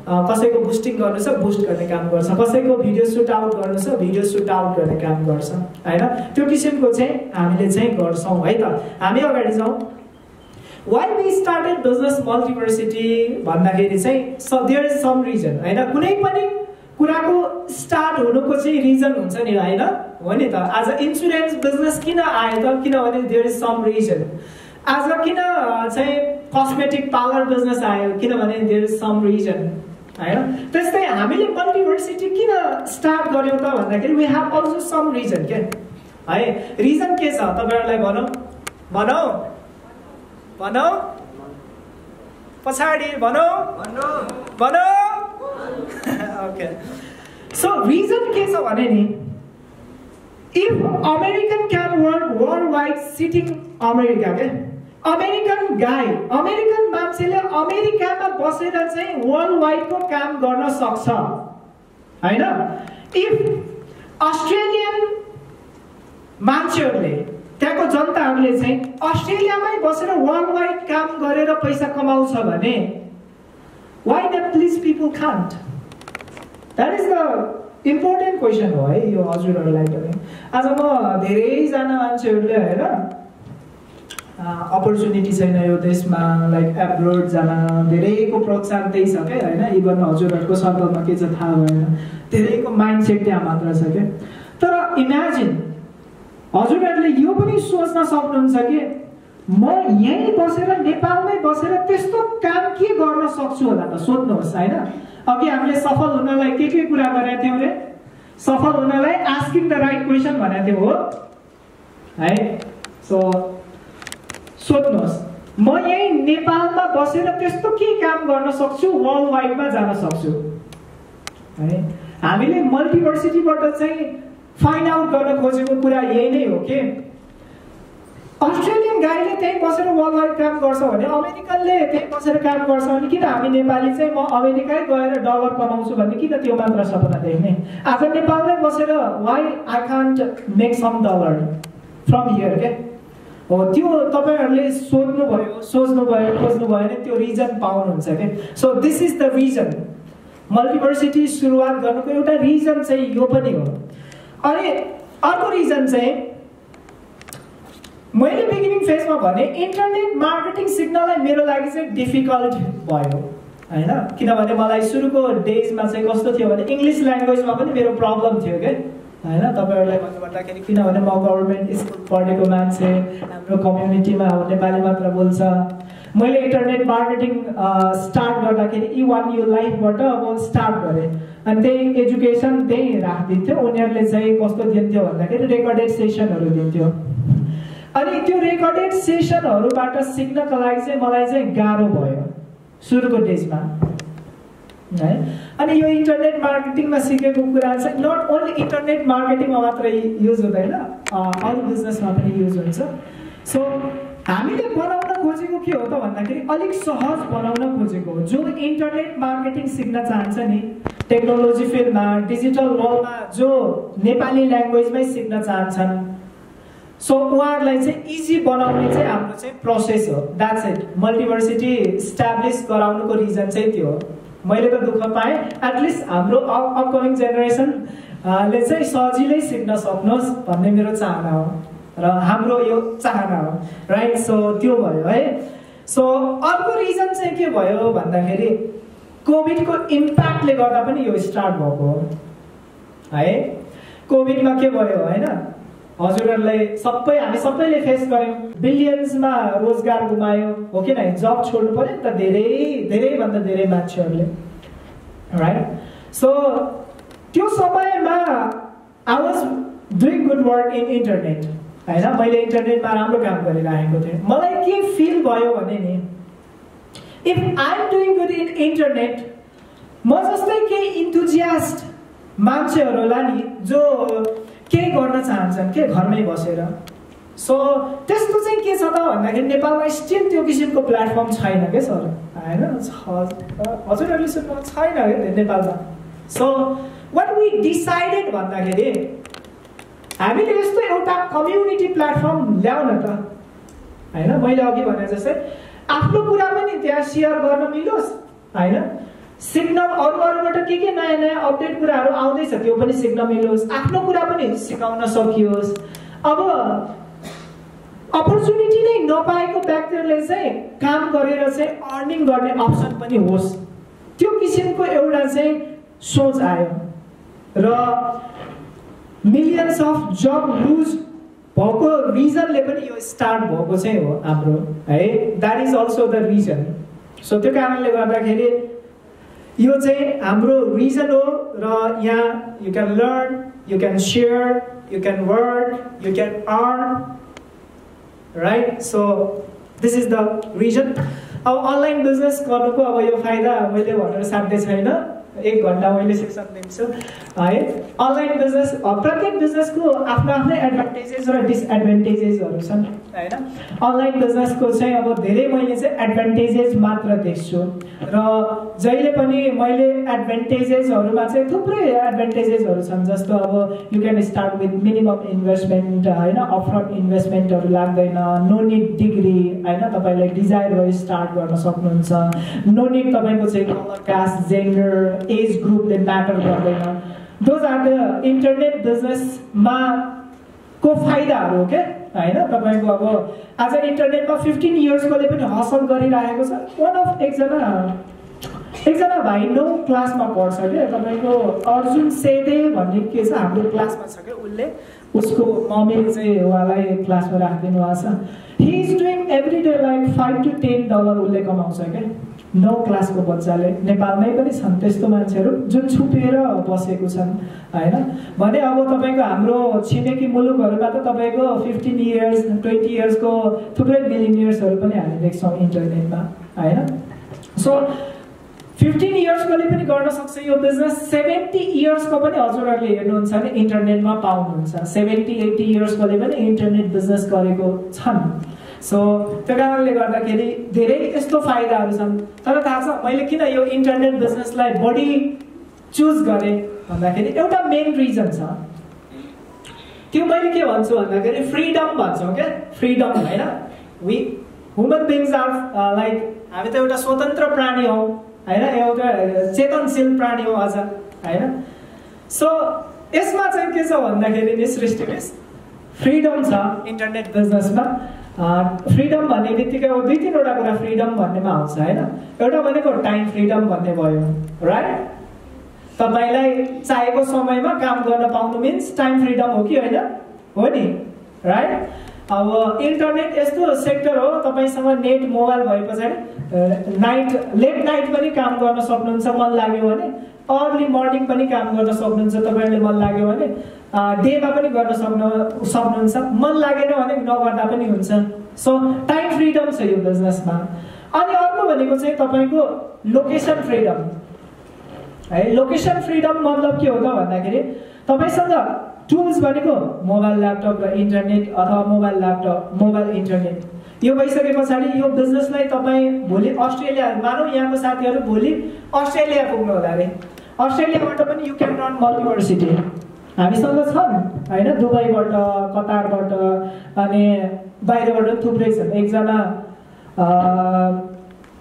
कसैको बुस्टिङ गर्नु छ बुस्ट गर्ने काम गर्छ। कसैको भिडियो सुट आउट गर्नु छ भिडियो सुट आउट गर्ने काम गर्छ होइन? त्यो किसिमको चाहिँ हामीले चाहिँ गर्छौँ है त? हामी अगाडि जाउँ। Why we started business Multiversity भन्दाखेरि चाहिँ देयर इज सम रिजन होइन? कुनै पनि कुराको स्टार्ट हुनुको चाहिँ रिजन हुन्छ नि होइन? हो नि त। आज इन्सुरेन्स बिजनेस किन आयो त? किनभने देयर इज सम रिजन आज किन चाहिँ कस्मेटिक पार्लर बिजनेस आयो? किनभने देयर इज सम रिजन होइन? त्यस्तै हामीले मल्टिभर्सिटी किन स्टार्ट गऱ्यौँ त भन्दाखेरि we have also some reason क्या? है? रिजन के छ? तपाईँहरूलाई भनौँ? भनौँ? भनौँ। पछाडि भनौँ। भनौँ। ओके सो रिजन के छ भने नि if American can work worldwide sitting America क्या अमेरिकन गाई अमेरिकन मान्छेले अमेरिकामा बसेर चाहिँ वर्ल्ड वाइडको काम गर्न सक्छ। होइन? इफ अस्ट्रेलियन मान्छेहरूले त्यहाँको जनताहरूले चाहिँ अस्ट्रेलियामै बसेर वर्ल्ड वाइड काम गरेर पैसा कमाउँछ भने why the please people can't that is the important question हो है यो हजुरहरूलाई पनि। आज म धेरैजना मान्छेहरूले होइन अपर्च्युनिटी छैन यो देशमा लाइक एब्रोड जान धेरैको प्रोत्साहन त्यही छ क्या होइन? इभन हजुरहरूको सर्कलमा के छ थाहा भएन। धेरैको माइन्ड सेट त्यहाँ मात्र छ क्या तर इमेजिन हजुरहरूले यो पनि सोच्न सक्नुहुन्छ कि म यहीँ बसेर नेपालमै बसेर त्यस्तो काम के गर्न सक्छु होला त सोध्नुहोस् होइन? अघि हामीले सफल हुनलाई के के कुरा गरेका थियौँ अरे सफल हुनलाई आस्किङ द राइट क्वेसन भनेको थियो हो। है? सो सोध्नुहोस् म यहीँ नेपालमा बसेर त्यस्तो के काम गर्न सक्छु? वर्ल्ड वाइडमा जान सक्छु। है? हामीले मल्टिभर्सिटीबाट चाहिँ फाइन्ड आउट गर्न खोजेको कुरा यही नै हो कि अस्ट्रेलियन गाईले त्यहीँ बसेर वर्ल्ड वाइड काम गर्छ भने अमेरिकनले त्यहीँ बसेर काम गर्छ भने किन हामी नेपाली चाहिँ म अमेरिकै गएर डलर कमाउँछु भन्ने किन त्यो मात्र सपना देख्ने? आज नेपालमै बसेर why I can't make some dollar from here क्या हो त्यो तपाईँहरूले सोध्नुभयो सोच्नुभयो खोज्नुभयो भने त्यो रिजन पाउनुहुन्छ क्या so this is the reason Multiversity सुरुवात गर्नुको एउटा रिजन चाहिँ यो पनि हो। अनि अर्को रिजन चाहिँ मैले बिगिनिङ फेजमा भने इन्टरनेट मार्केटिङ सिक्नलाई मेरो लागि चाहिँ डिफिकल्ट भयो होइन? किनभने मलाई सुरुको डेजमा चाहिँ कस्तो थियो भने इङ्ग्लिस ल्याङ्ग्वेजमा पनि मेरो प्रब्लम थियो क्या होइन? तपाईँहरूलाई भन्नुपर्दाखेरि किनभने म गभर्मेन्ट स्कुल पढेको मान्छे हाम्रो कम्युनिटीमा अब नेपाली मात्र बोल्छ। मैले इन्टरनेट मार्केटिङ स्टार्ट गर्दाखेरि इ वान यु लाइफबाट अब स्टार्ट गरेँ। अनि त्यही एजुकेसन त्यही राखिदिन्थ्यो उनीहरूले चाहिँ कस्तो दिन्थ्यो भन्दाखेरि रेकर्डेड सेसनहरू दिन्थ्यो अनि त्यो रेकर्डेड सेसनहरूबाट सिक्नको लागि चाहिँ मलाई चाहिँ गाह्रो भयो सुरुको डेजमा है? अनि यो इन्टरनेट मार्केटिङमा सिकेको कुरा चाहिँ नट ओन्ली इन्टरनेट मार्केटिङमा मात्रै युज हुँदैन अरू बिजनेसमा पनि युज हुन्छ। सो हामीले बनाउन खोजेको के हो त भन्दाखेरि अलिक सहज बनाउन खोजेको हो। जो इन्टरनेट मार्केटिङ सिक्न चाहन्छ नि टेक्नोलोजी फिल्डमा डिजिटल वर्ल्डमा जो नेपाली ल्याङ्ग्वेजमै सिक्न चाहन्छन् सो उहाँहरूलाई चाहिँ इजी बनाउने चाहिँ हाम्रो चाहिँ प्रोसेस हो। द्याट्स इट मल्टिभर्सिटी इस्टाब्लिस गराउनुको रिजन चाहिँ त्यो मैले त दुःख पाएँ। एटलिस्ट हाम्रो अपकमिङ जेनेरेसनले चाहिँ सजिलै सिक्न सक्नुहोस् भन्ने मेरो चाहना हो। र हाम्रो यो चाहना हो। राइट सो त्यो भयो है। सो अर्को रिजन चाहिँ के भयो भन्दाखेरि कोभिडको इम्प्याक्टले गर्दा पनि यो स्टार्ट भएको हो। है? कोभिडमा के भयो होइन? हजुरहरूलाई सबै हामी सबैले फेस गऱ्यौँ। बिलियन्समा रोजगार गुमायो। हो कि न? जब छोड्नु पऱ्यो नि त धेरै धेरैभन्दा धेरै मान्छेहरूले। राइट सो त्यो समयमा I was doing good work in internet होइन? मैले इन्टरनेटमा राम्रो काम गरिरहेको थिएँ। मलाई के फिल भयो भने नि I am doing good in internet म जस्तै केही इन्थुजियास्ट मान्छेहरूलाई नि जो केही गर्न चाहन्छन् के घरमै बसेर। सो त्यस्तो चाहिँ के छ त भन्दाखेरि नेपालमा स्टिल त्यो किसिमको प्लेटफर्म छैन क्या सर? होइन हजुरहरूले सुन्नु छैन क्या नेपालमा। सो वाट वी डिसाइडेड भन्दाखेरि हामीले यस्तो एउटा कम्युनिटी प्लेटफर्म ल्याउ न त होइन मैले अघि भने जस्तै आफ्नो कुरा पनि त्यहाँ सेयर गर्न मिलोस्। होइन? सिक्न अरू अरूबाट के के नयाँ नयाँ अपडेट कुराहरू आउँदैछ त्यो पनि सिक्न मिलोस्। आफ्नो कुरा पनि सिकाउन सकियोस्। अब अपर्च्युनिटी नै नपाएको व्यक्तिहरूले चाहिँ काम गरेर चाहिँ अर्निङ गर्ने अप्सन पनि होस्। त्यो किसिमको एउटा चाहिँ सोच आयो। र मिलियन्स अफ जब लुज भएको रिजनले पनि यो स्टार्ट भएको चाहिँ हो हाम्रो है? That is also the reason so त्यो कारणले गर्दाखेरि यो चाहिँ हाम्रो रिजन हो र यहाँ you can learn you can share you can work you can earn right so this is the reason अब अनलाइन बिजनेस गर्नुको अब यो फाइदा मैले भनेर साध्य छैन। एक घन्टा मैले सेक्सन दिन्छु। है अनलाइन बिजनेस प्रत्येक बिजनेसको आफ्नो आफ्नै एडभान्टेजेस र डिसएडभान्टेजेसहरू छन् होइन? अनलाइन बिजनेसको चाहिँ अब धेरै मैले चाहिँ एडभान्टेजेस मात्र देख्छु। र जहिले पनि मैले एडभान्टेजेसहरूमा चाहिँ थुप्रै एडभान्टेजेसहरू छन् जस्तो अब you can start with minimum investment होइन? अपफ्रन्ट इन्भेस्टमेन्टहरू लाग्दैन नो निड डिग्री होइन? तपाईँलाई डिजायर भयो स्टार्ट गर्न सक्नुहुन्छ। नो निड तपाईँको चाहिँ कलर कास्ट जेन्डर एज ग्रुपले म्याटर गर्दैन दोज आर द इन्टरनेट बिजनेसमा को फाइदाहरू हो क्या होइन तपाईँको अब आज इन्टरनेटमा फिफ्टिन इयर्सकोले पनि हसल गरिरहेको छ वान अफ एकजना एकजना भाइ नौ क्लासमा पढ्छ क्या तपाईँको अर्जुन सेदे भन्ने के छ हाम्रो क्लासमा छ क्या उसले उसको मम्मीले चाहिँ उहाँलाई क्लासमा राखिदिनु भएको छ। He is doing every day like five to ten dollar उसले कमाउँछ क्या नौ क्लासको बच्चाले नेपालमै पनि छन् त्यस्तो मान्छेहरू जुन छुपेर बसेको छन् होइन? भने अब तपाईँको हाम्रो छिमेकी मुलुकहरूमा त तपाईँको फिफ्टिन इयर्स ट्वेन्टी इयर्सको थुप्रै मिलिनियर्सहरू पनि हामी देख्छौँ इन्टरनेटमा होइन? सो फिफ्टिन इयर्सकोले पनि गर्न सक्छ यो बिजनेस सेभेन्टी इयर्सको पनि हजुरहरूले हेर्नुहुन्छ भने इन्टरनेटमा पाउनुहुन्छ। सेभेन्टी एट्टी इयर्सकोले पनि इन्टरनेट बिजनेस गरेको छन्। सो त्यो कारणले गर्दाखेरि धेरै यस्तो फाइदाहरू छन्। तर थाहा छ मैले किन यो इन्टरनेट बिजनेसलाई बढी चुज गरेँ भन्दाखेरि एउटा मेन रिजन छ। त्यो मैले के भन्छु भन्दाखेरि फ्रिडम भन्छौँ क्या फ्रिडम होइन। We human beings are like हामी त एउटा स्वतन्त्र प्राणी हौ होइन? एउटा चेतनशील प्राणी हो अझ होइन? सो यसमा चाहिँ के छ भन्दाखेरि नि सृष्टि फ्रिडम छ इन्टरनेट बिजनेसमा फ्रिडम भन्ने बित्तिकै अब दुई तिनवटा कुरा फ्रिडम भन्नेमा आउँछ होइन? एउटा भनेको टाइम फ्रिडम भन्ने भयो राइट तपाईँलाई चाहेको समयमा काम गर्न पाउनु मिन्स टाइम फ्रिडम हो कि होइन? हो नि राइट अब इन्टरनेट यस्तो सेक्टर हो तपाईँसँग नेट मोबाइल भए पछाडि नाइट लेट नाइट पनि काम गर्न सक्नुहुन्छ मन लाग्यो भने अर्ली मर्निङ पनि काम गर्न सक्नुहुन्छ तपाईँहरूले मन लाग्यो भने डेमा पनि गर्न सक्नु सक्नुहुन्छ। मन लागेन भने नगर्दा पनि हुन्छ। सो टाइम फ्रिडम छ यो बिजनेसमा अनि अर्को भनेको चाहिँ तपाईँको लोकेसन फ्रिडम है लोकेसन फ्रिडम मतलब के हो त भन्दाखेरि तपाईँसँग टुल्स भनेको मोबाइल ल्यापटप र इन्टरनेट अथवा मोबाइल ल्यापटप मोबाइल इन्टरनेट यो भइसके पछाडि यो बिजनेसलाई तपाईँ भोलि अस्ट्रेलिया मानौँ यहाँको साथीहरू भोलि अस्ट्रेलिया पुग्नु होला अरे। अस्ट्रेलियाबाट पनि यु क्यान रन मल्टिभर्सिटी हामीसँग छन् होइन? दुबईबाट कतारबाट अनि बाहिरबाट थुप्रै छन्। एकजना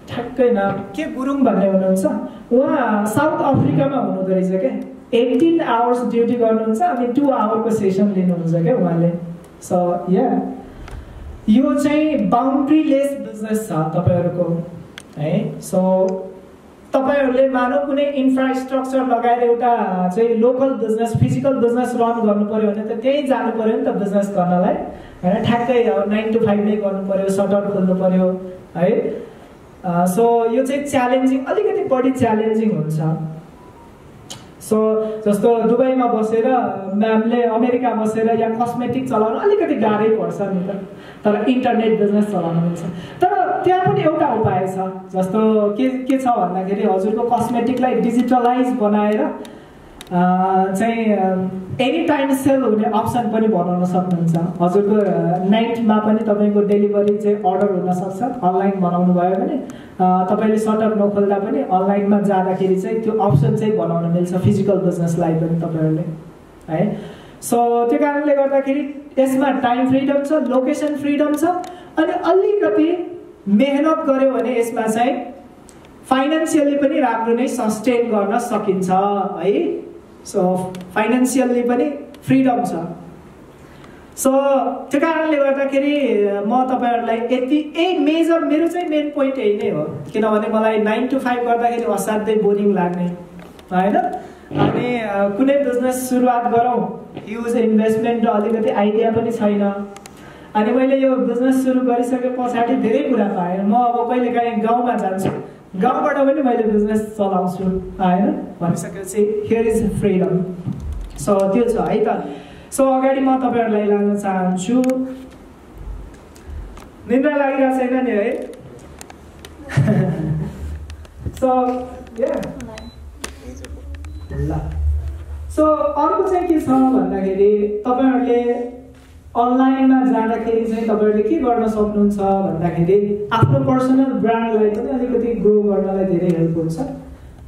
ठ्याक्कै नाम के गुरुङ भन्ने हुनुहुन्छ? उहाँ साउथ अफ्रिकामा हुनुहुँदो रहेछ क्या एटिन आवर्स ड्युटी गर्नुहुन्छ अनि टु आवरको सेसन लिनुहुन्छ क्या उहाँले? सो या यो चाहिँ बााउन्ड्रीलेस बिजनेस छ तपाईँहरूको है? सो तपाईँहरूले मानव कुनै इन्फ्रास्ट्रक्चर लगाएर एउटा चाहिँ local business physical business run गर्नु पऱ्यो भने त त्यहीँ जानु पऱ्यो नि त बिजनेस गर्नलाई। होइन ठ्याक्कै अब नाइन टु फाइभ नै गर्नु पऱ्यो सटर खोल्नु पऱ्यो है। सो यो चाहिँ च्यालेन्जिङ अलिकति बढी च्यालेन्जिङ हुन्छ। सो जस्तो दुबईमा बसेर म्यामले अमेरिका बसेर या कस्मेटिक चलाउनु अलिकति गाह्रै पर्छ नि त। तर इन्टरनेट बिजनेस चलाउनु मिल्छ। तर त्यहाँ पनि एउटा उपाय छ। जस्तो के के छ भन्दाखेरि हजुरको कस्मेटिकलाई डिजिटलाइज बनाएर चाहिँ एनी टाइम सेल हुने अप्सन पनि बनाउन सक्नुहुन्छ। हजुरको नाइटमा पनि तपाईँको डेलिभरी चाहिँ अर्डर हुनसक्छ अनलाइन बनाउनु भयो भने तपाईँले सटर नखोल्दा पनि अनलाइनमा जाँदाखेरि चाहिँ त्यो अप्सन चाहिँ बनाउन मिल्छ। फिजिकल बिजनेसलाई पनि तपाईँहरूले है? सो त्यो कारणले गर्दाखेरि यसमा टाइम फ्रिडम छ लोकेसन फ्रिडम छ अनि अलिकति मेहनत गऱ्यो भने यसमा चाहिँ फाइनेन्सियली पनि राम्रो नै सस्टेन गर्न सकिन्छ है? सो फाइनेन्सियल्ली पनि फ्रिडम छ. सो त्यो कारणले गर्दाखेरि म तपाईँहरूलाई यति यही मेजर मेरो चाहिँ मेन पोइन्ट यही नै हो. किनभने मलाई नाइन टु फाइभ गर्दाखेरि असाध्यै बोरिङ लाग्ने होइन? अनि कुनै बिजनेस सुरुवात गरौँ युज इन्भेस्टमेन्ट र अलिकति आइडिया पनि छैन. अनि मैले यो बिजनेस सुरु गरिसके पछाडि धेरै कुरा पाएँ। म अब कहिले काहीँ गाउँमा जान्छु गाउँबाट पनि मैले बिजनेस चलाउँछु होइन भनिसकेपछि हियर इज फ्रिडम सो त्यो छ है त सो अगाडि म तपाईँहरूलाई लान चाहन्छु निन्द्रा लागिरहेको छैन नि है सो ल सो अर्को चाहिँ के छ भन्दाखेरि तपाईँहरूले अनलाइनमा जाँदाखेरि चाहिँ तपाईँहरूले के गर्न सक्नुहुन्छ भन्दाखेरि आफ्नो पर्सनल ब्रान्डलाई पनि अलिकति ग्रो गर्नलाई धेरै हेल्प हुन्छ।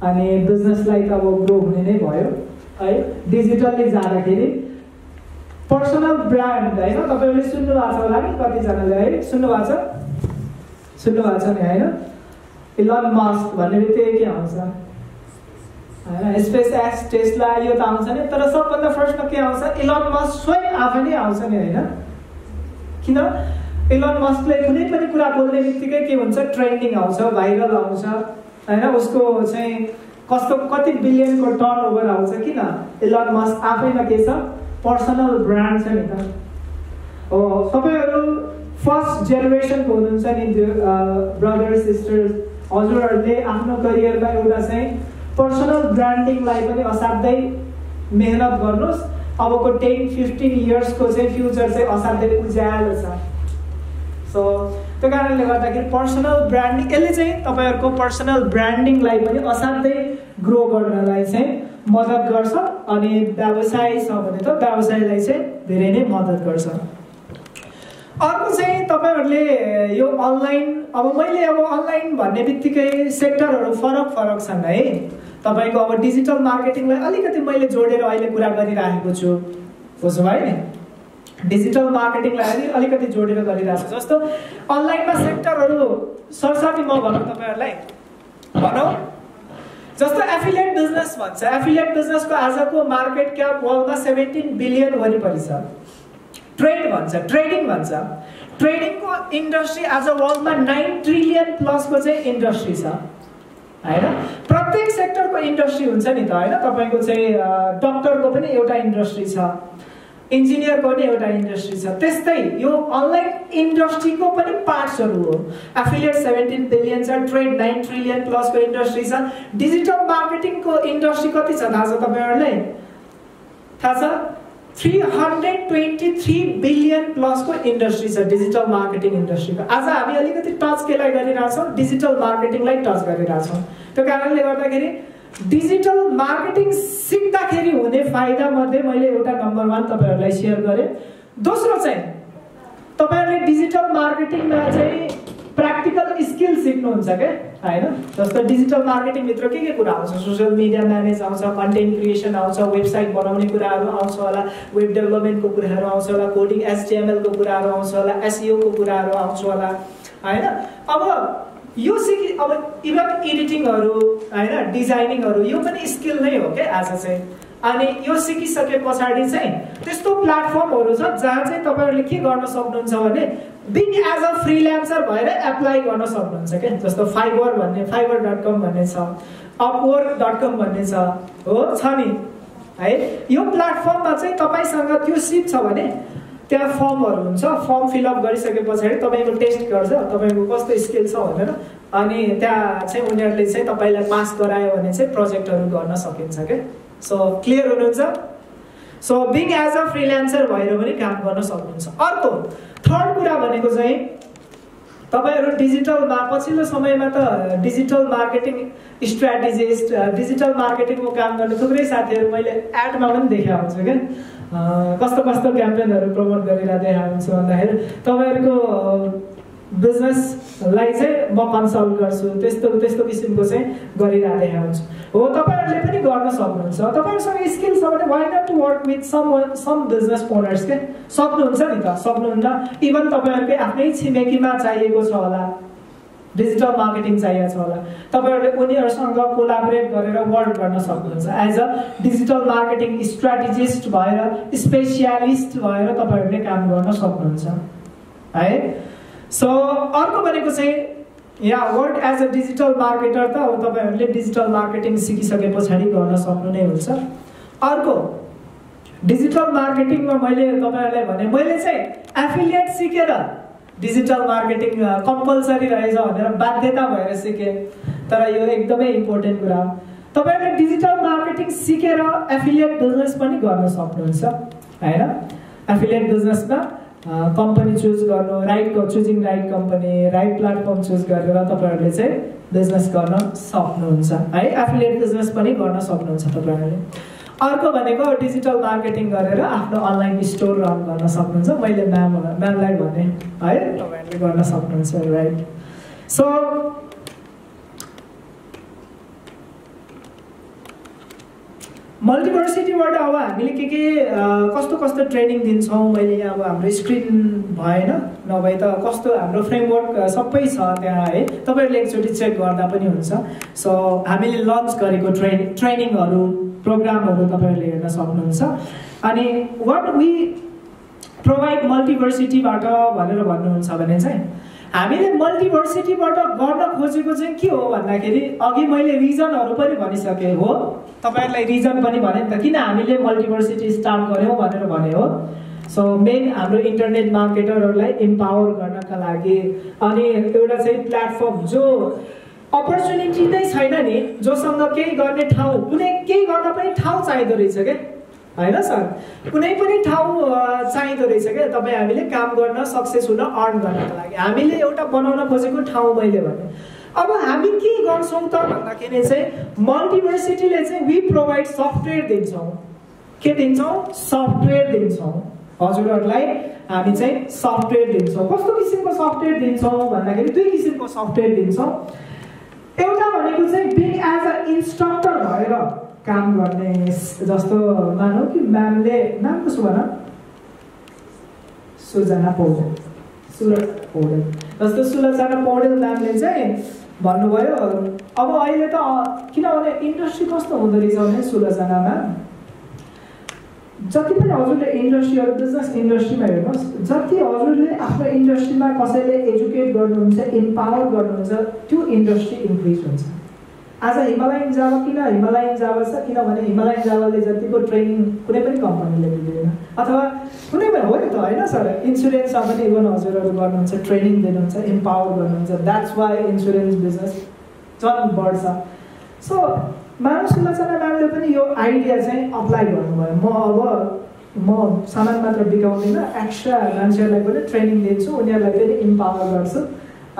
अनि बिजनेसलाई त अब ग्रो हुने नै भयो। है डिजिटल्ली जाँदाखेरि पर्सनल ब्रान्ड होइन तपाईँहरूले सुन्नु भएको छ होला नि कतिजनाले है सुन्नु भएको छ? सुन्नु भएको छ नि होइन? इलन मास्क भन्ने बित्तिकै के आउँछ? होइन स्पेस एक्स टेस्टला यो त आउँछ नि। तर सबभन्दा फर्स्टमा के आउँछ? इलन मस्क स्वयं आफै नै आउँछ नि होइन? किन? इलन मस्कले कुनै पनि कुरा बोल्ने बित्तिकै के हुन्छ? ट्रेन्डिङ आउँछ भाइरल आउँछ होइन? उसको चाहिँ कस्तो कति बिलियनको टर्न ओभर आउँछ किन? इलन मस्क आफैमा के छ? पर्सनल ब्रान्ड छ नि त। हो तपाईँहरू फर्स्ट जेनेरेसनको हुनुहुन्छ नि ब्रदर सिस्टर्स हजुरहरूले आफ्नो करियरमा एउटा चाहिँ पर्सनल ब्रान्डिङलाई पनि असाध्यै मेहनत गर्नुहोस्। अबको टेन फिफ्टिन इयर्सको चाहिँ फ्युचर चाहिँ असाध्यै उज्यालो छ। सो त्यो कारणले गर्दाखेरि पर्सनल ब्रान्डिङ यसले चाहिँ तपाईँहरूको पर्सनल ब्रान्डिङलाई पनि असाध्यै ग्रो गर्नलाई चाहिँ मद्दत गर्छ। अनि व्यवसाय छ भने त व्यवसायलाई चाहिँ धेरै नै मद्दत गर्छ। अर्को चाहिँ तपाईँहरूले यो अनलाइन अब मैले अब अनलाइन भन्ने बित्तिकै सेक्टरहरू फरक फरक छन् है। तपाईँको अब डिजिटल मार्केटिङलाई अलिकति मैले जोडेर अहिले कुरा गरिरहेको छु। बुझ्नुभयो नि? डिजिटल मार्केटिङलाई अलि अलिकति जोडेर गरिरहेको छु। जस्तो अनलाइनमा सेक्टरहरू सरसाथी म भनौँ तपाईँहरूलाई। भनौँ। जस्तो एफिलिएट बिजनेस भन्छ। एफिलिएट बिजनेसको आजको मार्केट क्याप वर्ल्डमा सेभेन्टिन बिलियन वरिपरि छ। ट्रेड भन्छ ट्रेडिङ भन्छ। ट्रेडिङको इन्डस्ट्री आज वर्ल्डमा नाइन ट्रिलियन प्लसको चाहिँ इन्डस्ट्री छ। होइन? प्रत्येक सेक्टरको इन्डस्ट्री हुन्छ नि त होइन? तपाईँको चाहिँ डक्टरको पनि एउटा इन्डस्ट्री छ। इन्जिनियरको पनि एउटा इन्डस्ट्री छ। त्यस्तै यो अनलाइन इन्डस्ट्रीको पनि पार्ट्सहरू हो। एफिलिएट सेभेन्टिन बिलियन छ ट्रेड नाइन ट्रिलियन प्लसको इन्डस्ट्री छ। डिजिटल मार्केटिङको इन्डस्ट्री कति छ थाहा छ तपाईँहरूलाई? थाहा छ? Three hundred twenty three billion प्लसको industry छ डिजिटल मार्केटिङ इन्डस्ट्रीको आज हामी अलिकति टच केलाई गरिरहेछौँ डिजिटल मार्केटिङलाई टच गरिरहेछौँ त्यो कारणले गर्दाखेरि डिजिटल मार्केटिङ सिक्दाखेरि हुने फाइदा मध्ये मैले एउटा नम्बर वान तपाईँहरूलाई सेयर गरेँ दोस्रो चाहिँ तपाईँहरूले डिजिटल मार्केटिङमा चाहिँ प्र्याक्टिकल स्किल सिक्नुहुन्छ क्या होइन? जस्तो डिजिटल मार्केटिङभित्र के के कुरा आउँछ? सोसियल मिडिया म्यानेज आउँछ कन्टेन्ट क्रिएसन आउँछ वेबसाइट बनाउने कुराहरू आउँछ होला वेब डेभलपमेन्टको कुराहरू आउँछ होला कोडिङ एसटिएमएलको कुराहरू आउँछ होला एसइओको कुराहरू आउँछ होला होइन? अब यो सिकि अब इभन एडिटिङहरू होइन? डिजाइनिङहरू यो पनि स्किल नै हो क्या आज चाहिँ? अनि यो सिकिसके पछाडि चाहिँ त्यस्तो प्लेटफर्महरू छ जहाँ चाहिँ तपाईँहरूले के गर्न सक्नुहुन्छ भने बिङ एज अ फ्रिल्यान्सर भएर एप्लाई गर्न सक्नुहुन्छ क्या। जस्तो फाइबर भन्ने फाइबर डट कम भन्ने छ अपवर्क डट कम भन्ने छ हो छ नि। है यो प्लेटफर्ममा चाहिँ तपाईँसँग त्यो सिप छ भने त्यहाँ फर्महरू हुन्छ फर्म फिलअप गरिसके पछाडि तपाईँको टेस्ट गर्छ तपाईँको कस्तो स्किल छ भनेर अनि त्यहाँ चाहिँ उनीहरूले चाहिँ तपाईँलाई पास गरायो भने चाहिँ प्रोजेक्टहरू गर्न सकिन्छ क्या। सो क्लियर हुनुहुन्छ? So being as a freelancer भएर पनि काम गर्न सक्नुहुन्छ। अर्को थर्ड कुरा भनेको चाहिँ तपाईँहरू डिजिटलमा पछिल्लो समयमा त डिजिटल मार्केटिङ स्ट्राटेजिस्ट डिजिटल मार्केटिङको काम गर्ने थुप्रै साथीहरू मैले एडमा पनि देखाएको हुन्छु क्या। कस्तो कस्तो क्याम्पेनहरू प्रमोट गरिरहेको हुन्छु भन्दाखेरि तपाईँहरूको बिजनेसलाई चाहिँ म कन्सल्ट गर्छु। त्यस्तो त्यस्तो किसिमको चाहिँ गरिरहेको हुन्छु। हो तपाईँहरूले पनि गर्न सक्नुहुन्छ। तपाईँहरूसँग स्किल छ भने why not to work with some some business owners के? सक्नुहुन्छ नि त सक्नुहुन्न। इभन तपाईँहरूकै आफ्नै छिमेकीमा चाहिएको छ होला। डिजिटल मार्केटिङ चाहिएको छ होला। तपाईँहरूले उनीहरूसँग कोलाबोरेट गरेर वर्क गर्न सक्नुहुन्छ। As a digital marketing strategist भएर स्पेसियालिस्ट भएर तपाईँहरूले काम गर्न सक्नुहुन्छ। है? सो अर्को भनेको चाहिँ या work as a digital marketer त अब तपाईँहरूले डिजिटल मार्केटिङ सिकिसके पछाडि गर्न सक्नु नै हुन्छ। अर्को डिजिटल मार्केटिङमा मैले तपाईँहरूलाई भने मैले चाहिँ एफिलिएट सिकेर डिजिटल मार्केटिङ कम्पलसरी रहेछ भनेर बाध्यता भएर सिकेँ। तर यो एकदमै इम्पोर्टेन्ट कुरा हो। तपाईँहरूले डिजिटल मार्केटिङ सिकेर एफिलिएट बिजनेस पनि गर्न सक्नुहुन्छ होइन? एफिलिएट बिजनेसमा कम्पनी चुज गर्नु right choosing right company right platform choose गरेर तपाईँहरूले चाहिँ बिजनेस गर्न सक्नुहुन्छ है? एफिलिएट बिजनेस पनि गर्न सक्नुहुन्छ तपाईँहरूले। अर्को भनेको डिजिटल मार्केटिङ गरेर आफ्नो अनलाइन स्टोर रन गर्न सक्नुहुन्छ। मैले म्याम म्यामलाई भने है तपाईँहरूले गर्न सक्नुहुन्छ राइट सो मल्टिभर्सिटीबाट अब हामीले के के कस्तो कस्तो ट्रेनिङ दिन्छौँ? मैले यहाँ अब हाम्रो स्क्रिन भएन नभए त कस्तो हाम्रो फ्रेमवर्क सबै छ त्यहाँ है। तपाईँहरूले एकचोटि चेक गर्दा पनि हुन्छ। सो हामीले लन्च गरेको ट्रेन ट्रेनिङहरू प्रोग्रामहरू तपाईँहरूले हेर्न सक्नुहुन्छ। अनि वाट वी प्रोभाइड मल्टिभर्सिटीबाट भनेर भन्नुहुन्छ भने चाहिँ हामीले मल्टिभर्सिटीबाट गर्न खोजेको चाहिँ के हो भन्दाखेरि अघि मैले रिजनहरू पनि भनिसकेँ हो। तपाईँहरूलाई रिजन पनि भने नि त किन हामीले मल्टिभर्सिटी स्टार्ट गऱ्यौँ भनेर भने हो। सो मेन हाम्रो इन्टरनेट मार्केटरहरूलाई इम्पावर गर्नका लागि अनि एउटा चाहिँ प्लेटफर्म जो अपर्च्युनिटी नै छैन नि जोसँग केही गर्ने ठाउँ कुनै केही गर्न पनि ठाउँ चाहिँदो रहेछ क्या होइन सर? कुनै पनि ठाउँ चाहिँदो रहेछ क्या। तपाईँ हामीले काम गर्न सक्सेस हुन अर्न गर्नको लागि। हामीले एउटा बनाउन खोजेको ठाउँ मैले भने। अब हामी के गर्छौँ त भन्दाखेरि चाहिँ मल्टिभर्सिटीले चाहिँ वी प्रोभाइड सफ्टवेयर दिन्छौँ। के दिन्छौँ? सफ्टवेयर दिन्छौँ। हजुरहरूलाई हामी चाहिँ सफ्टवेयर दिन्छौँ। कस्तो किसिमको सफ्टवेयर दिन्छौँ भन्दाखेरि दुई किसिमको सफ्टवेयर दिन्छौँ। एउटा भनेको चाहिँ बिग एज अ इन्स्ट्रक्टर भएर काम गर्ने जस्तो मानौ कि म्यामले नाम कसो भन सुजना पौडेल। सुरज पौडेल। जस्तो सुलजना पौडेल म्यामले चाहिँ भन्नुभयो अब अहिले त किनभने इन्डस्ट्री कस्तो हुँदो रहेछ भने सुलजनामा जति पनि हजुरले इन्डस्ट्रीहरू बिजनेस इन्डस्ट्रीमा हेर्नुहोस् जति हजुरले आफ्नो इन्डस्ट्रीमा कसैले एजुकेट गर्नुहुन्छ इम्पावर गर्नुहुन्छ त्यो इन्डस्ट्री इन्क्रिज हुन्छ। आज हिमालयन जावा किन हिमालयन जावा छ किनभने हिमालयन जावाले जतिको ट्रेनिङ कुनै पनि कम्पनीले दिँदैन अथवा कुनै पनि हो नि त होइन सर इन्सुरेन्समा पनि इभन हजुरहरू गर्नुहुन्छ ट्रेनिङ दिनुहुन्छ इम्पावर गर्नुहुन्छ द्याट्स वाइ इन्सुरेन्स बिजनेस झन् बढ्छ सो मानव सुलोचना म्यामले पनि यो आइडिया चाहिँ अप्लाई गर्नुभयो म अब म सामान मात्र बिगाउँदिनँ एक्स्ट्रा मान्छेहरूलाई पनि ट्रेनिङ दिन्छु उनीहरूलाई पनि इम्पावर गर्छु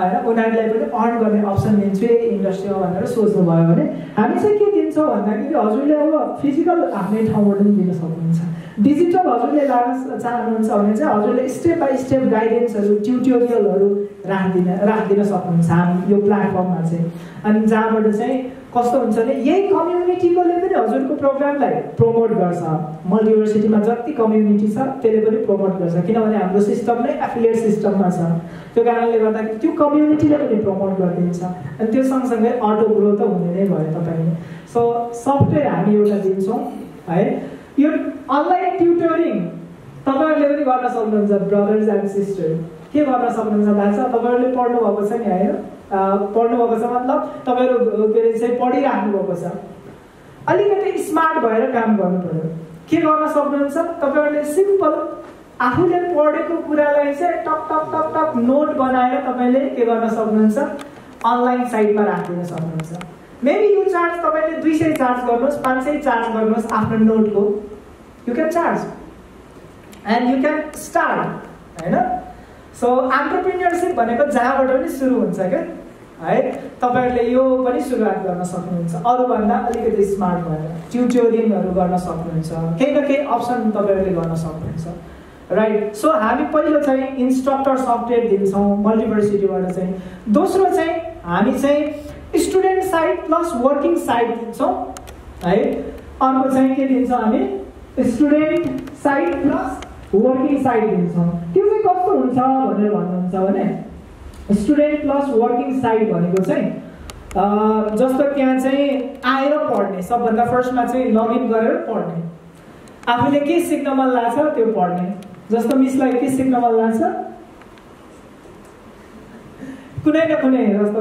होइन उनीहरूलाई पनि अर्न गर्ने अप्सन दिन्छु यही इन्डस्ट्रीमा भनेर सोच्नुभयो भने हामी चाहिँ के दिन्छौँ भन्दाखेरि हजुरले अब फिजिकल आफ्नै ठाउँबाट पनि दिन सक्नुहुन्छ। डिजिटल हजुरले लान चाहनुहुन्छ भने चाहिँ हजुरले स्टेप बाई स्टेप गाइडेन्सहरू ट्युटोरियलहरू राखिदिन राखिदिन सक्नुहुन्छ हामी यो प्लेटफर्ममा चाहिँ। अनि जहाँबाट चाहिँ कस्तो हुन्छ भने यही कम्युनिटीकोले पनि हजुरको प्रोग्रामलाई प्रमोट गर्छ। मल्टिभर्सिटीमा जति कम्युनिटी छ त्यसले पनि प्रमोट गर्छ। किनभने हाम्रो सिस्टम नै एफिलिएट सिस्टममा छ। त्यो कारणले गर्दाखेरि त्यो कम्युनिटीले पनि प्रमोट गरिदिन्छ। अनि त्यो सँगसँगै अटो ग्रो त हुने नै भयो तपाईँले। सो सफ्टवेयर हामी एउटा दिन्छौँ है। यो अनलाइन ट्युटोरिङ तपाईँहरूले पनि गर्न सक्नुहुन्छ ब्रदर्स एन्ड सिस्टर के गर्न सक्नुहुन्छ थाहा छ तपाईँहरूले पढ्नुभएको छ नि होइन पढ्नुभएको छ मतलब तपाईँहरू के अरे चाहिँ पढिराख्नु भएको छ। अलिकति स्मार्ट भएर काम गर्नु पऱ्यो के गर्न सक्नुहुन्छ? तपाईँहरूले सिम्पल आफूले पढेको कुरालाई चाहिँ talk talk talk talk note बनाएर तपाईँले के गर्न सक्नुहुन्छ? अनलाइन साइटमा राखिदिन सक्नुहुन्छ। मेबी यो चार्ज तपाईँले दुई सय चार्ज गर्नुहोस् पाँच सय चार्ज गर्नुहोस् आफ्नो नोटको you can charge and you can start होइन? सो एन्टरप्रिनियरसिप भनेको जहाँबाट पनि सुरु हुन्छ क्या? है? तपाईँहरूले यो पनि सुरुवात गर्न सक्नुहुन्छ। अरूभन्दा अलिकति स्मार्ट भएर ट्युटोरियलहरू गर्न सक्नुहुन्छ। केही न केही अप्सन तपाईँहरूले गर्न सक्नुहुन्छ। राइट सो हामी पहिलो चाहिँ इन्स्ट्रक्टर सफ्टवेयर दिन्छौँ मल्टिभर्सिटीबाट चाहिँ। दोस्रो चाहिँ हामी चाहिँ student side plus working side दिन्छौँ। है? अर्को चाहिँ के दिन्छौँ हामी? Student side plus working side दिन्छौँ। त्यो चाहिँ कस्तो हुन्छ भनेर भन्नुहुन्छ भने स्टुडेन्ट प्लस वर्किङ साइड भनेको चाहिँ जस्तो त्यहाँ चाहिँ आएर पढ्ने सबभन्दा फर्स्टमा चाहिँ लगइन गरेर पढ्ने। आफूले के सिक्न मन लाग्छ त्यो पढ्ने। जस्तो मिसलाई के सिक्न मन लाग्छ कुनै न कुनै जस्तो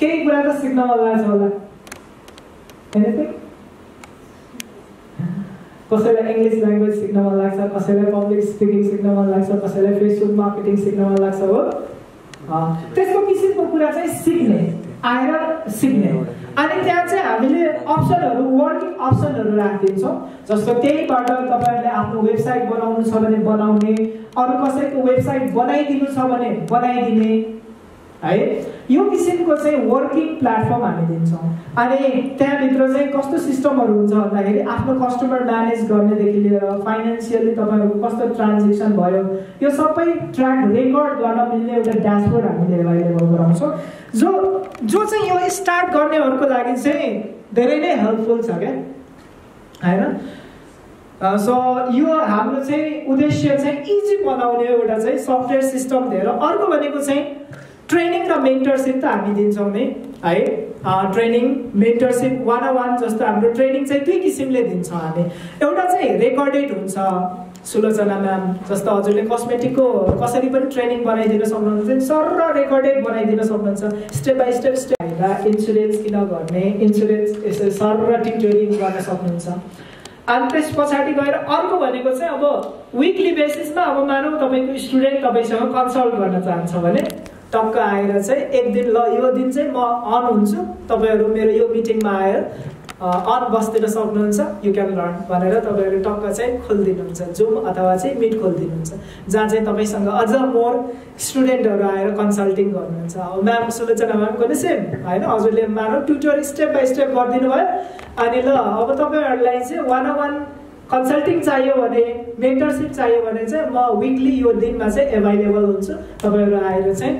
केही कुरा त सिक्न मन लाग्छ होला कसैलाई इङ्ग्लिस ल्याङ्ग्वेज सिक्न मन लाग्छ कसैलाई पब्लिक स्पिकिङ सिक्न मन लाग्छ कसैलाई फेसबुक मार्केटिङ सिक्न मन लाग्छ हो। त्यसको किसिमको कुरा चाहिँ सिक्ने आएर सिक्ने अनि त्यहाँ चाहिँ हामीले अप्सनहरू वर्किङ अप्सनहरू राखिदिन्छौँ। जस्तो त्यहीबाट तपाईँहरूले आफ्नो वेबसाइट बनाउनु छ भने बनाउने अरू कसैको वेबसाइट बनाइदिनु छ भने बनाइदिने। है? यो किसिमको चाहिँ वर्किङ प्लेटफर्म हामी दिन्छौँ। अनि त्यहाँभित्र चाहिँ कस्तो सिस्टमहरू हुन्छ भन्दाखेरि आफ्नो कस्टमर म्यानेज गर्नेदेखि लिएर फाइनेन्सियली तपाईँहरूको कस्तो ट्रान्जेक्सन भयो यो सबै ट्र्याक रेकर्ड गर्न मिल्ने एउटा ड्यासबोर्ड हामीले एभाइलेबल गराउँछौँ जो जो चाहिँ यो स्टार्ट गर्नेहरूको लागि चाहिँ धेरै नै हेल्पफुल छ क्या? होइन? सो यो हाम्रो चाहिँ उद्देश्य चाहिँ इजी बनाउने एउटा चाहिँ सफ्टवेयर सिस्टम दिएर अर्को भनेको चाहिँ ट्रेनिङ र मेन्टरसिप त हामी दिन्छौँ नै है? ट्रेनिङ मेन्टरसिप वान वान जस्तो हाम्रो ट्रेनिङ चाहिँ दुई किसिमले दिन्छौँ हामी। एउटा चाहिँ रेकर्डेड हुन्छ। सुलोचना म्याम जस्तो हजुरले कस्मेटिकको कसरी पनि ट्रेनिङ बनाइदिन सक्नुहुन्छ सर र रेकर्डेड बनाइदिन सक्नुहुन्छ। स्टेप बाई स्टेप स्टेप र इन्सुरेन्स किन गर्ने? इन्सुरेन्स यसो सर र टिटोरिङ गर्न सक्नुहुन्छ। अनि त्यस पछाडि गएर अर्को भनेको चाहिँ अब विकली बेसिसमा अब मानौँ तपाईँको स्टुडेन्ट तपाईँसँग कन्सल्ट गर्न चाहन्छ भने। टक्क आएर चाहिँ एक दिन ल यो दिन चाहिँ म अन हुन्छु। तपाईँहरू मेरो यो मिटिङमा आएर अन बस्दिन सक्नुहुन्छ यु क्यान लर्न भनेर तपाईँहरू टक्क चाहिँ खोलिदिनुहुन्छ जुम अथवा चाहिँ मिट खोलिदिनुहुन्छ जहाँ चाहिँ तपाईँसँग अझ मोर स्टुडेन्टहरू आएर कन्सल्टिङ गर्नुहुन्छ। अब म्याम सुलोचना म्यामको नि सेम होइन हजुरले मानव ट्युटर स्टेप बाई स्टेप गरिदिनु भयो। अनि ल अब तपाईँहरूलाई चाहिँ वान वान कन्सल्टिङ चाहियो भने मेन्टरसिप चाहियो भने चाहिँ म विकली यो दिनमा चाहिँ एभाइलेबल हुन्छु। तपाईँहरू आएर चाहिँ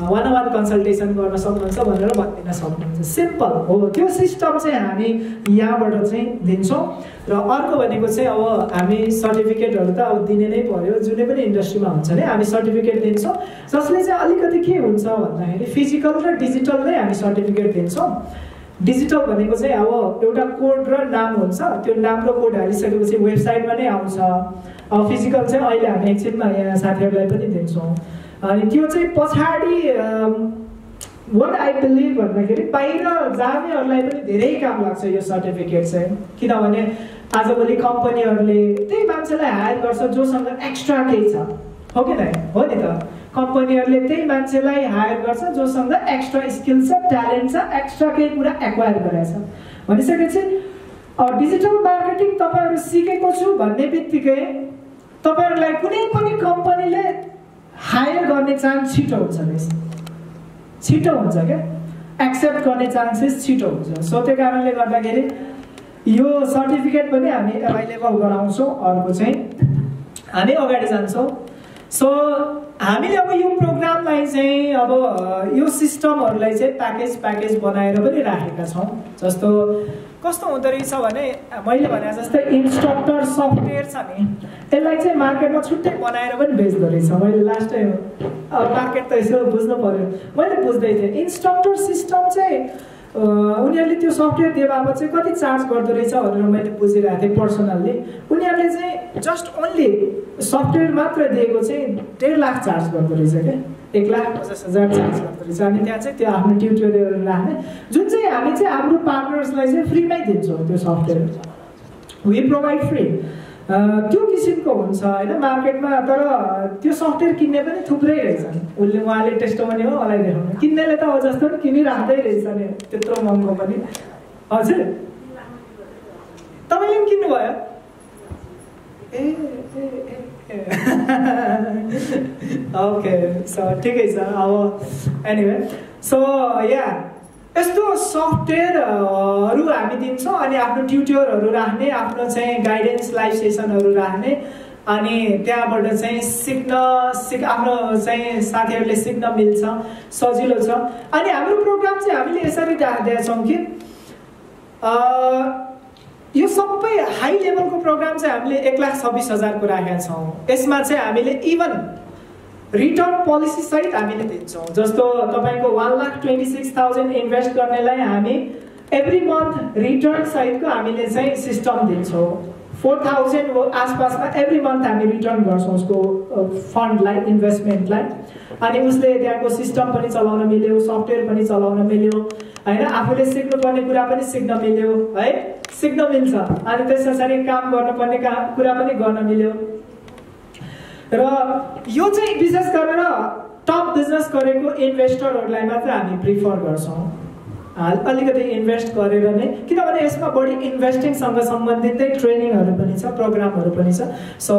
वान वान कन्सल्टेसन गर्न सक्नुहुन्छ भनेर भनिदिन सक्नुहुन्छ। सिम्पल हो। त्यो सिस्टम चाहिँ हामी यहाँबाट चाहिँ दिन्छौँ। र अर्को भनेको चाहिँ अब हामी सर्टिफिकेटहरू त अब दिने नै पर्यो। जुनै पनि इन्डस्ट्रीमा हुन्छ नि हामी सर्टिफिकेट दिन्छौँ। जसले चाहिँ अलिकति के हुन्छ भन्दाखेरि फिजिकल र डिजिटल नै हामी सर्टिफिकेट दिन्छौँ। डिजिटल भनेको चाहिँ अब एउटा कोड र नाम हुन्छ। त्यो नाम र कोड हालिसकेपछि वेबसाइटमा नै आउँछ। अब फिजिकल चाहिँ अहिले हामी एकछिनमा यहाँ साथीहरूलाई पनि दिन्छौँ। अनि त्यो चाहिँ पछाडि वाट आई बिलिभ भन्दाखेरि बाहिर जानेहरूलाई पनि धेरै काम लाग्छ यो सर्टिफिकेट चाहिँ। किनभने आजभोलि कम्पनीहरूले त्यही मान्छेलाई हायर गर्छ जोसँग एक्स्ट्रा केही छ। हो कि नै? हो नि त। कम्पनीहरूले त्यही मान्छेलाई हायर गर्छ जोसँग एक्स्ट्रा स्किल छ ट्यालेन्ट छ एक्स्ट्रा केही कुरा एक्वायर गरेछ भनिसकेपछि डिजिटल मार्केटिङ तपाईँहरू सिकेको छु भन्ने बित्तिकै तपाईँहरूलाई कुनै पनि कम्पनीले हायर गर्ने चान्स छिटो हुन्छ छिटो हुन्छ क्या? एक्सेप्ट गर्ने चान्सेस छिटो हुन्छ। सो त्यो कारणले गर्दाखेरि यो सर्टिफिकेट पनि हामी एभाइलेबल गराउँछौँ। अर्को चाहिँ हामी अगाडि जान्छौँ। सो हामीले अब यो प्रोग्रामलाई चाहिँ अब यो सिस्टमहरूलाई चाहिँ प्याकेज प्याकेज बनाएर पनि राखेका छौँ। जस्तो कस्तो हुँदो रहेछ भने मैले भने जस्तै इन्स्ट्रक्टर सफ्टवेयर छ नि। यसलाई चाहिँ मार्केटमा छुट्टै बनाएर पनि बेच्दो रहेछ। मैले लास्ट टाइम मार्केट त यसो बुझ्नु पऱ्यो मैले बुझ्दै थिएँ। इन्स्ट्रक्टर सिस्टम चाहिँ उनीहरूले त्यो सफ्टवेयर दिए बापत चाहिँ कति चार्ज गर्दो रहेछ भनेर मैले बुझिरहेको थिएँ पर्सनल्ली। उनीहरूले चाहिँ जस्ट ओन्ली सफ्टवेयर मात्र दिएको चाहिँ डेढ लाख चार्ज गर्दो रहेछ क्या। एक लाख पचास हजार चार्ज गर्दो रहेछ। अनि त्यहाँ चाहिँ त्यो आफ्नो ट्युटोरियल राख्ने। जुन चाहिँ हामी चाहिँ हाम्रो पार्टनर्सलाई चाहिँ फ्रीमै दिन्छौँ त्यो सफ्टवेयर। वी प्रोभाइड फ्री त्यो किसिमको हुन्छ होइन मार्केटमा तर त्यो सफ्टवेयर किन्ने पनि थुप्रै रहेछन् उसले उहाँले टेस्टोमनी हो मलाई देखाउनु। किन्नेले त अब जस्तो पनि किनिराख्दै रहेछ नि। त्यत्रो महँगो पनि। हजुर। तपाईँले पनि किन्नुभयो? ए ओके सो (laughs) ठिकै छ। अब एनिवे सो या यस्तो सफ्टवेयरहरू हामी दिन्छौँ अनि आफ्नो ट्युटरहरू राख्ने आफ्नो चाहिँ गाइडेन्स लाइभ सेसनहरू राख्ने अनि त्यहाँबाट चाहिँ सिक्न सिक आफ्नो चाहिँ साथीहरूले सिक्न मिल्छ सजिलो छ। अनि हाम्रो प्रोग्राम चाहिँ हामीले यसरी राखिदिएका छौँ कि यो सबै हाई लेभलको प्रोग्राम चाहिँ हामीले एक लाख छब्बिस हजारको राखेका छौँ। यसमा चाहिँ हामीले इभन रिटर्न पोलिसी सहित हामीले दिन्छौँ। जस्तो तपाईँको one lakh twenty six thousand invest गर्नेलाई हामी एभ्री मन्थ रिटर्न सहितको हामीले चाहिँ सिस्टम दिन्छौँ। फोर थाउजन्ड आसपासमा एभ्री मन्थ हामी रिटर्न गर्छौँ उसको फन्डलाई इन्भेस्टमेन्टलाई अनि उसले त्यहाँको सिस्टम पनि चलाउन मिल्यो सफ्टवेयर पनि चलाउन मिल्यो। होइन आफूले सिक्नुपर्ने कुरा पनि सिक्न मिल्यो है? सिक्न मिल्छ। अनि त्यस पछाडि काम गर्नुपर्ने काम कुरा पनि गर्न मिल्यो। र यो चाहिँ विशेष गरेर टप बिजनेस गरेको इन्भेस्टरहरूलाई मात्र हामी प्रिफर गर्छौँ। अलिकति इन्भेस्ट गरेर नै किनभने यसमा बढी इन्भेस्टिङसँग सम्बन्धित नै ट्रेनिङहरू पनि छ प्रोग्रामहरू पनि छ। सो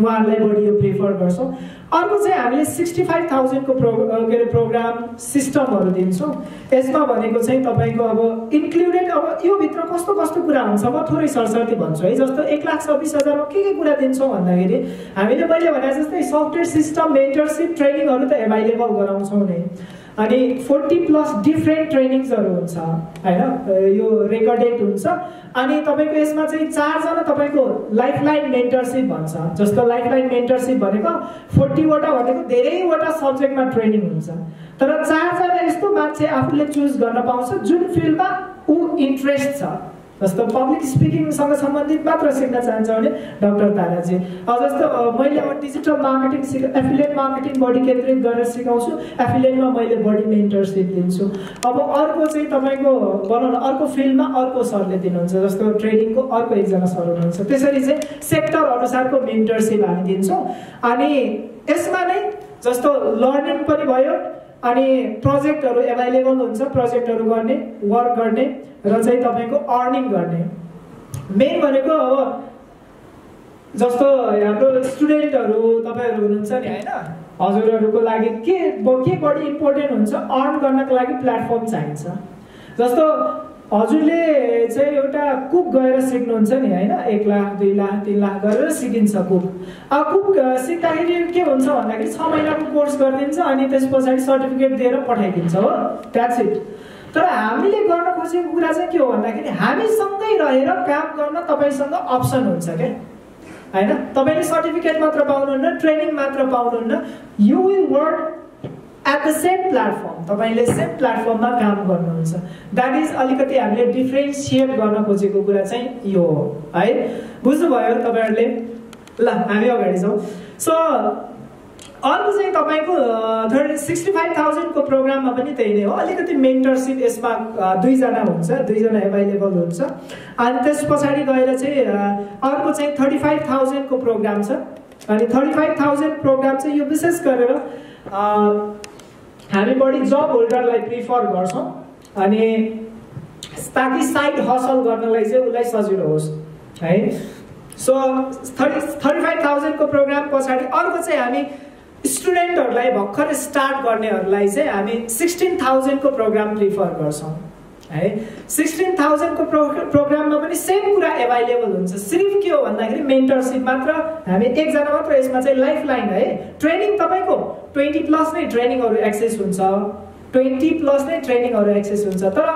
उहाँहरूलाई बढी यो प्रिफर गर्छौँ। अर्को चाहिँ हामीले सिक्सटी फाइभ थाउजन्डको प्रो के अरे प्रोग्राम सिस्टमहरू दिन्छौँ। यसमा भनेको चाहिँ तपाईँको अब इन्क्लुडेड अब योभित्र कस्तो कस्तो कुरा हुन्छ म थोरै सरसर्ती भन्छु। है जस्तो एक लाख छब्बिस हजारमा के के कुरा दिन्छौँ भन्दाखेरि हामीले मैले भने जस्तै सफ्टवेयर सिस्टम मेन्टरसिप ट्रेनिङहरू त एभाइलेबल गराउँछौँ नै। अनि फोर्टी प्लस डिफ्रेन्ट ट्रेनिङ्सहरू हुन्छ होइन? यो रेकर्डेड हुन्छ। अनि तपाईँको यसमा चाहिँ चारजना तपाईँको लाइफ लाइन मेन्टरसिप भन्छ। जस्तो लाइफ लाइन मेन्टरसिप भनेको फोर्टीवटा भनेको धेरैवटा सब्जेक्टमा ट्रेनिङ हुन्छ। तर चारजना यस्तो मान्छे आफूले चुज गर्न पाउँछ जुन फिल्डमा ऊ इन्ट्रेस्ट छ। जस्तो पब्लिक स्पिकिङसँग सम्बन्धित मात्र सिक्न चाहन्छ भने डक्टर ताराजी जस्तो मैले अब डिजिटल मार्केटिङ सिक एफिलिएट मार्केटिङ बढी केन्द्रित गरेर सिकाउँछु एफिलिएटमा मैले बढी मेन्टरसिप दिन्छु। अब अर्को चाहिँ तपाईँको भनौँ न अर्को फिल्डमा अर्को सरले दिनुहुन्छ जस्तो ट्रेडिङको अर्को एकजना सर हुनुहुन्छ। त्यसरी चाहिँ सेक्टर अनुसारको मेन्टरसिप हामी दिन्छौँ। अनि यसमा नै जस्तो लर्निङ पनि भयो अनि प्रोजेक्टहरू एभाइलेबल हुन्छ प्रोजेक्टहरू गर्ने वर्क गर्ने र चाहिँ तपाईँको अर्निङ गर्ने। मेन भनेको अब जस्तो हाम्रो स्टुडेन्टहरू तपाईँहरू हुनुहुन्छ नि होइन? हजुरहरूको लागि के के बढी इम्पोर्टेन्ट हुन्छ अर्न गर्नको लागि प्लेटफर्म चाहिन्छ। जस्तो हजुरले चाहिँ एउटा कुक गएर सिक्नुहुन्छ नि होइन? एक लाख दुई लाख तिन लाख गरेर सिकिन्छ कुक। अब कुक सिक्दाखेरि के हुन्छ भन्दाखेरि छ महिनाको कोर्स गरिदिन्छ अनि त्यस पछाडि सर्टिफिकेट दिएर पठाइदिन्छ हो। द्याट्स इट तर हामीले गर्न खोजेको कुरा चाहिँ के हो भन्दाखेरि हामीसँगै रहेर काम गर्न तपाईँसँग अप्सन हुन्छ क्या होइन? तपाईँले सर्टिफिकेट मात्र पाउनुहुन्न ट्रेनिङ मात्र पाउनुहुन्न। You will work at the same platform तपाईँले सेम प्लेटफर्ममा काम गर्नुहुन्छ। द्याट इज अलिकति हामीले डिफ्रेन्सिएट गर्न खोजेको कुरा चाहिँ यो हो है? बुझ्नुभयो तपाईँहरूले? ल हामी अगाडि जाउँ सो अर्को चाहिँ तपाईँको थर्टी सिक्सटी फाइभ थाउजन्डको प्रोग्राममा पनि त्यही नै हो। अलिकति मेन्टरसिप यसमा दुईजना हुन्छ दुईजना एभाइलेबल हुन्छ। अनि त्यस पछाडि गएर चाहिँ अर्को चाहिँ थर्टी फाइभ थाउजन्डको प्रोग्राम छ। अनि थर्टी फाइभ थाउजन्ड प्रोग्राम चाहिँ यो विशेष गरेर हामी बढी जब होल्डरलाई प्रिफर गर्छौँ अनि ताकि साइड हसल गर्नलाई चाहिँ उसलाई सजिलो होस् है? सो थर्टी थर्टी फाइभ थाउजन्डको प्रोग्राम पछाडि अर्को चाहिँ हामी स्टुडेन्टहरूलाई भर्खर स्टार्ट गर्नेहरूलाई चाहिँ हामी सिक्सटिन थाउजन्डको प्रोग्राम प्रिफर गर्छौँ। है। सिक्सटिन थाउजन्डको प्रो प्रोग्राममा पनि सेम कुरा एभाइलेबल हुन्छ। सिर्फ के हो भन्दाखेरि मेन्टरसिप मात्र। हामी एकजना मात्र यसमा चाहिँ लाइफ लाइन है। ट्रेनिङ तपाईँको ट्वेन्टी प्लस नै ट्रेनिङहरू एक्सेस हुन्छ। ट्वेन्टी प्लस नै ट्रेनिङहरू एक्सेस हुन्छ। तर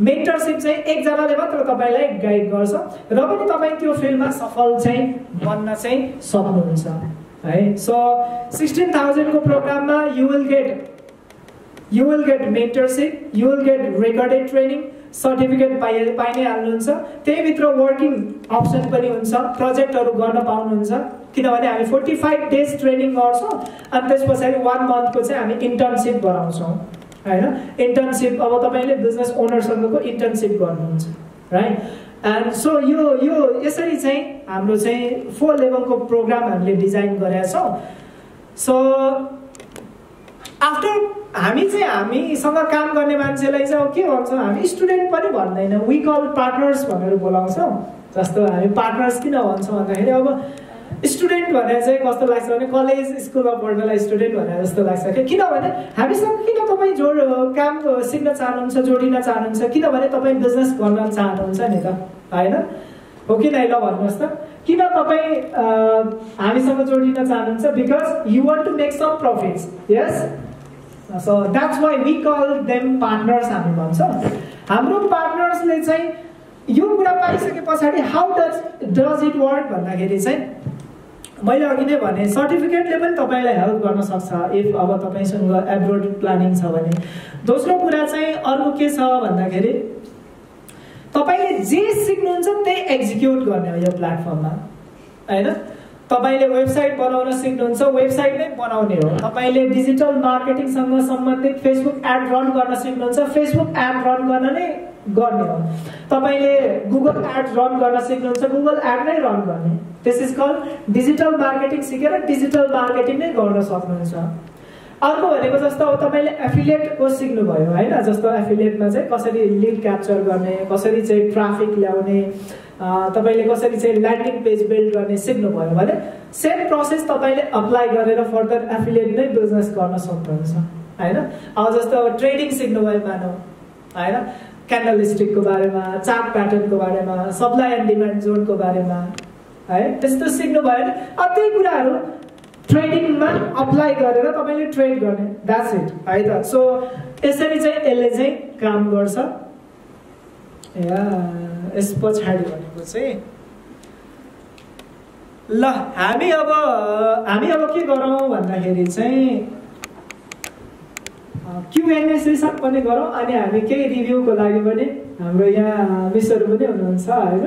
मेन्टरसिप चाहिँ एकजनाले मात्र तपाईँलाई गाइड गर्छ र पनि तपाईँ त्यो फिल्डमा सफल चाहिँ बन्न चाहिँ सक्नुहुन्छ। है। सो सिक्सटिन थाउजन्डको प्रोग्राममा you will get you will get mentorship you will get recorded training certificate पाइ पाइ नै हाल्नुहुन्छ त्यहीभित्र वर्किङ अप्सन पनि हुन्छ प्रोजेक्टहरू गर्न पाउनुहुन्छ। किनभने हामी फोर्टी फाइभ डेज ट्रेनिङ गर्छौँ अनि त्यस पछाडि वान मन्थको चाहिँ हामी इन्टर्नसिप गराउँछौँ। होइन? इन्टर्नसिप अब तपाईँले बिजनेस ओनरसँगको इन्टर्नसिप गर्नुहुन्छ। राइट एन्ड सो यो यो यसरी चाहिँ हाम्रो चाहिँ फोर लेभलको प्रोग्राम हामीले डिजाइन गरेका छौँ। सो आफ्टर हामी चाहिँ हामीसँग काम गर्ने मान्छेलाई चाहिँ के भन्छौँ हामी स्टुडेन्ट पनि भन्दैन। वी कल पार्टनर्स भनेर बोलाउँछौँ। जस्तो हामी पार्टनर्स किन भन्छौँ भन्दाखेरि अब स्टुडेन्ट भनेर चाहिँ कस्तो लाग्छ भने कलेज स्कुलमा पढ्नलाई स्टुडेन्ट भनेर जस्तो लाग्छ। कि किनभने हामीसँग किन तपाईँ जोड काम सिक्न चाहनुहुन्छ जोडिन चाहनुहुन्छ? किनभने तपाईँ बिजनेस गर्न चाहनुहुन्छ नि त। होइन? हो कि नै ल भन्नुहोस् त। किन तपाईँ हामीसँग जोडिन चाहनुहुन्छ? Because you want to make some profits yes so that's why we call them partners हामी भन्छौँ। हाम्रो पार्टनर्सले चाहिँ यो कुरा पाइसके पछाडि how does does it work भन्दाखेरि चाहिँ मैले अघि नै भने सर्टिफिकेटले पनि तपाईँलाई हेल्प गर्न सक्छ। इफ अब तपाईँसँग एब्रोड प्लानिङ छ भने। दोस्रो कुरा चाहिँ अरू के छ भन्दाखेरि तपाईँले जे सिक्नुहुन्छ त्यही एक्जिक्युट गर्ने हो यो प्लेटफर्ममा होइन? तपाईँले वेबसाइट बनाउन सिक्नुहुन्छ वेबसाइट नै बनाउने हो। तपाईँले डिजिटल मार्केटिङसँग सम्बन्धित फेसबुक एड रन गर्न सिक्नुहुन्छ फेसबुक एड रन गर्न नै गर्ने हो। तपाईँले गुगल एड रन गर्न सिक्नुहुन्छ गुगल एड नै रन गर्ने। This is call digital marketing सिकेर डिजिटल मार्केटिङ नै गर्न सक्नुहुन्छ। अर्को भनेको जस्तो अब तपाईँले एफिलिएटको सिक्नुभयो होइन? जस्तो एफिलिएटमा चाहिँ कसरी लिड क्याप्चर गर्ने कसरी चाहिँ ट्राफिक ल्याउने तपाईँले कसरी चाहिँ ल्यान्डिङ पेज बिल्ड गर्ने सिक्नुभयो भने सेम प्रोसेस तपाईँले अप्लाई गरेर फर्दर एफिलिएट नै बिजनेस गर्न सक्नुहुन्छ होइन? अब जस्तो अब ट्रेडिङ सिक्नुभयो मानौ होइन? क्यान्डल स्टिकको बारेमा चार्ट प्याटर्नको बारेमा सप्लाई एन्ड डिमान्ड जोनको बारेमा है? त्यस्तो सिक्नुभयो भने अब त्यही कुराहरू ट्रेडिङमा अप्लाई गरेर तपाईँले ट्रेड गर्ने। द्याट्स इट है त? सो यसरी चाहिँ यसले चाहिँ काम गर्छ। यस पछाडि भनेको चाहिँ ल हामी अब हामी अब के गरौँ भन्दाखेरि चाहिँ क्युएनए सेसन पनि गरौँ अनि हामी केही रिभ्यूको लागि पनि हाम्रो यहाँ मिसहरू पनि हुनुहुन्छ होइन?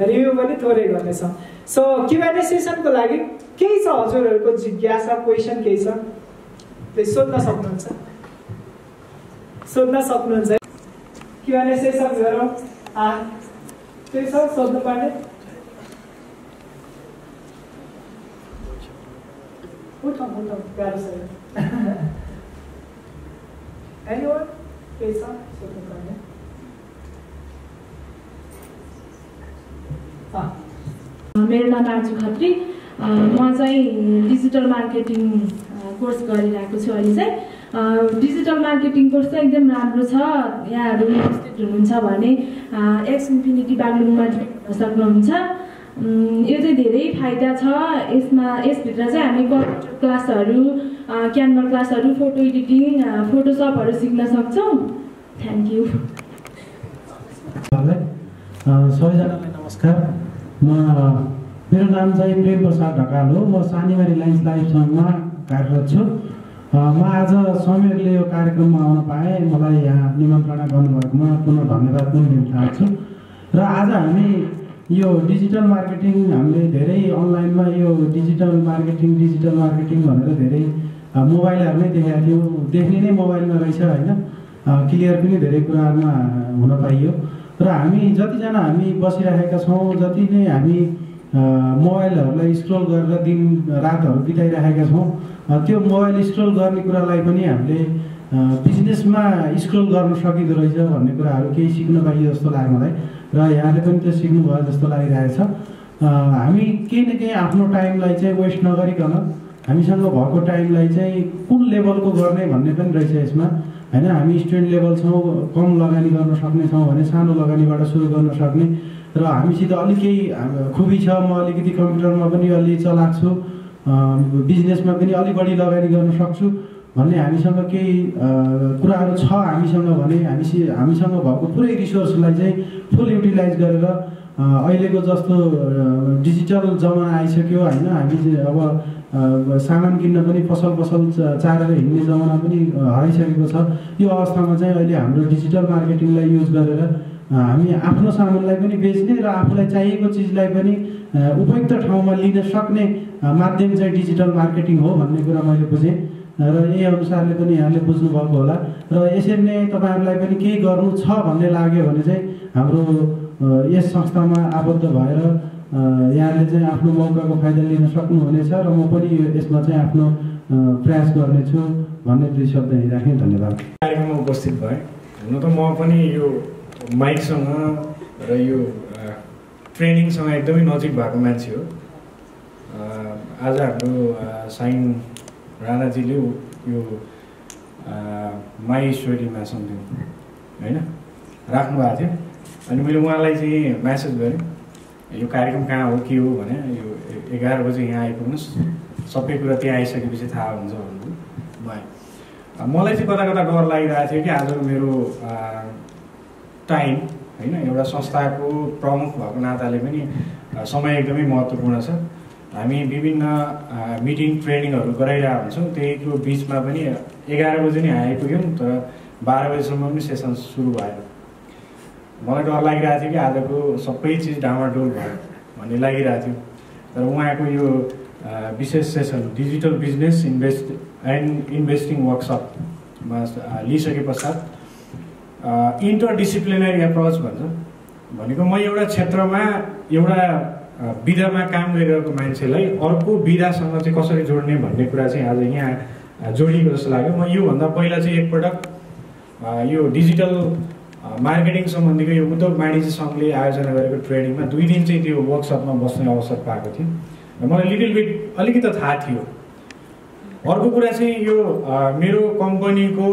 रिभ्यू पनि थोरै गर्नेछौँ। सो क्युएनए सेसनको लागि केही छ हजुरहरूको जिज्ञासा क्वेसन केही छ? सोध्न सक्नुहुन्छ। सोध्न सक्नुहुन्छ। क्युएनए सेसन गरौँ। (laughs) केही छ सोध्नु पर्ने? मेरो नाम आर्जु खत्री। म चाहिँ डिजिटल मार्केटिङ कोर्स गरिरहेको छु अहिले चाहिँ। डिजिटल मार्केटिङ कोर्स चाहिँ एकदम राम्रो छ। यहाँहरू इन्ट्रेस्टेड हुनुहुन्छ भने एक्स इन्फिनिटी बागलुङमा सक्नुहुन्छ। यो चाहिँ धेरै फाइदा छ। यसमा यसभित्र चाहिँ हामी कम्प्युटर क्लासहरू क्यानभा क्लासहरू फोटो एडिटिङ फोटोसपहरू सिक्न सक्छौँ। थ्याङ्क यू सबैजनालाई नमस्कार। म मेरो नाम चाहिँ प्रेम प्रसाद ढकाल हो। म सानीमारी लाइन्स लाइफ सङ्घमा कार्यरत छु। म आज समयले यो कार्यक्रममा आउन पाएँ। मलाई यहाँ निमन्त्रणा गर्नुभएकोमा पुनः धन्यवाद पनि दिन चाहन्छु। र आज हामी यो डिजिटल मार्केटिङ हामीले धेरै अनलाइनमा यो डिजिटल मार्केटिङ डिजिटल मार्केटिङ भनेर धेरै मोबाइलहरूमै देखाएको थियौँ। देख्ने नै मोबाइलमा रहेछ होइन। क्लियर पनि धेरै कुराहरूमा हुन पाइयो। र हामी जतिजना हामी बसिरहेका छौँ जति नै हामी मोबाइलहरूलाई स्क्रोल गरेर दिन रातहरू बिताइरहेका छौँ। त्यो मोबाइल स्क्रोल गर्ने कुरालाई पनि हामीले बिजनेसमा स्क्रोल गर्न सकिँदो रहेछ भन्ने कुराहरू केही सिक्न पाइयो जस्तो लाग्यो मलाई र यहाँले पनि त्यो सिक्नुभयो जस्तो लागिरहेछ हामी केही न केही आफ्नो टाइमलाई चाहिँ वेस्ट नगरिकन हामीसँग भएको टाइमलाई चाहिँ कुन लेभलको गर्ने भन्ने पनि रहेछ यसमा। होइन हामी स्टुडेन्ट लेभल छौँ कम लगानी गर्न सक्ने छौँ भने सानो लगानीबाट सुरु गर्न सक्ने। र हामीसित अलिक केही हाम- खुबी छ म अलिकति कम्प्युटरमा पनि अलि चलाक छु बिजनेसमा पनि अलिक बढी लगानी गर्न सक्छु भन्ने हामीसँग केही कुराहरू छ हामीसँग भने हामीसि हामीसँग भएको पुरै रिसोर्सलाई चाहिँ फुल युटिलाइज गरेर अहिलेको जस्तो डिजिटल जमाना आइसक्यो होइन हामी अब सामान किन्न पनि पसल पसल चारेर हिँड्ने जमाना पनि हराइसकेको छ। यो अवस्थामा चाहिँ अहिले हाम्रो डिजिटल मार्केटिङलाई युज गरेर हामी आफ्नो सामानलाई पनि बेच्ने र आफूलाई चाहिएको चिजलाई पनि उपयुक्त ठाउँमा लिन सक्ने माध्यम चाहिँ डिजिटल मार्केटिङ हो भन्ने कुरा मैले बुझेँ। र यही अनुसारले पनि यहाँले बुझ्नुभएको होला। र यसरी नै तपाईँहरूलाई पनि केही गर्नु छ भन्ने लाग्यो भने चाहिँ हाम्रो यस संस्थामा आबद्ध भएर यहाँले चाहिँ आफ्नो मौकाको फाइदा लिन सक्नुहुनेछ र म पनि यसमा चाहिँ आफ्नो प्रयास गर्नेछु भन्ने दुई शब्द राखेँ। धन्यवाद। कार्यक्रममा उपस्थित भएँ। हुन त म पनि यो माइकसँग र यो ट्रेनिङसँग एकदमै नजिक भएको मान्छे हो। आज हाम्रो साइन राणाजीले यो माई स्टोरीमा समथिङ होइन? राख्नुभएको थियो। अनि मैले उहाँलाई चाहिँ म्यासेज गरेँ यो कार्यक्रम कहाँ हो के हो? भने यो एघार बजी यहाँ आइपुग्नुहोस्। सबै कुरा त्यहाँ आइसकेपछि थाहा हुन्छ भन्नु मलाई चाहिँ कता कता डर लागिरहेको थियो कि आज मेरो टाइम होइन? एउटा संस्थाको प्रमुख भएको नाताले पनि समय एकदमै महत्त्वपूर्ण छ। हामी विभिन्न मिटिङ ट्रेनिङहरू गराइरहेको हुन्छौँ। त्यहीको बिचमा पनि एघार बजी नै आइपुग्यौँ तर बाह्र बजीसम्म पनि सेसन सुरु भयो। मलाई डर लागिरहेको थियो कि आजको सबै चिज डामाडोल भयो भन्ने लागिरहेको थियो। तर उहाँको यो विशेष session digital business invest and investing वर्कसपमा लिइसके पश्चात इन्टरडिसिप्लिनरी एप्रोच भन्छ। भनेको म एउटा क्षेत्रमा एउटा विधामा काम गरिरहेको मान्छेलाई अर्को विधासँग चाहिँ कसरी जोड्ने भन्ने कुरा चाहिँ आज यहाँ जोडिएको जस्तो लाग्यो। म योभन्दा पहिला चाहिँ एकपटक यो डिजिटल मार्केटिङ सम्बन्धीको यो उद्योग वाणिज्य सङ्घले आयोजना गरेको ट्रेनिङमा दुई दिन चाहिँ त्यो वर्कसपमा बस्ने अवसर पाएको थिएँ। र मलाई लिटिल बिट अलिकति थाहा थियो। अर्को कुरा चाहिँ यो मेरो कम्पनीको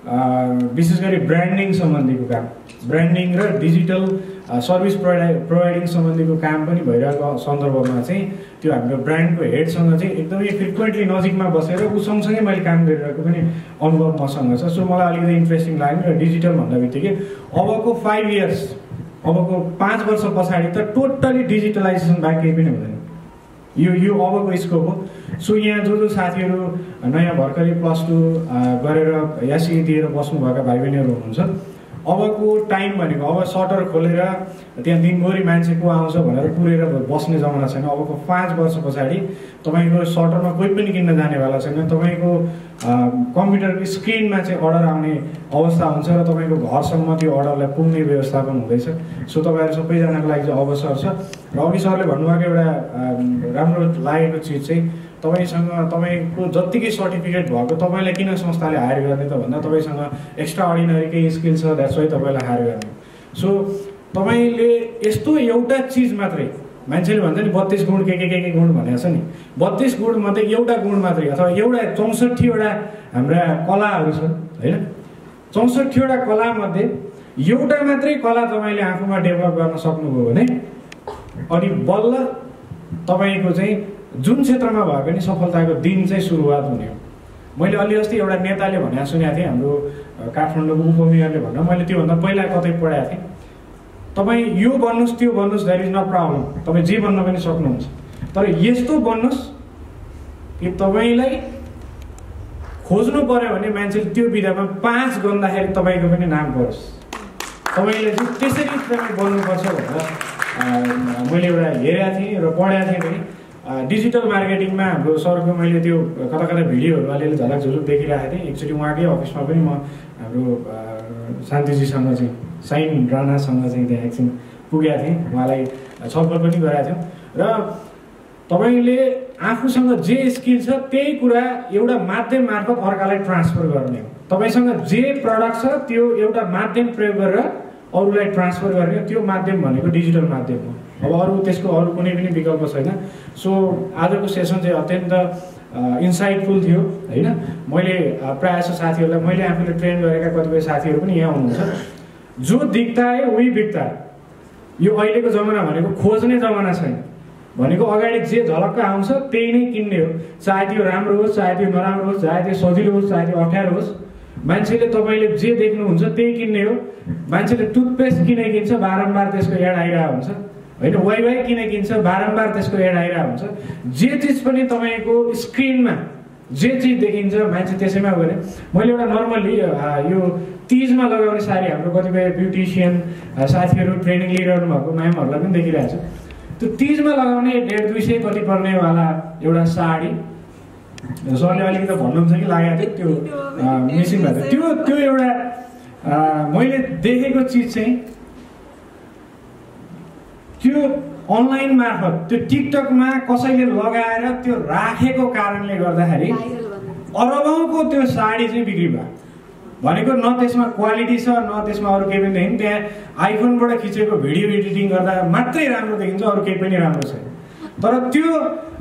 विशेष गरी ब्रान्डिङ सम्बन्धीको काम। ब्रान्डिङ र डिजिटल सर्भिस प्रोभाइ प्रोभाइडिङ सम्बन्धीको काम पनि भइरहेको सन्दर्भमा चाहिँ त्यो हाम्रो ब्रान्डको हेडसँग चाहिँ एकदमै फ्रिक्वेन्टली नजिकमा बसेर ऊ सँगसँगै मैले काम गरिरहेको पनि अनुभव मसँग छ। सो मलाई अलिकति इन्ट्रेस्टिङ लाग्यो र डिजिटल भन्दा बित्तिकै अबको फाइभ इयर्स अबको पाँच वर्ष पछाडि त टोटली डिजिटलाइजेसन बाहेक केही पनि हुँदैन। यो यो अबको स्कोप हो। सो यहाँ जो जो साथीहरू नयाँ भर्खरै प्लस टू गरेर यासी दिएर बस्नुभएका भाइ बहिनीहरू हुनुहुन्छ। अबको टाइम भनेको अब सटर खोलेर त्यहाँ दिनभरि मान्छे को आउँछ भनेर पुरेर बस्ने जमाना छैन। अबको पाँच वर्ष पछाडि तपाईँको सटरमा कोही पनि किन्न जानेवाला छैन। तपाईँको कम्प्युटरको स्क्रिनमा चाहिँ अर्डर आउने अवस्था हुन्छ र तपाईँको घरसम्म त्यो अर्डरलाई पुग्ने व्यवस्थापन हुँदैछ। सो तपाईँहरू सबैजनाको लागि चाहिँ अवसर छ। र अघि सरले भन्नुभएको एउटा राम्रो लागेको चिज चाहिँ तपाईँसँग तपाईँको जत्तिकै सर्टिफिकेट भएको तपाईँलाई किन संस्थाले हायर गर्ने त भन्दा तपाईँसँग एक्स्ट्रा अर्डिनरी केही स्किल छ द्याट्स वाइ तपाईँलाई हायर गर्ने। सो तपाईँले यस्तो एउटा चिज मात्रै मान्छेले भन्छ नि बत्तिस गुण के के के के गुण भनेको छ नि। बत्तिस गुण मध्ये एउटा गुण मात्रै अथवा एउटा चौसठीवटा हाम्रा कलाहरू छन् होइन? चौसठीवटा कलामध्ये एउटा मात्रै कला तपाईँले आफूमा डेभलप गर्न सक्नुभयो भने अनि बल्ल तपाईँको चाहिँ जुन क्षेत्रमा भए पनि सफलताको दिन चाहिँ सुरुवात हुने हो। मैले अलि अस्ति एउटा नेताले भनेको सुनेको थिएँ हाम्रो काठमाडौँको उपमेयरले भन्दा मैले त्योभन्दा पहिला कतै पढाएको थिएँ। तपाईँ यो भन्नुहोस् त्यो भन्नुहोस् द्याट इज नट प्रब्लम तपाईँ जे भन्न पनि सक्नुहुन्छ। तर यस्तो भन्नुहोस् कि तपाईँलाई खोज्नु पऱ्यो भने मान्छेले त्यो विधामा पाँच गर्दाखेरि तपाईँको पनि नाम परोस् तपाईँले चाहिँ त्यसरी तपाईँ बोल्नुपर्छ भनेर मैले एउटा हेरेको थिएँ र पढेको थिएँ पनि। डिजिटल मार्केटिङमा हाम्रो सरको मैले त्यो कता कता भिडियोहरू अलिअलि झलक झुलुक देखिरहेको थिएँ। एकचोटि उहाँकै अफिसमा पनि म हाम्रो शान्तिजीसँग चाहिँ साइन राणासँग चाहिँ त्यहाँ एकछिन पुगेको थिएँ। उहाँलाई छलफल पनि गरेका थियौँ। र तपाईँले आफूसँग जे स्किल छ त्यही कुरा एउटा माध्यम मार्फत अर्कालाई ट्रान्सफर गर्ने हो। तपाईँसँग जे प्रडक्ट छ त्यो एउटा माध्यम प्रयोग गरेर अरूलाई ट्रान्सफर गर्ने त्यो माध्यम भनेको डिजिटल माध्यम हो। अब अरू त्यसको अरू कुनै पनि विकल्प छैन। सो आजको सेसन चाहिँ अत्यन्त इन्साइटफुल थियो होइन? मैले प्रायः जसो साथीहरूलाई मैले आफूले ट्रेन गरेका कतिपय साथीहरू पनि यहाँ हुनुहुन्छ। जो दिक्ता है उही बिक्ता यो अहिलेको जमाना भनेको खोज्ने जमाना छैन। भनेको अगाडि जे झलक्क आउँछ त्यही नै किन्ने हो। चाहे त्यो राम्रो होस् चाहे त्यो नराम्रो होस् चाहे त्यो सजिलो होस् चाहे त्यो अप्ठ्यारो होस्। मान्छेले तपाईँले जे देख्नुहुन्छ त्यही किन्ने हो। मान्छेले टुथपेस्ट किने किन्छ बारम्बार त्यसको एड आइरहेको हुन्छ। होइन वाइवाई किने किन्छ? बारम्बार त्यसको एड आइरहेको हुन्छ। जे चिज पनि तपाईँको स्क्रिनमा जे चिज देखिन्छ मान्छे त्यसैमा भने मैले एउटा नर्मल्ली यो तिजमा लगाउने साडी हाम्रो कतिपय ब्युटिसियन साथीहरू ट्रेनिङ लिइरहनु भएको म्यामहरूलाई पनि देखिरहेको छु। त्यो तिजमा लगाउने डेढ दुई सय कति पर्नेवाला एउटा साडी सरले अलिकति भन्नुहुन्छ कि लागेको थियो त्यो मिसिङ भएको त्यो त्यो एउटा मैले देखेको चिज चाहिँ त्यो अनलाइन मार्फत त्यो टिकटकमा कसैले लगाएर त्यो राखेको कारणले गर्दाखेरि अरबौँको त्यो साडी चाहिँ बिक्री भयो। भनेको न त्यसमा क्वालिटी छ न त्यसमा अरू केही पनि देखिन्छ। त्यहाँ आइफोनबाट खिचेको भिडियो एडिटिङ गर्दा मात्रै राम्रो देखिन्छ अरू केही पनि राम्रो छैन। तर त्यो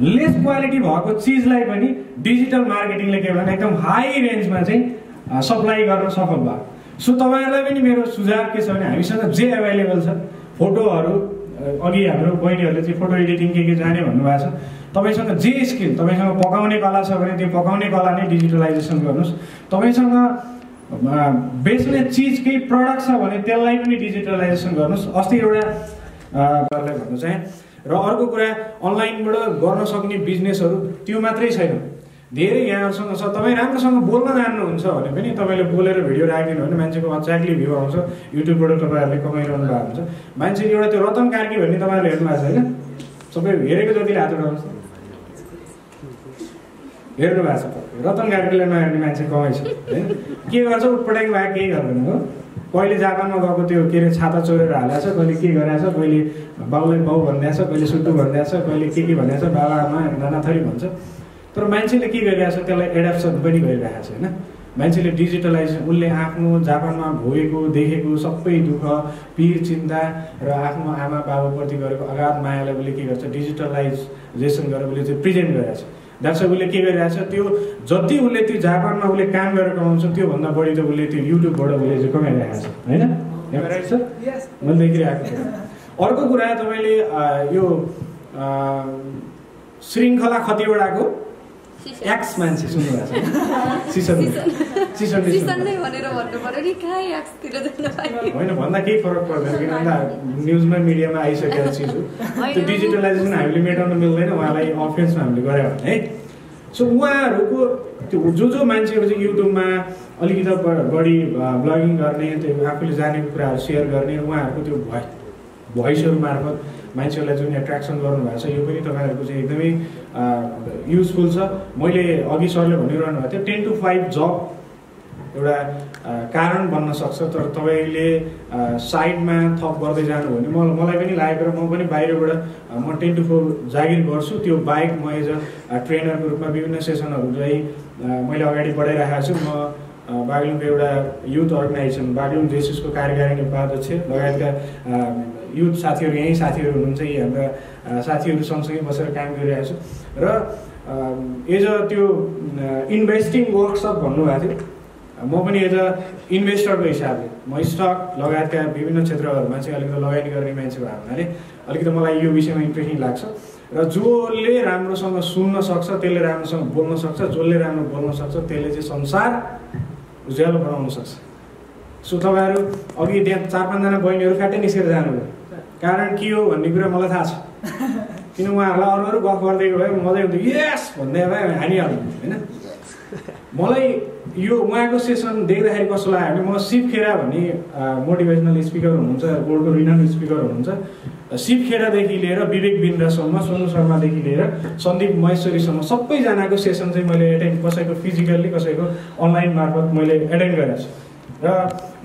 लेस क्वालिटी भएको चिजलाई पनि डिजिटल मार्केटिङले के भने एकदम हाई रेन्जमा चाहिँ सप्लाई गर्न सफल भयो। सो तपाईँहरूलाई पनि मेरो सुझाव के छ भने हामीसँग जे एभाइलेबल छ फोटोहरू अघि हाम्रो बहिनीहरूले चाहिँ फोटो एडिटिङ के के जाने भन्नुभएको छ। तपाईँसँग जे स्किल तपाईँसँग पकाउने कला छ भने त्यो पकाउने कला नै डिजिटलाइजेसन गर्नुहोस्। तपाईँसँग बेच्ने चिज केही प्रडक्ट छ भने त्यसलाई पनि डिजिटलाइजेसन गर्नुहोस्। अस्ति एउटा भन्नु चाहेँ। र अर्को कुरा अनलाइनबाट गर्न सक्ने बिजनेसहरू त्यो मात्रै छैन। धेरै यहाँहरूसँग छ। तपाईँ राम्रोसँग बोल्न जान्नुहुन्छ भने पनि तपाईँले बोलेर भिडियो राखिदिनु भने मान्छेको अचाक्ली भ्यू आउँछ। युट्युबबाट तपाईँहरूले कमाइरहनु भएको हुन्छ। मान्छे एउटा त्यो रतन कार्की भन्ने तपाईँहरूले हेर्नु भएको छ होइन? सबै हेरेको जतिले हात उठाउँछ। हेर्नु भएको छ। रतन कार्कीलाई नहेर्ने मान्छे कमाइ छ होइन? के गर्छ? उटपटाइको बाहेक केही गर्दैन हो। कहिले जापानमा गएको त्यो के अरे छाता चोरेर हालेको छ कहिले के गरेको छ कहिले बाउलाई बाउ भनिदिएको छ कहिले सुट्टु भनिदिएको छ कहिले के के भनिदिएको छ बाबा आमा नानाथरी भन्छ। तर मान्छेले के गरिरहेको छ? त्यसलाई एडाप्सन पनि गरिरहेको छ होइन? मान्छेले डिजिटलाइजेसन उसले आफ्नो जापानमा भोगेको देखेको सबै दुःख पिर चिन्ता र आफ्नो आमा बाबुप्रति गरेको अगाध मायालाई उसले के गर्छ? डिजिटलाइजेसन गरेर उसले चाहिँ प्रेजेन्ट गरेको छ। द्याट्स उसले के गरिरहेको छ? त्यो जति उसले त्यो जापानमा उसले काम गरेर कमाउँछ त्योभन्दा बढी त उसले त्यो युट्युबबाट उसले चाहिँ कमाइरहेको छ होइन? राइट छ मैले देखिरहेको थिएँ अर्को कुरा तपाईँले यो श्रृङ्खला कतिवटाको एक्स मान्छे सुन्नुभएको छ सिसन सिसन सिसन नै भनेर भन्नु पर्यो नि कहाँ एक्सतिर जानु पाइयो होइन भन्दा केही फरक पर्दैन किन भन्दा न्युजमा मिडियामा आइसकेको चिज हो त्यो डिजिटलाइजेसन हामीले मेटाउन मिल्दैन उहाँलाई अफेन्समा हामीले गऱ्यो भने है सो उहाँहरूको त्यो जो जो मान्छेहरू चाहिँ युट्युबमा अलिकति बढी ब्लगिङ गर्ने त्यो आफूले जानेको कुराहरू सेयर गर्ने उहाँहरूको त्यो भोइ भोइसहरू मार्फत मान्छेहरूलाई जुन एट्र्याक्सन गर्नुभएको छ यो पनि तपाईँहरूको चाहिँ एकदमै युजफुल छ। मैले अघि सरले भनिरहनु भएको थियो टेन टु फाइभ जब एउटा कारण बन्न सक्छ। तर तपाईँले साइडमा थप गर्दै जानु भने म मलाई पनि लागेको म पनि बाहिरबाट म टेन टु फोर जागिर गर्छु। त्यो बाहेक म एज अ ट्रेनरको रूपमा विभिन्न सेसनहरू चाहिँ अ, मैले अगाडि बढाइरहेको छु। म बागलुङको एउटा युथ अर्गनाइजेसन बागलुङ जेसिसको कार्यकारिणी उपाध्यक्ष लगायतका युथ साथीहरू यहीँ साथीहरू हुनुहुन्छ यी हाम्रा साथीहरू सँगसँगै बसेर काम गरिरहेको छु। र एज अ त्यो इन्भेस्टिङ वर्कसप भन्नुभएको थियो। म पनि एज अ इन्भेस्टरको हिसाबले म स्टक लगायतका विभिन्न क्षेत्रहरूमा चाहिँ अलिकति लगानी गर्ने मान्छे भएको हुनाले अलिकति मलाई यो विषयमा इन्ट्रेस्टिङ लाग्छ। र जसले राम्रोसँग सुन्न सक्छ त्यसले राम्रोसँग बोल्न सक्छ जसले राम्रो बोल्न सक्छ त्यसले चाहिँ संसार उज्यालो बनाउन सक्छ। सो तपाईँहरू अघि त्यहाँ चार पाँचजना बहिनीहरू फ्याट्टै निस्केर जानुभयो। कारण के हो भन्ने कुरा मलाई थाहा छ। किन उहाँहरूलाई अरू अरू गफ गर्दै गयो मजै हुन्थ्यो यस भन्दै भए हानिहाल्नु होइन? मलाई यो उहाँको सेसन देख्दाखेरि कस्तो लाग्यो भने म शिव खेरा भन्ने मोटिभेसनल स्पिकर हुनुहुन्छ वर्ल्डको रिनल स्पिकर हुनुहुन्छ। शिव खेरादेखि लिएर विवेक बिन्द्रसम्म सोनु शर्मादेखि लिएर सन्दीप महेश्वरीसम्म सबैजनाको सेसन चाहिँ मैले एटेन्ड कसैको फिजिकल्ली कसैको अनलाइन मार्फत मैले एटेन्ड गरेको छु। र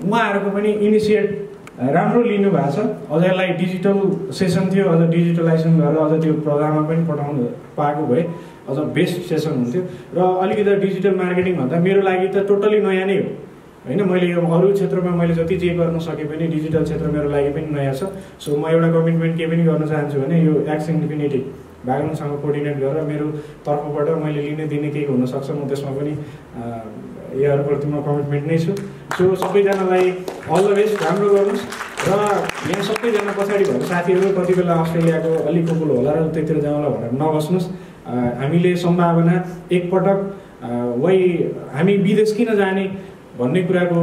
उहाँहरूको पनि इनिसिएट राम्रो लिनु भएको छ। अझ यसलाई डिजिटल सेसन थियो अझ डिजिटलाइजेसन गरेर अझ त्यो प्रोग्राममा पनि पठाउनु पाएको भए अझ बेस्ट सेसन हुन्थ्यो। र अलिकति डिजिटल मार्केटिङ भन्दा मेरो लागि त टोटल्ली नयाँ नै हो। होइन मैले यो अरू क्षेत्रमा मैले जति जे गर्न सकेँ पनि डिजिटल क्षेत्र मेरो लागि पनि नयाँ छ। सो म एउटा कमिटमेन्ट के पनि गर्न चाहन्छु भने यो एक्स इन्फिनिटी बागलुङसँग कोर्डिनेट गरेर मेरो तर्फबाट मैले लिने दिने केही हुनसक्छ म त्यसमा पनि यहाँहरूप्रति म कमिटमेन्ट नै छु। सो सबैजनालाई अल द बेस्ट राम्रो गर्नुहोस्। र यहाँ सबैजना पछाडि भएको साथीहरू कति बेला अस्ट्रेलियाको अलिक कुकुल होला र त्यतिर जाउँला भनेर नबस्नुहोस्। हामीले सम्भावना एकपटक वै हामी विदेश किन जाने भन्ने कुराको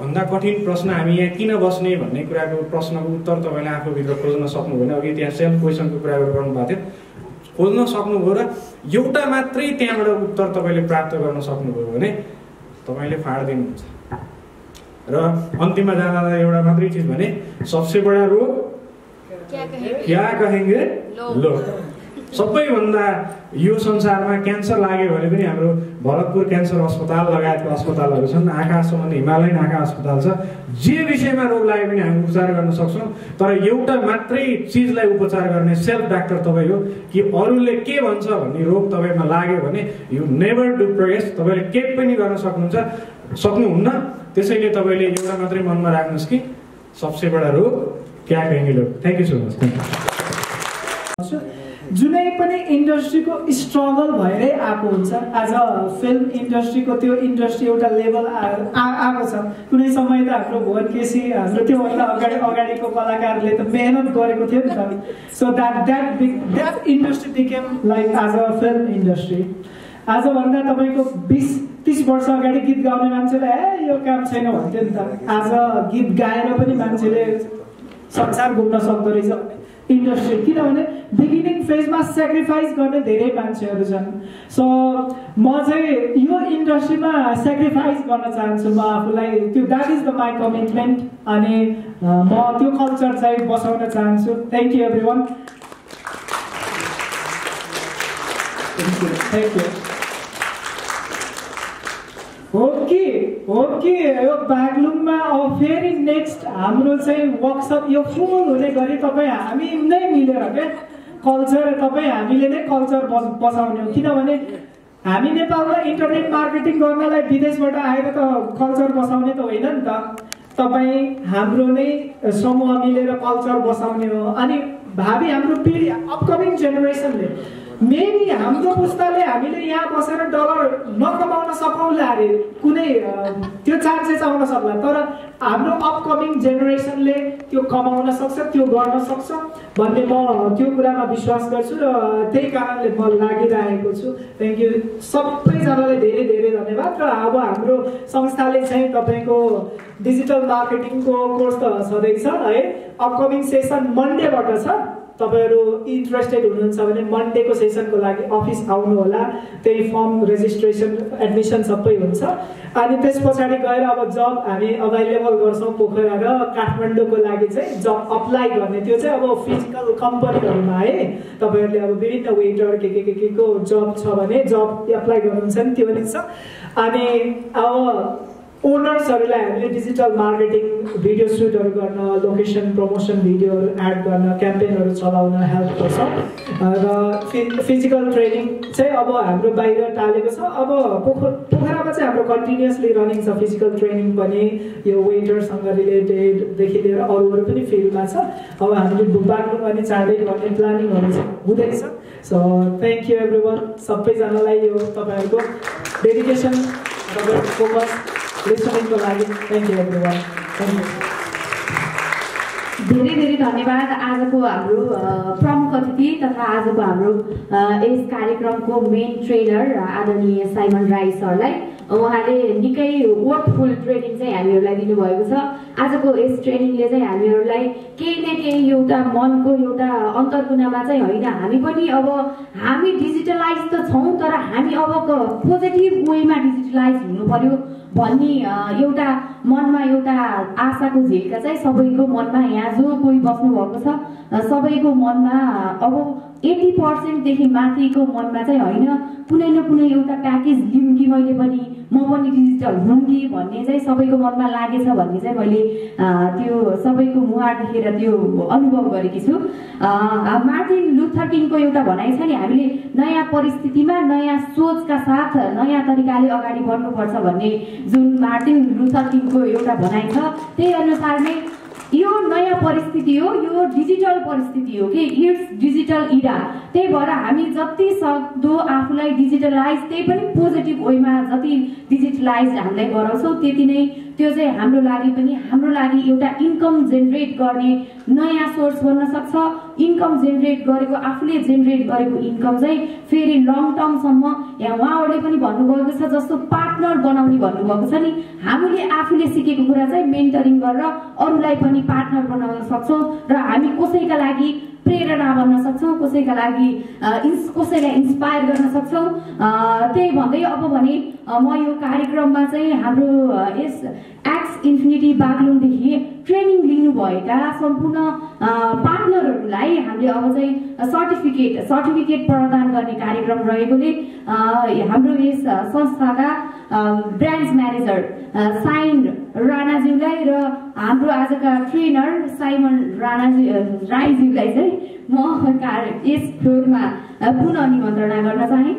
भन्दा कठिन प्रश्न हामी यहाँ किन बस्ने भन्ने कुराको प्रश्नको उत्तर तपाईँले आफूभित्र खोज्न सक्नुभयो भने अघि त्यहाँ सेल्फ क्वेसनको कुरा गर्नुभएको थियो। खोज्न सक्नुभयो र एउटा मात्रै त्यहाँबाट उत्तर तपाईँले प्राप्त गर्न सक्नुभयो भने तपाईँले फाँड दिनुहुन्छ। र अन्तिममा जाँदा एउटा मात्रै चिज भने सबसे बडा रोग क्या कहेंगे? लो सबैभन्दा यो संसारमा क्यान्सर लाग्यो भने पनि हाम्रो भरतपुर क्यान्सर अस्पताल लगायतको अस्पतालहरू छन् आँखा सम्बन्धी हिमालयन आँखा अस्पताल छ। जे विषयमा रोग लाग्यो भने हामी उपचार गर्न सक्छौँ तर एउटा मात्रै चिजलाई उपचार गर्ने सेल्फ डाक्टर तपाईँ हो कि अरूले के भन्छ भन्ने रोग तपाईँमा लाग्यो भने यु नेभर डु प्रेस तपाईँले के पनि गर्न सक्नुहुन्छ सक्नुहुन्न। त्यसैले तपाईँले एउटा मात्रै मनमा राख्नुहोस् कि सबसे बडा रोग क्या कहेंगे लोग thank you so much thank you जुनै पनि इन्डस्ट्रीको स्ट्रगल भएरै आएको हुन्छ। आज फिल्म इन्डस्ट्रीको त्यो इन्डस्ट्री एउटा लेभल आएको छ। कुनै समय त हाम्रो भुवन केसी हाम्रो त्योभन्दा अगाडि अगाडिको कलाकारले त मेहनत गरेको थियो नि त। So that that that industry became like आज फिल्म इन्डस्ट्री आजभन्दा तपाईँको बिस तिस वर्ष अगाडि गीत गाउने मान्छेले ए यो काम छैन भन्थ्यो नि त। आज गीत गाएर पनि मान्छेले संसार घुम्न सक्दो रहेछ। इन्डस्ट्री किनभने बिगिनिङ फेजमा सेक्रिफाइस गर्ने धेरै मान्छेहरू छन्। सो म चाहिँ यो इन्डस्ट्रीमा सेक्रिफाइस गर्न चाहन्छु म आफूलाई। त्यो that is the my commitment अनि म त्यो कल्चर चाहिँ बसाउन चाहन्छु। Thank you everyone thank you हो कि हो कि यो बागलुङमा फेरि नेक्स्ट हाम्रो चाहिँ वर्कसप यो फुल हुने गरी तपाईँ हामी नै मिलेर क्या कल्चर तपाईँ हामीले नै कल्चर बस बसाउने हो। किनभने हामी नेपालमा इन्टरनेट मार्केटिङ गर्नलाई विदेशबाट आएर त कल्चर बसाउने त होइन नि त। तपाईँ हाम्रो नै समूह मिलेर कल्चर बसाउने हो। अनि भावी हाम्रो पिँढी अपकमिङ जेनेरेसनले मेबी हाम्रो पुस्ताले हामीले यहाँ बसेर डलर नकमाउन सकौँला अरे कुनै त्यो चान्सेस आउन सक्ला। तर हाम्रो अपकमिङ जेनेरेसनले त्यो कमाउन सक्छ त्यो गर्न सक्छ भन्ने म त्यो कुरामा विश्वास गर्छु र त्यही कारणले म लागिरहेको छु। थ्याङ्क यू सबैजनालाई धेरै धेरै धन्यवाद र अब हाम्रो संस्थाले चाहिँ तपाईँको डिजिटल मार्केटिङको कोर्स त छँदैछ है। अपकमिङ सेसन मन्डेबाट छ। तपाईँहरू इन्ट्रेस्टेड हुनुहुन्छ भने मन्डेको सेसनको लागि अफिस आउनु होला त्यही फर्म रेजिस्ट्रेसन एडमिसन सबै हुन्छ। अनि त्यस पछाडि गएर अब जब हामी अभाइलेबल गर्छौँ पोखरा र काठमाडौँको लागि चाहिँ जब अप्लाई गर्ने। त्यो चाहिँ अब फिजिकल कम्पनीहरूमा है। तपाईँहरूले अब विभिन्न वेटर के के के के को जब छ भने जब एप्लाई गर्नुहुन्छ नि त्यो पनि छ। अनि अब ओनर्सहरूलाई हामीले डिजिटल मार्केटिङ भिडियो सुटहरू गर्न लोकेसन प्रमोसन भिडियोहरू एड गर्न क्याम्पेनहरू चलाउन हेल्प गर्छ। र फिजिकल ट्रेनिङ चाहिँ अब हाम्रो बाहिर टालेको छ। अब पोखर पोखरामा चाहिँ हाम्रो कन्टिन्युसली रनिङ छ। फिजिकल ट्रेनिङ पनि यो वेटरसँग रिलेटेडदेखि लिएर अरू अरू पनि फिल्डमा छ। अब हामीले बाग्लुङ अनि चाँडै गर्ने प्लानिङहरू हुँदैछ। So thank you everyone सबैजनालाई यो तपाईँहरूको डेडिकेसन तपाईँहरूको फोकस लिसनिङको लागि थ्याङ्क यू एभ्री धेरै धेरै धन्यवाद आजको हाम्रो प्रमुख अतिथि तथा आजको हाम्रो यस कार्यक्रमको मेन ट्रेनर आदरणीय साइमन राई सरलाई। उहाँले निकै वर्कफुल ट्रेनिङ चाहिँ हामीहरूलाई दिनुभएको छ। आजको यस ट्रेनिङले चाहिँ हामीहरूलाई केही न केही एउटा मनको एउटा अन्तर्गुनामा चाहिँ होइन हामी पनि अब हामी डिजिटलाइज त छौँ तर हामी अब पोजिटिभ वेमा डिजिटलाइज हुनु पर्यो। भन्ने एउटा मनमा एउटा आशाको झिल्का चाहिँ सबैको मनमा यहाँ जो कोही बस्नु भएको छ सबैको मनमा अब एट्टी पर्सेन्टदेखि माथिको मनमा चाहिँ होइन कुनै न कुनै एउटा प्याकेज लिउँ कि मैले पनि म पनि डिजिटल हुँ कि भन्ने चाहिँ सबैको मनमा लागेछ भन्ने चाहिँ मैले त्यो सबैको मुहार देखेर त्यो अनुभव गरेकी छु। मार्टिन लुथर किङको एउटा भनाइ छ नि हामीले नयाँ परिस्थितिमा नयाँ सोचका साथ नयाँ तरिकाले अगाडि बढ्नुपर्छ भन्ने जुन मार्टिन लुथर किङको एउटा भनाइ छ त्यही अनुसार नै यो नयाँ परिस्थिति हो यो डिजिटल परिस्थिति हो कि इट्स डिजिटल इरा त्यही भएर हामी जति सक्दो आफूलाई डिजिटलाइज त्यही पनि पोजिटिभ वेमा जति डिजिटलाइज हामीलाई गराउँछौँ त्यति नै त्यो चाहिँ हाम्रो लागि पनि हाम्रो लागि एउटा इन्कम जेनेरेट गर्ने नयाँ सोर्स बन्न सक्छ। इन्कम जेनेरेट गरेको आफूले जेनेरेट गरेको इन्कम चाहिँ फेरि लङ टर्मसम्म यहाँ उहाँहरूले पनि भन्नुभएको छ जस्तो पार्टनर बनाउने भन्नुभएको छ नि हामीले आफूले सिकेको कुरा चाहिँ मेन्टरिङ गरेर अरूलाई पनि पार्टनर बनाउन सक्छौँ र हामी कसैका लागि प्रेरणा बन्न सक्छौँ कसैका लागि इन्स कसैलाई इन्सपायर गर्न सक्छौँ। त्यही भन्दै अब भने म यो कार्यक्रममा चाहिँ हाम्रो यस एक्स इन्फिनिटी बागलुङदेखि ट्रेनिङ लिनुभएका सम्पूर्ण पार्टनरहरूलाई हामीले अब चाहिँ सर्टिफिकेट सर्टिफिकेट प्रदान गर्ने कार्यक्रम रहेकोले हाम्रो यस संस्थाका ब्रान्च म्यानेजर साइन राणाज्यूलाई र हाम्रो आजका ट्रेनर साइमन राणाजी राईज्यूलाई चाहिँ म यस फ्लोरमा पुनः निमन्त्रणा गर्न चाहे।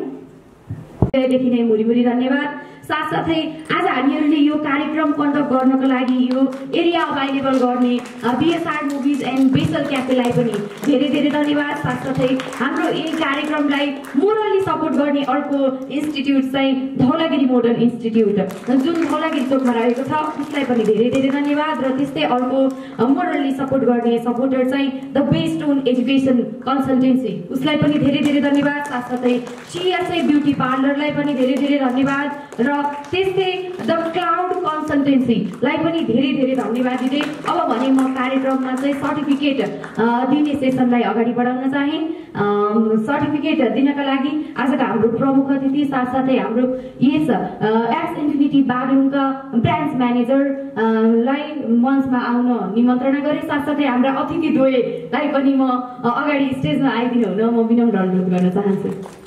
देखि नै मुरी धन्यवाद। साथसाथै आज हामीहरूले यो कार्यक्रम कन्डक्ट गर्नको लागि यो एरिया अभाइलेबल गर्ने बिएसआर मुभिज एन्ड बेसल क्याफेलाई पनि धेरै धेरै धन्यवाद। साथसाथै हाम्रो यही कार्यक्रमलाई मोरली सपोर्ट गर्ने अर्को इन्स्टिट्युट चाहिँ धौलागिरी मोडर्न इन्स्टिट्युट जुन धौलागिरी चोकमा रहेको छ उसलाई पनि धेरै धेरै धन्यवाद र त्यस्तै अर्को मोरली सपोर्ट गर्ने सपोर्टर चाहिँ the best own education consultancy उसलाई पनि धेरै धेरै धन्यवाद। साथसाथै सिएसआई ब्युटी पार्लरलाई पनि धेरै धेरै धन्यवाद र त्यस्तै द क्लाउड कन्सल्टेन्सीलाई पनि धेरै धेरै धन्यवाद दिँदै अब भने म कार्यक्रममा चाहिँ सर्टिफिकेट दिने सेसनलाई अगाडि बढाउन चाहे। सर्टिफिकेट दिनका लागि आजका हाम्रो प्रमुख अतिथि साथसाथै हाम्रो यस एक्स इन्फिनिटी बागलुङका ब्रान्च म्यानेजर अ, लाई मञ्चमा आउन निमन्त्रणा गरे। साथसाथै हाम्रा अतिथि द्वयलाई पनि म अगाडि स्टेजमा आइदिनु हुन म विनम्र अनुरोध गर्न चाहन्छु।